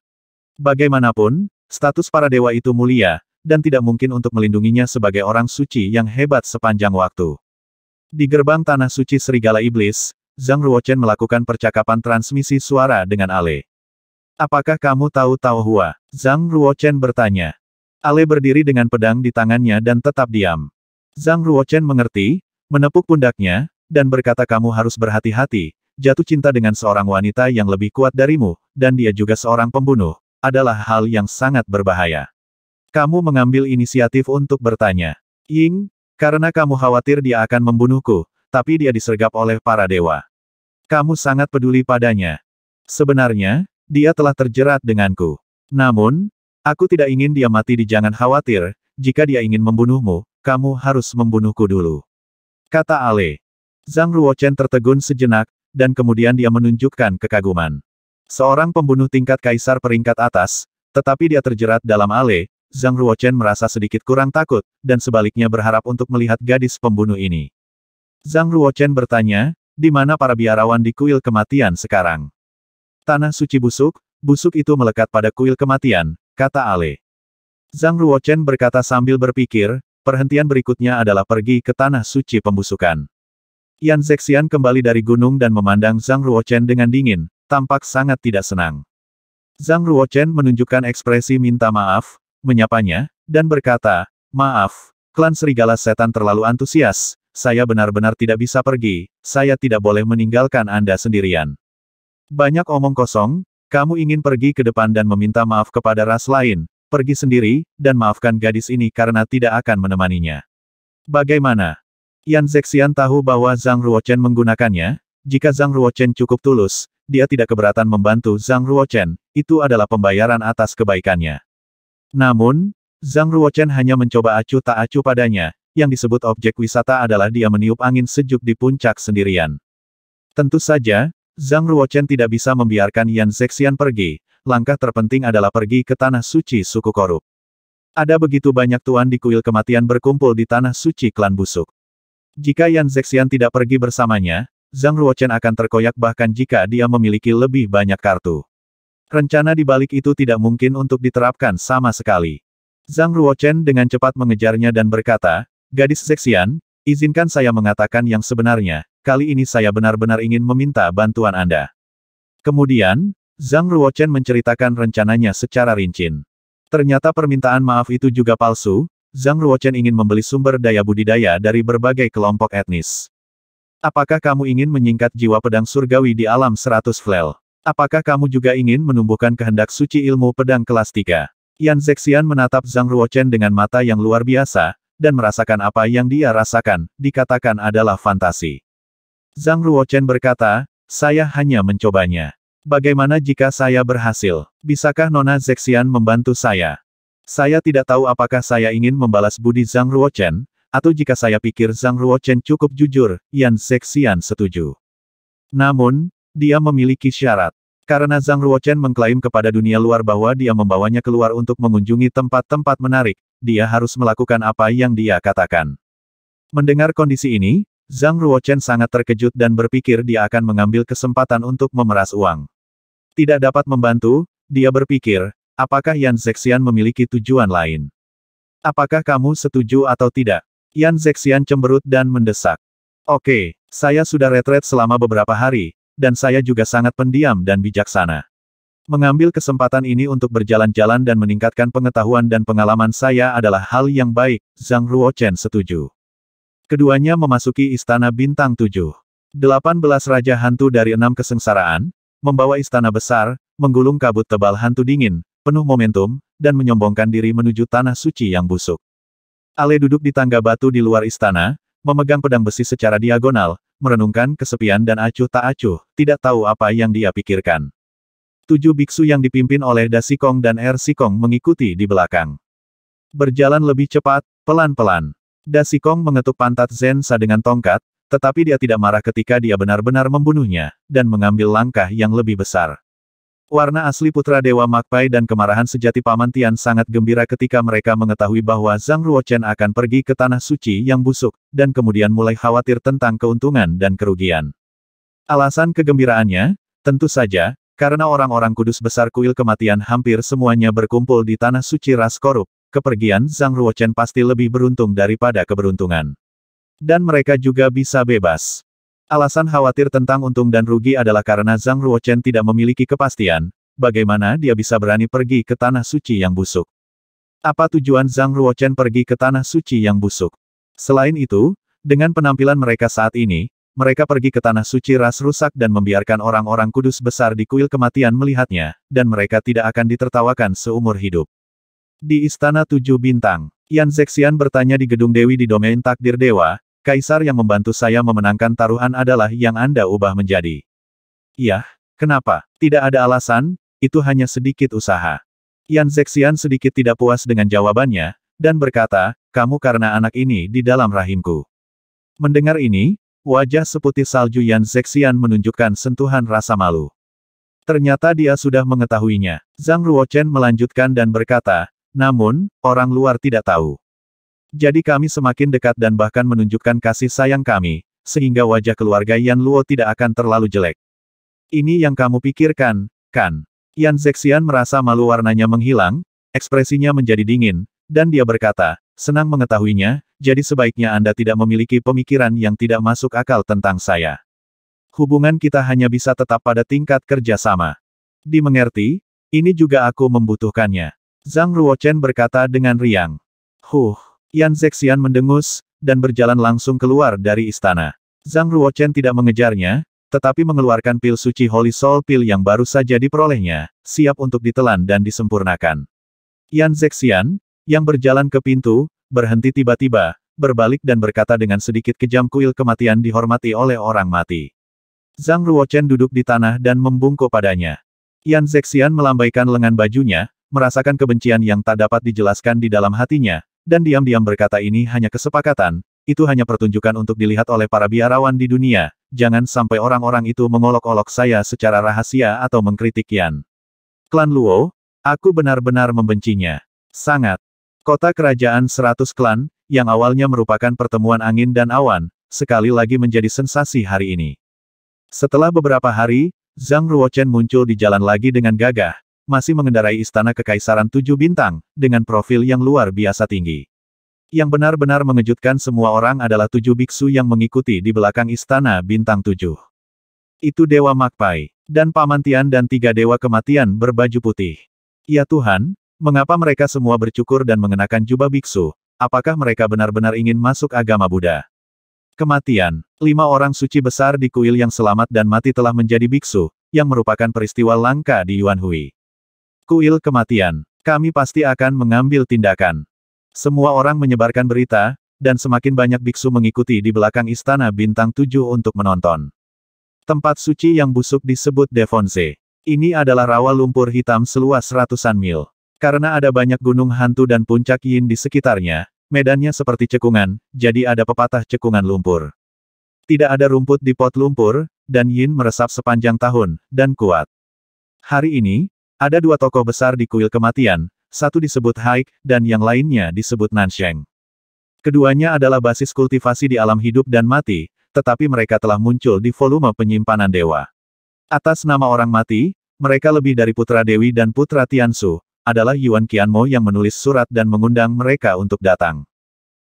Bagaimanapun, status para dewa itu mulia, dan tidak mungkin untuk melindunginya sebagai orang suci yang hebat sepanjang waktu. Di gerbang tanah suci Serigala Iblis, Zhang Ruochen melakukan percakapan transmisi suara dengan Ale. Apakah kamu tahu Tao Hua? Zhang Ruochen bertanya. Ale berdiri dengan pedang di tangannya dan tetap diam. Zhang Ruochen mengerti, menepuk pundaknya, dan berkata kamu harus berhati-hati, jatuh cinta dengan seorang wanita yang lebih kuat darimu, dan dia juga seorang pembunuh, adalah hal yang sangat berbahaya. Kamu mengambil inisiatif untuk bertanya. Ying, karena kamu khawatir dia akan membunuhku, tapi dia disergap oleh para dewa. Kamu sangat peduli padanya. Sebenarnya, dia telah terjerat denganku. Namun, aku tidak ingin dia mati di jangan khawatir, jika dia ingin membunuhmu, kamu harus membunuhku dulu. Kata Ale. Zhang Ruochen tertegun sejenak, dan kemudian dia menunjukkan kekaguman. Seorang pembunuh tingkat kaisar peringkat atas, tetapi dia terjerat dalam Ale, Zhang Ruochen merasa sedikit kurang takut, dan sebaliknya berharap untuk melihat gadis pembunuh ini. Zhang Ruochen bertanya, di mana para biarawan di kuil kematian sekarang? Tanah suci busuk, busuk itu melekat pada kuil kematian, kata Ale. Zhang Ruochen berkata sambil berpikir, Perhentian berikutnya adalah pergi ke tanah suci pembusukan. Yan Zexian kembali dari gunung dan memandang Zhang Ruochen dengan dingin, tampak sangat tidak senang. Zhang Ruochen menunjukkan ekspresi minta maaf, menyapanya, dan berkata, Maaf, klan serigala setan terlalu antusias, saya benar-benar tidak bisa pergi, saya tidak boleh meninggalkan Anda sendirian. Banyak omong kosong, kamu ingin pergi ke depan dan meminta maaf kepada ras lain, Pergi sendiri, dan maafkan gadis ini karena tidak akan menemaninya. Bagaimana? Yan Zexian tahu bahwa Zhang Ruochen menggunakannya, jika Zhang Ruochen cukup tulus, dia tidak keberatan membantu Zhang Ruochen, itu adalah pembayaran atas kebaikannya. Namun, Zhang Ruochen hanya mencoba acuh tak acuh padanya, yang disebut objek wisata adalah dia meniup angin sejuk di puncak sendirian. Tentu saja, Zhang Ruochen tidak bisa membiarkan Yan Zexian pergi, langkah terpenting adalah pergi ke tanah suci suku korup. Ada begitu banyak tuan di kuil kematian berkumpul di tanah suci klan busuk. Jika Yan Zexian tidak pergi bersamanya, Zhang Ruochen akan terkoyak bahkan jika dia memiliki lebih banyak kartu. Rencana di balik itu tidak mungkin untuk diterapkan sama sekali. Zhang Ruochen dengan cepat mengejarnya dan berkata, Gadis Zexian, izinkan saya mengatakan yang sebenarnya, kali ini saya benar-benar ingin meminta bantuan Anda. Kemudian, Zhang Ruochen menceritakan rencananya secara rincin. Ternyata permintaan maaf itu juga palsu, Zhang Ruochen ingin membeli sumber daya budidaya dari berbagai kelompok etnis. Apakah kamu ingin menyingkat jiwa pedang surgawi di alam seratus flel? Apakah kamu juga ingin menumbuhkan kehendak suci ilmu pedang kelas 3? Yan Zexian menatap Zhang Ruochen dengan mata yang luar biasa, dan merasakan apa yang dia rasakan, dikatakan adalah fantasi. Zhang Ruochen berkata, saya hanya mencobanya. Bagaimana jika saya berhasil? Bisakah Nona Zexian membantu saya? Saya tidak tahu apakah saya ingin membalas budi Zhang Ruochen, atau jika saya pikir Zhang Ruochen cukup jujur, Yan Zexian setuju. Namun, dia memiliki syarat. Karena Zhang Ruochen mengklaim kepada dunia luar bahwa dia membawanya keluar untuk mengunjungi tempat-tempat menarik, dia harus melakukan apa yang dia katakan. Mendengar kondisi ini, Zhang Ruochen sangat terkejut dan berpikir dia akan mengambil kesempatan untuk memeras uang. Tidak dapat membantu, dia berpikir, apakah Yan Zexian memiliki tujuan lain? Apakah kamu setuju atau tidak? Yan Zexian cemberut dan mendesak. Oke, saya sudah retret selama beberapa hari, dan saya juga sangat pendiam dan bijaksana. Mengambil kesempatan ini untuk berjalan-jalan dan meningkatkan pengetahuan dan pengalaman saya adalah hal yang baik, Zhang Ruochen setuju. Keduanya memasuki Istana Bintang 7. 18 Raja Hantu dari enam kesengsaraan, membawa istana besar, menggulung kabut tebal hantu dingin, penuh momentum, dan menyombongkan diri menuju tanah suci yang busuk. Ale duduk di tangga batu di luar istana, memegang pedang besi secara diagonal, merenungkan kesepian dan acuh tak acuh, tidak tahu apa yang dia pikirkan. Tujuh biksu yang dipimpin oleh Da Sikong dan Er Sikong mengikuti di belakang. Berjalan lebih cepat, pelan-pelan. Da Sikong mengetuk pantat Zensa dengan tongkat, tetapi dia tidak marah ketika dia benar-benar membunuhnya, dan mengambil langkah yang lebih besar. Warna asli putra Dewa Makpai dan kemarahan sejati Paman Tian sangat gembira ketika mereka mengetahui bahwa Zhang Ruochen akan pergi ke tanah suci yang busuk, dan kemudian mulai khawatir tentang keuntungan dan kerugian. Alasan kegembiraannya, tentu saja, karena orang-orang kudus besar kuil kematian hampir semuanya berkumpul di tanah suci ras korup, kepergian Zhang Ruochen pasti lebih beruntung daripada keberuntungan. Dan mereka juga bisa bebas. Alasan khawatir tentang untung dan rugi adalah karena Zhang Ruochen tidak memiliki kepastian, bagaimana dia bisa berani pergi ke tanah suci yang busuk. Apa tujuan Zhang Ruochen pergi ke tanah suci yang busuk? Selain itu, dengan penampilan mereka saat ini, mereka pergi ke tanah suci ras rusak dan membiarkan orang-orang kudus besar di kuil kematian melihatnya, dan mereka tidak akan ditertawakan seumur hidup. Di Istana Tujuh Bintang, Yan Zexian bertanya di Gedung Dewi di domain takdir dewa, Kaisar yang membantu saya memenangkan taruhan adalah yang Anda ubah menjadi. Iya, kenapa? Tidak ada alasan, itu hanya sedikit usaha. Yan Zexian sedikit tidak puas dengan jawabannya, dan berkata, kamu karena anak ini di dalam rahimku. Mendengar ini, wajah seputih salju Yan Zexian menunjukkan sentuhan rasa malu. Ternyata dia sudah mengetahuinya. Zhang Ruochen melanjutkan dan berkata, namun, orang luar tidak tahu. Jadi kami semakin dekat dan bahkan menunjukkan kasih sayang kami, sehingga wajah keluarga Yan Luo tidak akan terlalu jelek. Ini yang kamu pikirkan, kan? Yan Zexian merasa malu warnanya menghilang, ekspresinya menjadi dingin, dan dia berkata, senang mengetahuinya, jadi sebaiknya Anda tidak memiliki pemikiran yang tidak masuk akal tentang saya. Hubungan kita hanya bisa tetap pada tingkat kerja sama. Dimengerti, ini juga aku membutuhkannya. Zhang Ruochen berkata dengan riang. Huh, Yan Zexian mendengus, dan berjalan langsung keluar dari istana. Zhang Ruochen tidak mengejarnya, tetapi mengeluarkan pil suci Holy Soul Pil yang baru saja diperolehnya, siap untuk ditelan dan disempurnakan. Yan Zexian, yang berjalan ke pintu, berhenti tiba-tiba, berbalik dan berkata dengan sedikit kejam kuil kematian dihormati oleh orang mati. Zhang Ruochen duduk di tanah dan membungkuk padanya. Yan Zexian melambaikan lengan bajunya, merasakan kebencian yang tak dapat dijelaskan di dalam hatinya, dan diam-diam berkata ini hanya kesepakatan, itu hanya pertunjukan untuk dilihat oleh para biarawan di dunia, jangan sampai orang-orang itu mengolok-olok saya secara rahasia atau mengkritik Yan. Klan Luo, aku benar-benar membencinya. Sangat. Kota kerajaan seratus klan, yang awalnya merupakan pertemuan angin dan awan, sekali lagi menjadi sensasi hari ini. Setelah beberapa hari, Zhang Ruochen muncul di jalan lagi dengan gagah, masih mengendarai istana kekaisaran tujuh bintang, dengan profil yang luar biasa tinggi. Yang benar-benar mengejutkan semua orang adalah tujuh biksu yang mengikuti di belakang istana bintang tujuh. Itu Dewa Makpai, dan Pamantian dan tiga Dewa Kematian berbaju putih. Ya Tuhan, mengapa mereka semua bercukur dan mengenakan jubah biksu? Apakah mereka benar-benar ingin masuk agama Buddha? Kematian, lima orang suci besar di kuil yang selamat dan mati telah menjadi biksu, yang merupakan peristiwa langka di Yuan Hui. Kuil Kematian. Kami pasti akan mengambil tindakan. Semua orang menyebarkan berita, dan semakin banyak biksu mengikuti di belakang istana bintang tujuh untuk menonton. Tempat suci yang busuk disebut Devonse. Ini adalah rawa lumpur hitam seluas ratusan mil. Karena ada banyak gunung hantu dan puncak yin di sekitarnya, medannya seperti cekungan, jadi ada pepatah cekungan lumpur. Tidak ada rumput di pot lumpur, dan yin meresap sepanjang tahun, dan kuat. Hari ini, ada dua tokoh besar di kuil kematian, satu disebut Haik, dan yang lainnya disebut Nansheng. Keduanya adalah basis kultivasi di alam hidup dan mati, tetapi mereka telah muncul di volume penyimpanan dewa. Atas nama orang mati, mereka lebih dari putra Dewi dan putra Tiansu, adalah Yuan Qianmo yang menulis surat dan mengundang mereka untuk datang.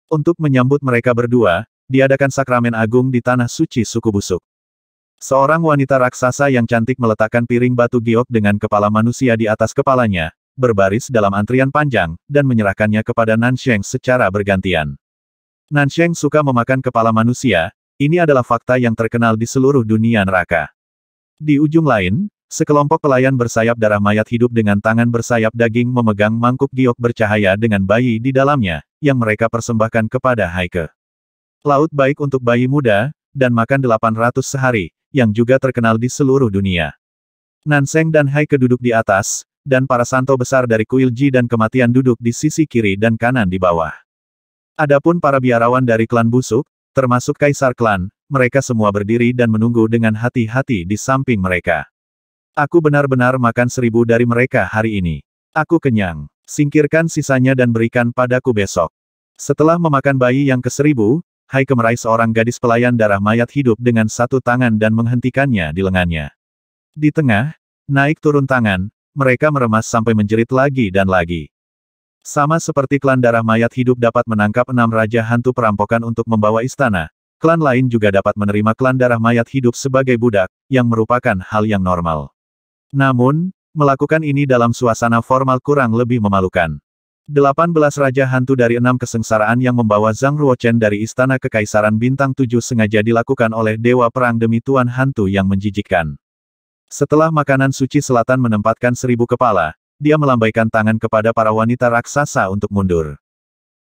Untuk menyambut mereka berdua, diadakan sakramen agung di tanah suci suku busuk. Seorang wanita raksasa yang cantik meletakkan piring batu giok dengan kepala manusia di atas kepalanya, berbaris dalam antrian panjang, dan menyerahkannya kepada Nansheng secara bergantian. Nansheng suka memakan kepala manusia, ini adalah fakta yang terkenal di seluruh dunia neraka. Di ujung lain, sekelompok pelayan bersayap darah mayat hidup dengan tangan bersayap daging memegang mangkuk giok bercahaya dengan bayi di dalamnya, yang mereka persembahkan kepada Haike. Laut baik untuk bayi muda, dan makan 800 sehari, yang juga terkenal di seluruh dunia. Nanseng dan Haike duduk di atas, dan para santo besar dari kuil Ji dan kematian duduk di sisi kiri dan kanan di bawah. Adapun para biarawan dari klan busuk, termasuk kaisar klan, mereka semua berdiri dan menunggu dengan hati-hati di samping mereka. Aku benar-benar makan seribu dari mereka hari ini. Aku kenyang. Singkirkan sisanya dan berikan padaku besok. Setelah memakan bayi yang ke seribu, Hai kemerai seorang gadis pelayan darah mayat hidup dengan satu tangan dan menghentikannya di lengannya. Di tengah, naik turun tangan, mereka meremas sampai menjerit lagi dan lagi. Sama seperti klan darah mayat hidup dapat menangkap enam raja hantu perampokan untuk membawa istana, klan lain juga dapat menerima klan darah mayat hidup sebagai budak, yang merupakan hal yang normal. Namun, melakukan ini dalam suasana formal kurang lebih memalukan. 18 raja hantu dari enam kesengsaraan yang membawa Zhang Ruochen dari Istana Kekaisaran Bintang Tujuh sengaja dilakukan oleh Dewa Perang demi Tuan Hantu yang menjijikkan. Setelah makanan suci selatan menempatkan seribu kepala, dia melambaikan tangan kepada para wanita raksasa untuk mundur.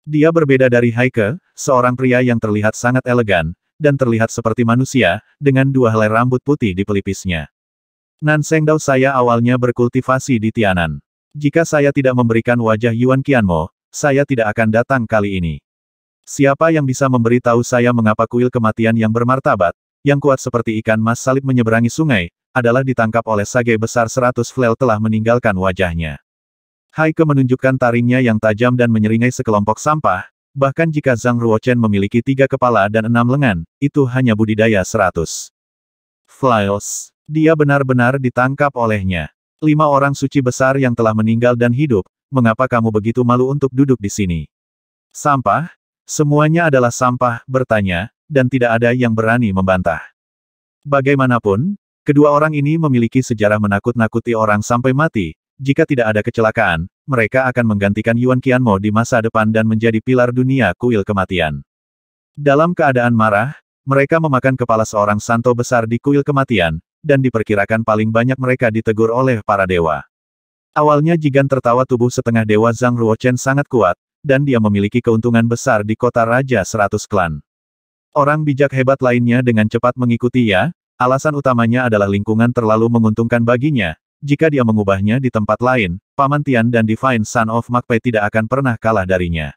Dia berbeda dari Haike, seorang pria yang terlihat sangat elegan, dan terlihat seperti manusia, dengan dua helai rambut putih di pelipisnya. Nan Sengdao saya awalnya berkultivasi di Tianan. Jika saya tidak memberikan wajah Yuan Qianmo, saya tidak akan datang kali ini. Siapa yang bisa memberitahu saya mengapa kuil kematian yang bermartabat, yang kuat seperti ikan mas salib menyeberangi sungai, adalah ditangkap oleh sage besar seratus flel telah meninggalkan wajahnya. Haike menunjukkan taringnya yang tajam dan menyeringai sekelompok sampah, bahkan jika Zhang Ruochen memiliki tiga kepala dan enam lengan, itu hanya budidaya seratus. Flyos. Dia benar-benar ditangkap olehnya. Lima orang suci besar yang telah meninggal dan hidup, mengapa kamu begitu malu untuk duduk di sini? Sampah? Semuanya adalah sampah, bertanya, dan tidak ada yang berani membantah. Bagaimanapun, Kedua orang ini memiliki sejarah menakut-nakuti orang sampai mati, jika tidak ada kecelakaan, mereka akan menggantikan Yuan Qianmo di masa depan dan menjadi pilar dunia kuil kematian. Dalam keadaan marah, mereka memakan kepala seorang santo besar di kuil kematian, dan diperkirakan paling banyak mereka ditegur oleh para dewa. Awalnya Jigan tertawa tubuh setengah dewa Zhang Ruochen sangat kuat, dan dia memiliki keuntungan besar di kota Raja Seratus Klan. Orang bijak hebat lainnya dengan cepat mengikuti ya, Alasan utamanya adalah lingkungan terlalu menguntungkan baginya, jika dia mengubahnya di tempat lain, Paman Tian dan Divine Son of Magpie tidak akan pernah kalah darinya.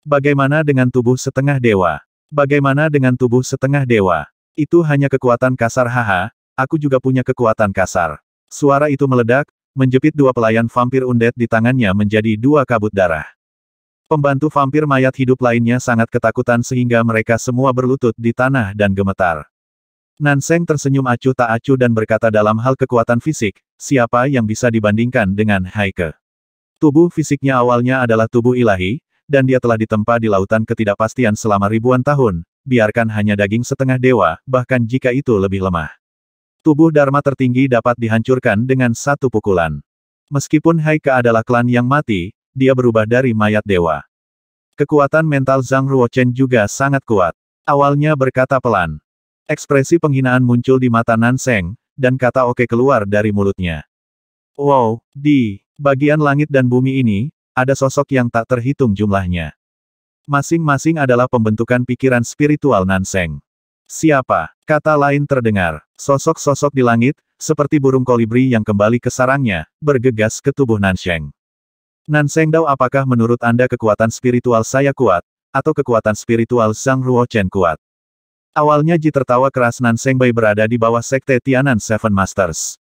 Bagaimana dengan tubuh setengah dewa? Bagaimana dengan tubuh setengah dewa? Itu hanya kekuatan kasar haha, aku juga punya kekuatan kasar. Suara itu meledak, menjepit dua pelayan vampir undead di tangannya menjadi dua kabut darah. Pembantu vampir mayat hidup lainnya sangat ketakutan sehingga mereka semua berlutut di tanah dan gemetar. Nanseng tersenyum acuh tak acuh dan berkata dalam hal kekuatan fisik, siapa yang bisa dibandingkan dengan Haike. Tubuh fisiknya awalnya adalah tubuh ilahi, dan dia telah ditempa di lautan ketidakpastian selama ribuan tahun, biarkan hanya daging setengah dewa, bahkan jika itu lebih lemah. Tubuh Dharma tertinggi dapat dihancurkan dengan satu pukulan. Meskipun Haike adalah klan yang mati, dia berubah dari mayat dewa. Kekuatan mental Zhang Ruochen juga sangat kuat. Awalnya berkata pelan, Ekspresi penghinaan muncul di mata Nanseng, dan kata oke keluar dari mulutnya. Wow, di, Bagian langit dan bumi ini, ada sosok yang tak terhitung jumlahnya. Masing-masing adalah pembentukan pikiran spiritual Nanseng. Siapa? Kata lain terdengar. Sosok-sosok di langit, seperti burung kolibri yang kembali ke sarangnya, bergegas ke tubuh Nanseng. Nanseng Dao apakah menurut Anda kekuatan spiritual saya kuat, atau kekuatan spiritual Zhang Ruochen kuat? Awalnya Ji tertawa keras Nanseng Bai berada di bawah sekte Tianan Seven Masters.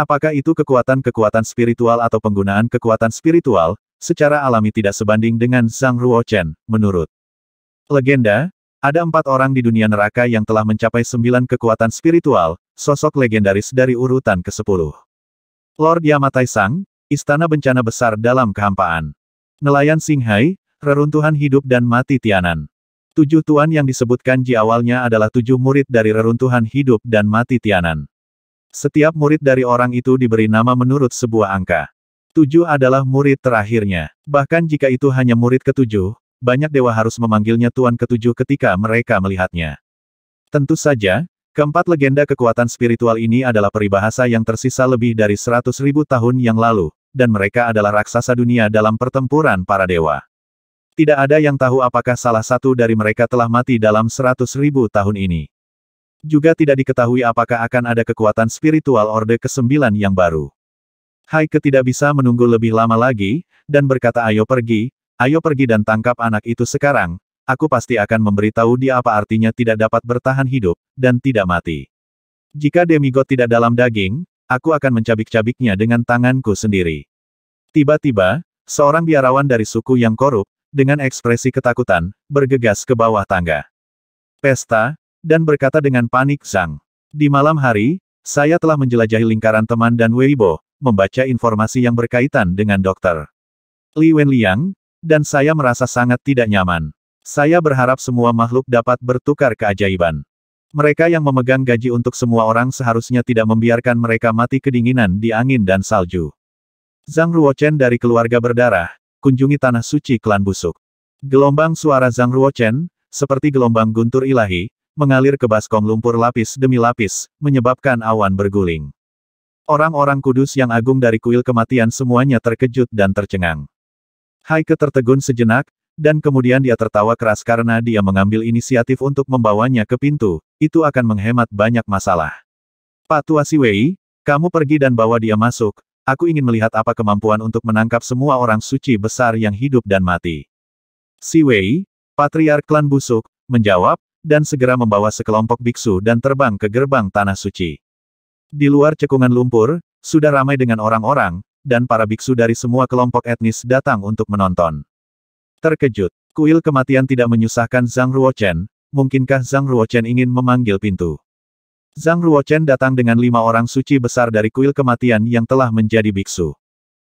Apakah itu kekuatan-kekuatan spiritual atau penggunaan kekuatan spiritual, secara alami tidak sebanding dengan Zhang Ruochen, menurut legenda, ada empat orang di dunia neraka yang telah mencapai sembilan kekuatan spiritual, sosok legendaris dari urutan ke-10. Lord Yamatai Sang, Istana Bencana Besar dalam Kehampaan. Nelayan Singhai, Reruntuhan Hidup dan Mati Tianan. Tujuh tuan yang disebutkan Ji awalnya adalah tujuh murid dari Reruntuhan Hidup dan Mati Tianan. Setiap murid dari orang itu diberi nama menurut sebuah angka. Tujuh adalah murid terakhirnya. Bahkan jika itu hanya murid ketujuh, banyak dewa harus memanggilnya Tuan Ketujuh ketika mereka melihatnya. Tentu saja, keempat legenda kekuatan spiritual ini adalah peribahasa yang tersisa lebih dari seratus ribu tahun yang lalu, dan mereka adalah raksasa dunia dalam pertempuran para dewa. Tidak ada yang tahu apakah salah satu dari mereka telah mati dalam seratus ribu tahun ini. Juga tidak diketahui apakah akan ada kekuatan spiritual Orde ke-9 yang baru. Haike tidak bisa menunggu lebih lama lagi, dan berkata ayo pergi, Ayo pergi dan tangkap anak itu sekarang, aku pasti akan memberitahu dia apa artinya tidak dapat bertahan hidup, dan tidak mati. Jika demigod tidak dalam daging, aku akan mencabik-cabiknya dengan tanganku sendiri. Tiba-tiba, seorang biarawan dari suku yang korup, dengan ekspresi ketakutan, bergegas ke bawah tangga. Pesta, dan berkata dengan panik Zhang. Di malam hari, saya telah menjelajahi lingkaran teman dan Weibo, membaca informasi yang berkaitan dengan dokter. Li Wenliang, dan saya merasa sangat tidak nyaman. Saya berharap semua makhluk dapat bertukar keajaiban. Mereka yang memegang gaji untuk semua orang seharusnya tidak membiarkan mereka mati kedinginan di angin dan salju. Zhang Ruochen dari keluarga berdarah, kunjungi tanah suci klan busuk. Gelombang suara Zhang Ruochen, seperti gelombang guntur ilahi, mengalir ke baskom lumpur lapis demi lapis, menyebabkan awan berguling. Orang-orang kudus yang agung dari kuil kematian semuanya terkejut dan tercengang. Haike tertegun sejenak, dan kemudian dia tertawa keras karena dia mengambil inisiatif untuk membawanya ke pintu, itu akan menghemat banyak masalah. Pak Tua Wei, kamu pergi dan bawa dia masuk, aku ingin melihat apa kemampuan untuk menangkap semua orang suci besar yang hidup dan mati. Si Wei, patriark klan busuk, menjawab, dan segera membawa sekelompok biksu dan terbang ke gerbang tanah suci. Di luar cekungan lumpur, sudah ramai dengan orang-orang, dan para biksu dari semua kelompok etnis datang untuk menonton. Terkejut, kuil kematian tidak menyusahkan Zhang Ruochen, mungkinkah Zhang Ruochen ingin memanggil pintu? Zhang Ruochen datang dengan lima orang suci besar dari kuil kematian yang telah menjadi biksu.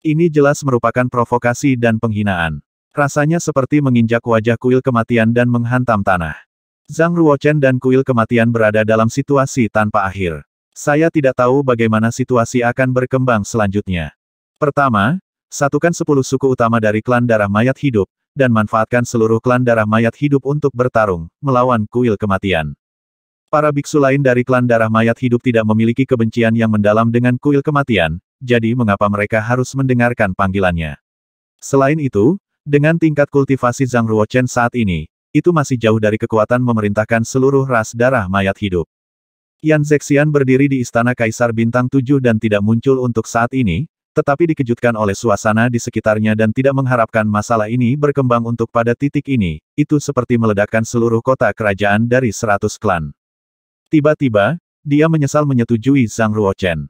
Ini jelas merupakan provokasi dan penghinaan. Rasanya seperti menginjak wajah kuil kematian dan menghantam tanah. Zhang Ruochen dan kuil kematian berada dalam situasi tanpa akhir. Saya tidak tahu bagaimana situasi akan berkembang selanjutnya. Pertama, satukan sepuluh suku utama dari klan darah mayat hidup, dan manfaatkan seluruh klan darah mayat hidup untuk bertarung, melawan kuil kematian. Para biksu lain dari klan darah mayat hidup tidak memiliki kebencian yang mendalam dengan kuil kematian, jadi mengapa mereka harus mendengarkan panggilannya. Selain itu, dengan tingkat kultivasi Zhang Ruochen saat ini, itu masih jauh dari kekuatan memerintahkan seluruh ras darah mayat hidup. Yan Zexian berdiri di istana Kaisar Bintang 7 dan tidak muncul untuk saat ini, tetapi dikejutkan oleh suasana di sekitarnya dan tidak mengharapkan masalah ini berkembang untuk pada titik ini, itu seperti meledakkan seluruh kota kerajaan dari seratus klan. Tiba-tiba, dia menyesal menyetujui Zhang Ruochen.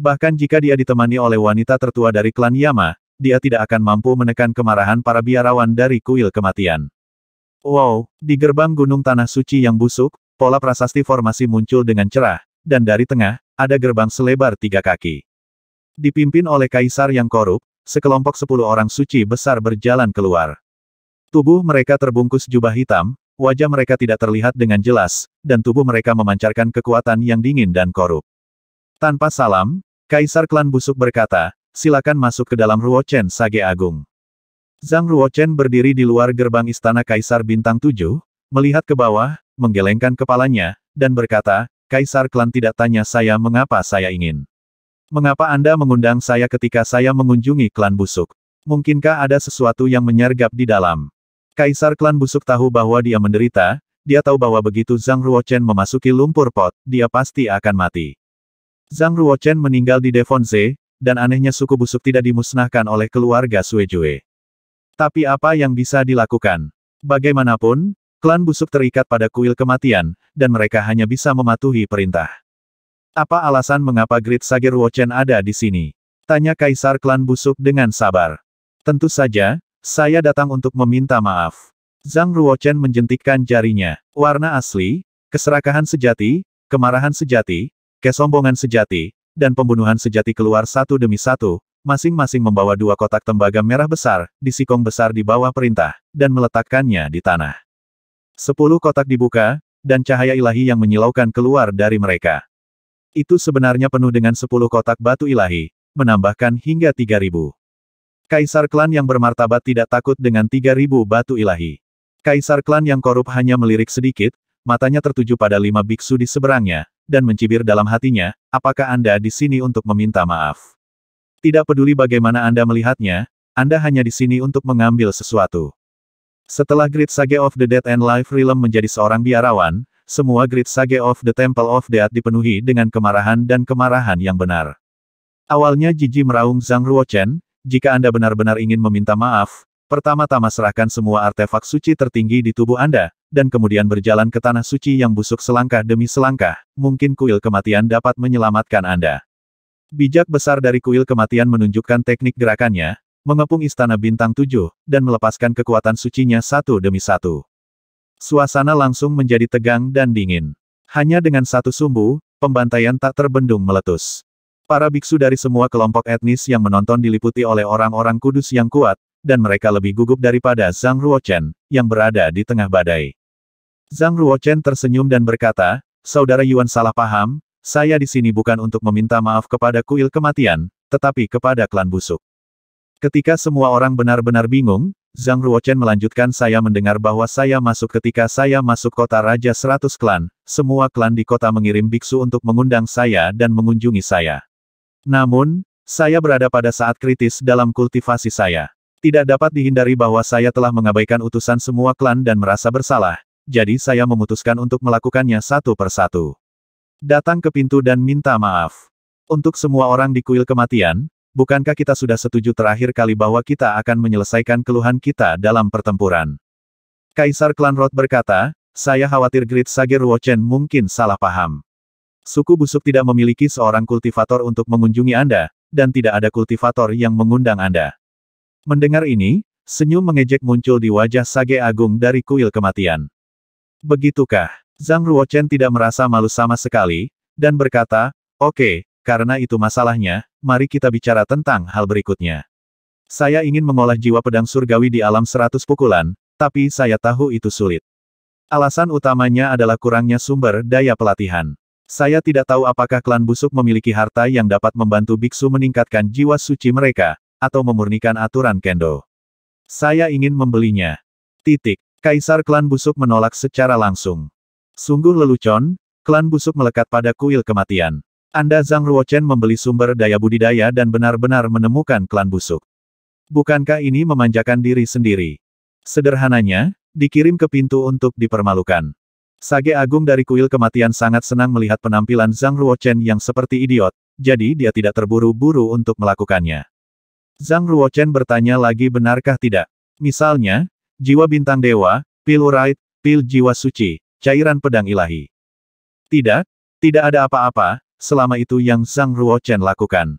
Bahkan jika dia ditemani oleh wanita tertua dari klan Yama, dia tidak akan mampu menekan kemarahan para biarawan dari kuil kematian. Wow, di gerbang gunung tanah suci yang busuk, pola prasasti formasi muncul dengan cerah, dan dari tengah, ada gerbang selebar tiga kaki. Dipimpin oleh kaisar yang korup, sekelompok sepuluh orang suci besar berjalan keluar. Tubuh mereka terbungkus jubah hitam, wajah mereka tidak terlihat dengan jelas, dan tubuh mereka memancarkan kekuatan yang dingin dan korup. Tanpa salam, Kaisar klan busuk berkata, silakan masuk ke dalam Ruochen Sage Agung. Zhang Ruochen berdiri di luar gerbang istana Kaisar Bintang Tujuh, melihat ke bawah, menggelengkan kepalanya, dan berkata, Kaisar klan tidak tanya saya mengapa saya ingin Mengapa Anda mengundang saya ketika saya mengunjungi klan busuk? Mungkinkah ada sesuatu yang menyergap di dalam? Kaisar klan busuk tahu bahwa dia menderita, dia tahu bahwa begitu Zhang Ruochen memasuki lumpur pot, dia pasti akan mati. Zhang Ruochen meninggal di Devonze, dan anehnya suku busuk tidak dimusnahkan oleh keluarga Suejue. Tapi apa yang bisa dilakukan? Bagaimanapun, klan busuk terikat pada kuil kematian, dan mereka hanya bisa mematuhi perintah. Apa alasan mengapa Grid Sage Ruochen ada di sini? Tanya Kaisar klan busuk dengan sabar. Tentu saja, saya datang untuk meminta maaf. Zhang Ruochen menjentikkan jarinya. Warna asli, keserakahan sejati, kemarahan sejati, kesombongan sejati, dan pembunuhan sejati keluar satu demi satu, masing-masing membawa dua kotak tembaga merah besar, di sikong besar di bawah perintah, dan meletakkannya di tanah. Sepuluh kotak dibuka, dan cahaya ilahi yang menyilaukan keluar dari mereka. Itu sebenarnya penuh dengan sepuluh kotak batu ilahi, menambahkan hingga tiga ribu. Kaisar klan yang bermartabat tidak takut dengan tiga ribu batu ilahi. Kaisar klan yang korup hanya melirik sedikit, matanya tertuju pada lima biksu di seberangnya, dan mencibir dalam hatinya, apakah Anda di sini untuk meminta maaf? Tidak peduli bagaimana Anda melihatnya, Anda hanya di sini untuk mengambil sesuatu. Setelah Great Sage of the Dead and Life Realm menjadi seorang biarawan, semua Great Sage of the Temple of Death dipenuhi dengan kemarahan dan kemarahan yang benar. Awalnya Jiji meraung Zhang Ruochen, jika Anda benar-benar ingin meminta maaf, Pertama-tama serahkan semua artefak suci tertinggi di tubuh Anda, dan kemudian berjalan ke tanah suci yang busuk selangkah demi selangkah, mungkin kuil kematian dapat menyelamatkan Anda. Bijak besar dari kuil kematian menunjukkan teknik gerakannya, mengepung istana bintang tujuh, dan melepaskan kekuatan sucinya satu demi satu. Suasana langsung menjadi tegang dan dingin. Hanya dengan satu sumbu, pembantaian tak terbendung meletus. Para biksu dari semua kelompok etnis yang menonton diliputi oleh orang-orang kudus yang kuat, dan mereka lebih gugup daripada Zhang Ruochen, yang berada di tengah badai. Zhang Ruochen tersenyum dan berkata, Saudara Yuan salah paham, saya di sini bukan untuk meminta maaf kepada kuil kematian, tetapi kepada klan busuk. Ketika semua orang benar-benar bingung, Zhang Ruochen melanjutkan saya mendengar bahwa saya masuk ketika saya masuk kota Raja Seratus Klan, semua klan di kota mengirim biksu untuk mengundang saya dan mengunjungi saya. Namun, saya berada pada saat kritis dalam kultivasi saya. Tidak dapat dihindari bahwa saya telah mengabaikan utusan semua klan dan merasa bersalah, jadi saya memutuskan untuk melakukannya satu persatu. Datang ke pintu dan minta maaf. Untuk semua orang di kuil kematian, bukankah kita sudah setuju terakhir kali bahwa kita akan menyelesaikan keluhan kita dalam pertempuran? Kaisar klan Rot berkata, saya khawatir Great Sage Ruochen mungkin salah paham. Suku busuk tidak memiliki seorang kultivator untuk mengunjungi Anda, dan tidak ada kultivator yang mengundang Anda. Mendengar ini, senyum mengejek muncul di wajah Sage Agung dari kuil kematian. Begitukah? Zhang Ruochen tidak merasa malu sama sekali, dan berkata, Oke, karena itu masalahnya, mari kita bicara tentang hal berikutnya. Saya ingin mengolah jiwa pedang surgawi di alam seratus pukulan, tapi saya tahu itu sulit. Alasan utamanya adalah kurangnya sumber daya pelatihan. Saya tidak tahu apakah klan busuk memiliki harta yang dapat membantu biksu meningkatkan jiwa suci mereka, atau memurnikan aturan kendo. Saya ingin membelinya. Titik. Kaisar klan busuk menolak secara langsung. Sungguh lelucon, klan busuk melekat pada kuil kematian. Anda Zhang Ruochen membeli sumber daya budidaya dan benar-benar menemukan klan busuk. Bukankah ini memanjakan diri sendiri? Sederhananya, dikirim ke pintu untuk dipermalukan. Sage Agung dari kuil kematian sangat senang melihat penampilan Zhang Ruochen yang seperti idiot, jadi dia tidak terburu-buru untuk melakukannya. Zhang Ruochen bertanya lagi benarkah tidak? Misalnya, jiwa bintang dewa, pil urait, pil jiwa suci, cairan pedang ilahi. Tidak, tidak ada apa-apa, selama itu yang Zhang Ruochen lakukan.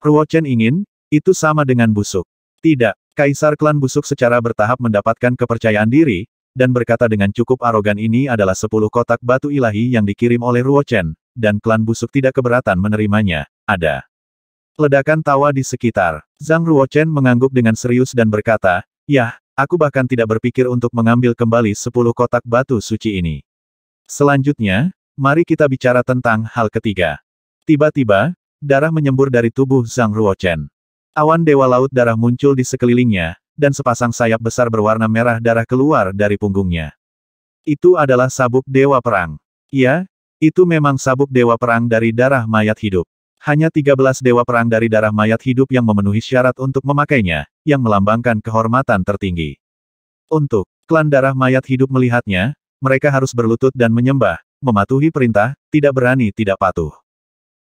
Ruochen ingin, itu sama dengan busuk. Tidak, Kaisar klan busuk secara bertahap mendapatkan kepercayaan diri, dan berkata dengan cukup arogan ini adalah sepuluh kotak batu ilahi yang dikirim oleh Ruochen, dan klan busuk tidak keberatan menerimanya, ada. Ledakan tawa di sekitar. Zhang Ruochen mengangguk dengan serius dan berkata, Yah, aku bahkan tidak berpikir untuk mengambil kembali sepuluh kotak batu suci ini. Selanjutnya, mari kita bicara tentang hal ketiga. Tiba-tiba, darah menyembur dari tubuh Zhang Ruochen. Awan Dewa Laut darah muncul di sekelilingnya, dan sepasang sayap besar berwarna merah darah keluar dari punggungnya. Itu adalah sabuk Dewa Perang. Ya, itu memang sabuk Dewa Perang dari darah mayat hidup. Hanya 13 dewa perang dari darah mayat hidup yang memenuhi syarat untuk memakainya, yang melambangkan kehormatan tertinggi. Untuk klan darah mayat hidup melihatnya, mereka harus berlutut dan menyembah, mematuhi perintah, tidak berani tidak patuh.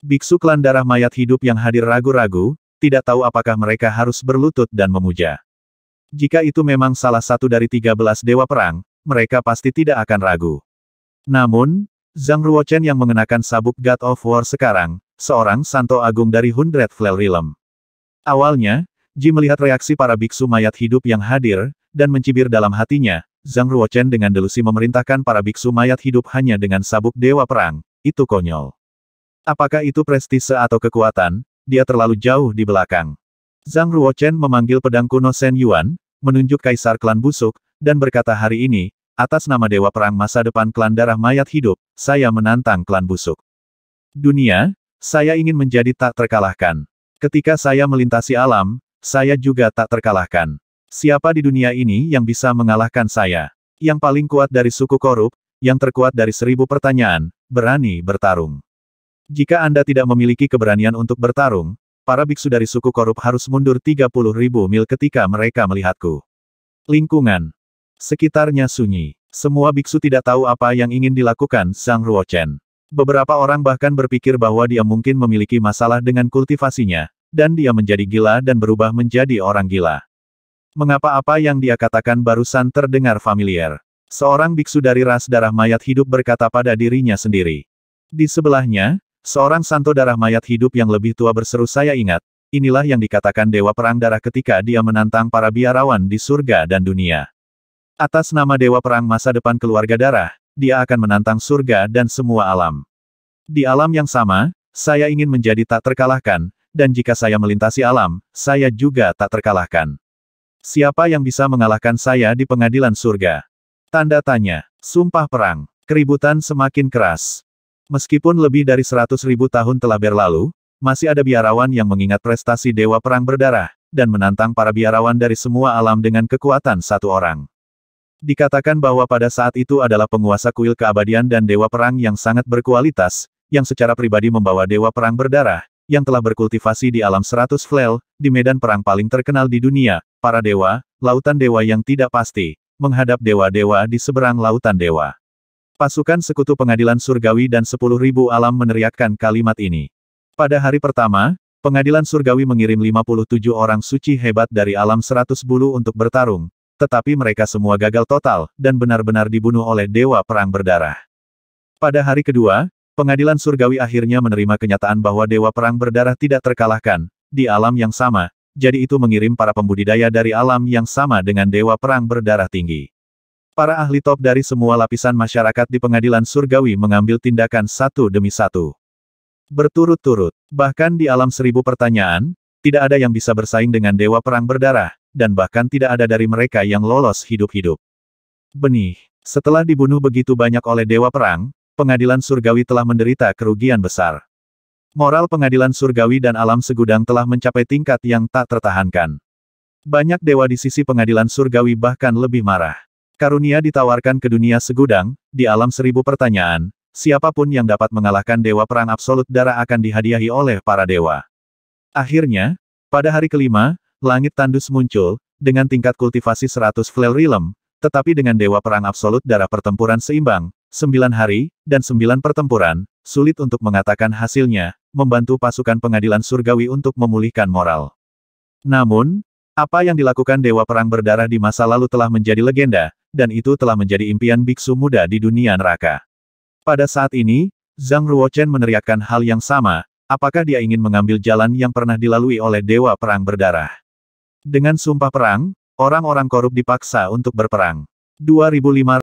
Biksu klan darah mayat hidup yang hadir ragu-ragu, tidak tahu apakah mereka harus berlutut dan memuja. Jika itu memang salah satu dari 13 dewa perang, mereka pasti tidak akan ragu. Namun, Zhang Ruochen yang mengenakan sabuk God of War sekarang, seorang santo agung dari Hundred Flell Realm. Awalnya, Ji melihat reaksi para biksu mayat hidup yang hadir, dan mencibir dalam hatinya, Zhang Ruochen dengan delusi memerintahkan para biksu mayat hidup hanya dengan sabuk dewa perang, itu konyol. Apakah itu prestise atau kekuatan, dia terlalu jauh di belakang. Zhang Ruochen memanggil pedang kuno Shen Yuan, menunjuk kaisar klan busuk, dan berkata hari ini, atas nama dewa perang masa depan klan darah mayat hidup, saya menantang klan busuk. Dunia, saya ingin menjadi tak terkalahkan. Ketika saya melintasi alam, saya juga tak terkalahkan. Siapa di dunia ini yang bisa mengalahkan saya? Yang paling kuat dari suku korup, yang terkuat dari seribu pertanyaan, berani bertarung. Jika Anda tidak memiliki keberanian untuk bertarung, para biksu dari suku korup harus mundur 30 ribu mil ketika mereka melihatku. Lingkungan. Sekitarnya sunyi. Semua biksu tidak tahu apa yang ingin dilakukan Sang Ruochen. Beberapa orang bahkan berpikir bahwa dia mungkin memiliki masalah dengan kultivasinya, dan dia menjadi gila dan berubah menjadi orang gila. Mengapa apa yang dia katakan barusan terdengar familiar? Seorang biksu dari ras darah mayat hidup berkata pada dirinya sendiri. Di sebelahnya, seorang santo darah mayat hidup yang lebih tua berseru saya ingat, inilah yang dikatakan Dewa Perang Darah ketika dia menantang para biarawan di surga dan dunia. Atas nama Dewa Perang masa depan keluarga darah, dia akan menantang surga dan semua alam. Di alam yang sama, saya ingin menjadi tak terkalahkan, dan jika saya melintasi alam, saya juga tak terkalahkan. Siapa yang bisa mengalahkan saya di pengadilan surga? Tanda tanya. Sumpah perang. Keributan semakin keras. Meskipun lebih dari seratus ribu tahun telah berlalu, masih ada biarawan yang mengingat prestasi Dewa Perang Berdarah, dan menantang para biarawan dari semua alam dengan kekuatan satu orang. Dikatakan bahwa pada saat itu adalah penguasa kuil keabadian dan dewa perang yang sangat berkualitas, yang secara pribadi membawa dewa perang berdarah, yang telah berkultivasi di alam seratus flel, di medan perang paling terkenal di dunia, para dewa, lautan dewa yang tidak pasti, menghadap dewa-dewa di seberang lautan dewa. Pasukan sekutu pengadilan surgawi dan sepuluh ribu alam meneriakkan kalimat ini. Pada hari pertama, pengadilan surgawi mengirim 57 orang suci hebat dari alam seratus bulu untuk bertarung, tetapi mereka semua gagal total, dan benar-benar dibunuh oleh Dewa Perang Berdarah. Pada hari kedua, pengadilan surgawi akhirnya menerima kenyataan bahwa Dewa Perang Berdarah tidak terkalahkan, di alam yang sama, jadi itu mengirim para pembudidaya dari alam yang sama dengan Dewa Perang Berdarah tinggi. Para ahli top dari semua lapisan masyarakat di pengadilan surgawi mengambil tindakan satu demi satu. Berturut-turut, bahkan di alam seribu pertanyaan, tidak ada yang bisa bersaing dengan Dewa Perang Berdarah, dan bahkan tidak ada dari mereka yang lolos hidup-hidup. Benih. Setelah dibunuh begitu banyak oleh Dewa Perang, pengadilan surgawi telah menderita kerugian besar. Moral pengadilan surgawi dan alam segudang telah mencapai tingkat yang tak tertahankan. Banyak dewa di sisi pengadilan surgawi bahkan lebih marah. Karunia ditawarkan ke dunia segudang, di alam seribu pertanyaan, siapa pun yang dapat mengalahkan dewa perang absolut darah akan dihadiahi oleh para dewa. Akhirnya, pada hari kelima, langit tandus muncul, dengan tingkat kultivasi 100 Flel Realm, tetapi dengan Dewa Perang Absolut darah pertempuran seimbang, sembilan hari, dan sembilan pertempuran, sulit untuk mengatakan hasilnya, membantu pasukan pengadilan surgawi untuk memulihkan moral. Namun, apa yang dilakukan Dewa Perang Berdarah di masa lalu telah menjadi legenda, dan itu telah menjadi impian biksu muda di dunia neraka. Pada saat ini, Zhang Ruochen meneriakkan hal yang sama, apakah dia ingin mengambil jalan yang pernah dilalui oleh Dewa Perang Berdarah. Dengan sumpah perang, orang-orang korup dipaksa untuk berperang. 2500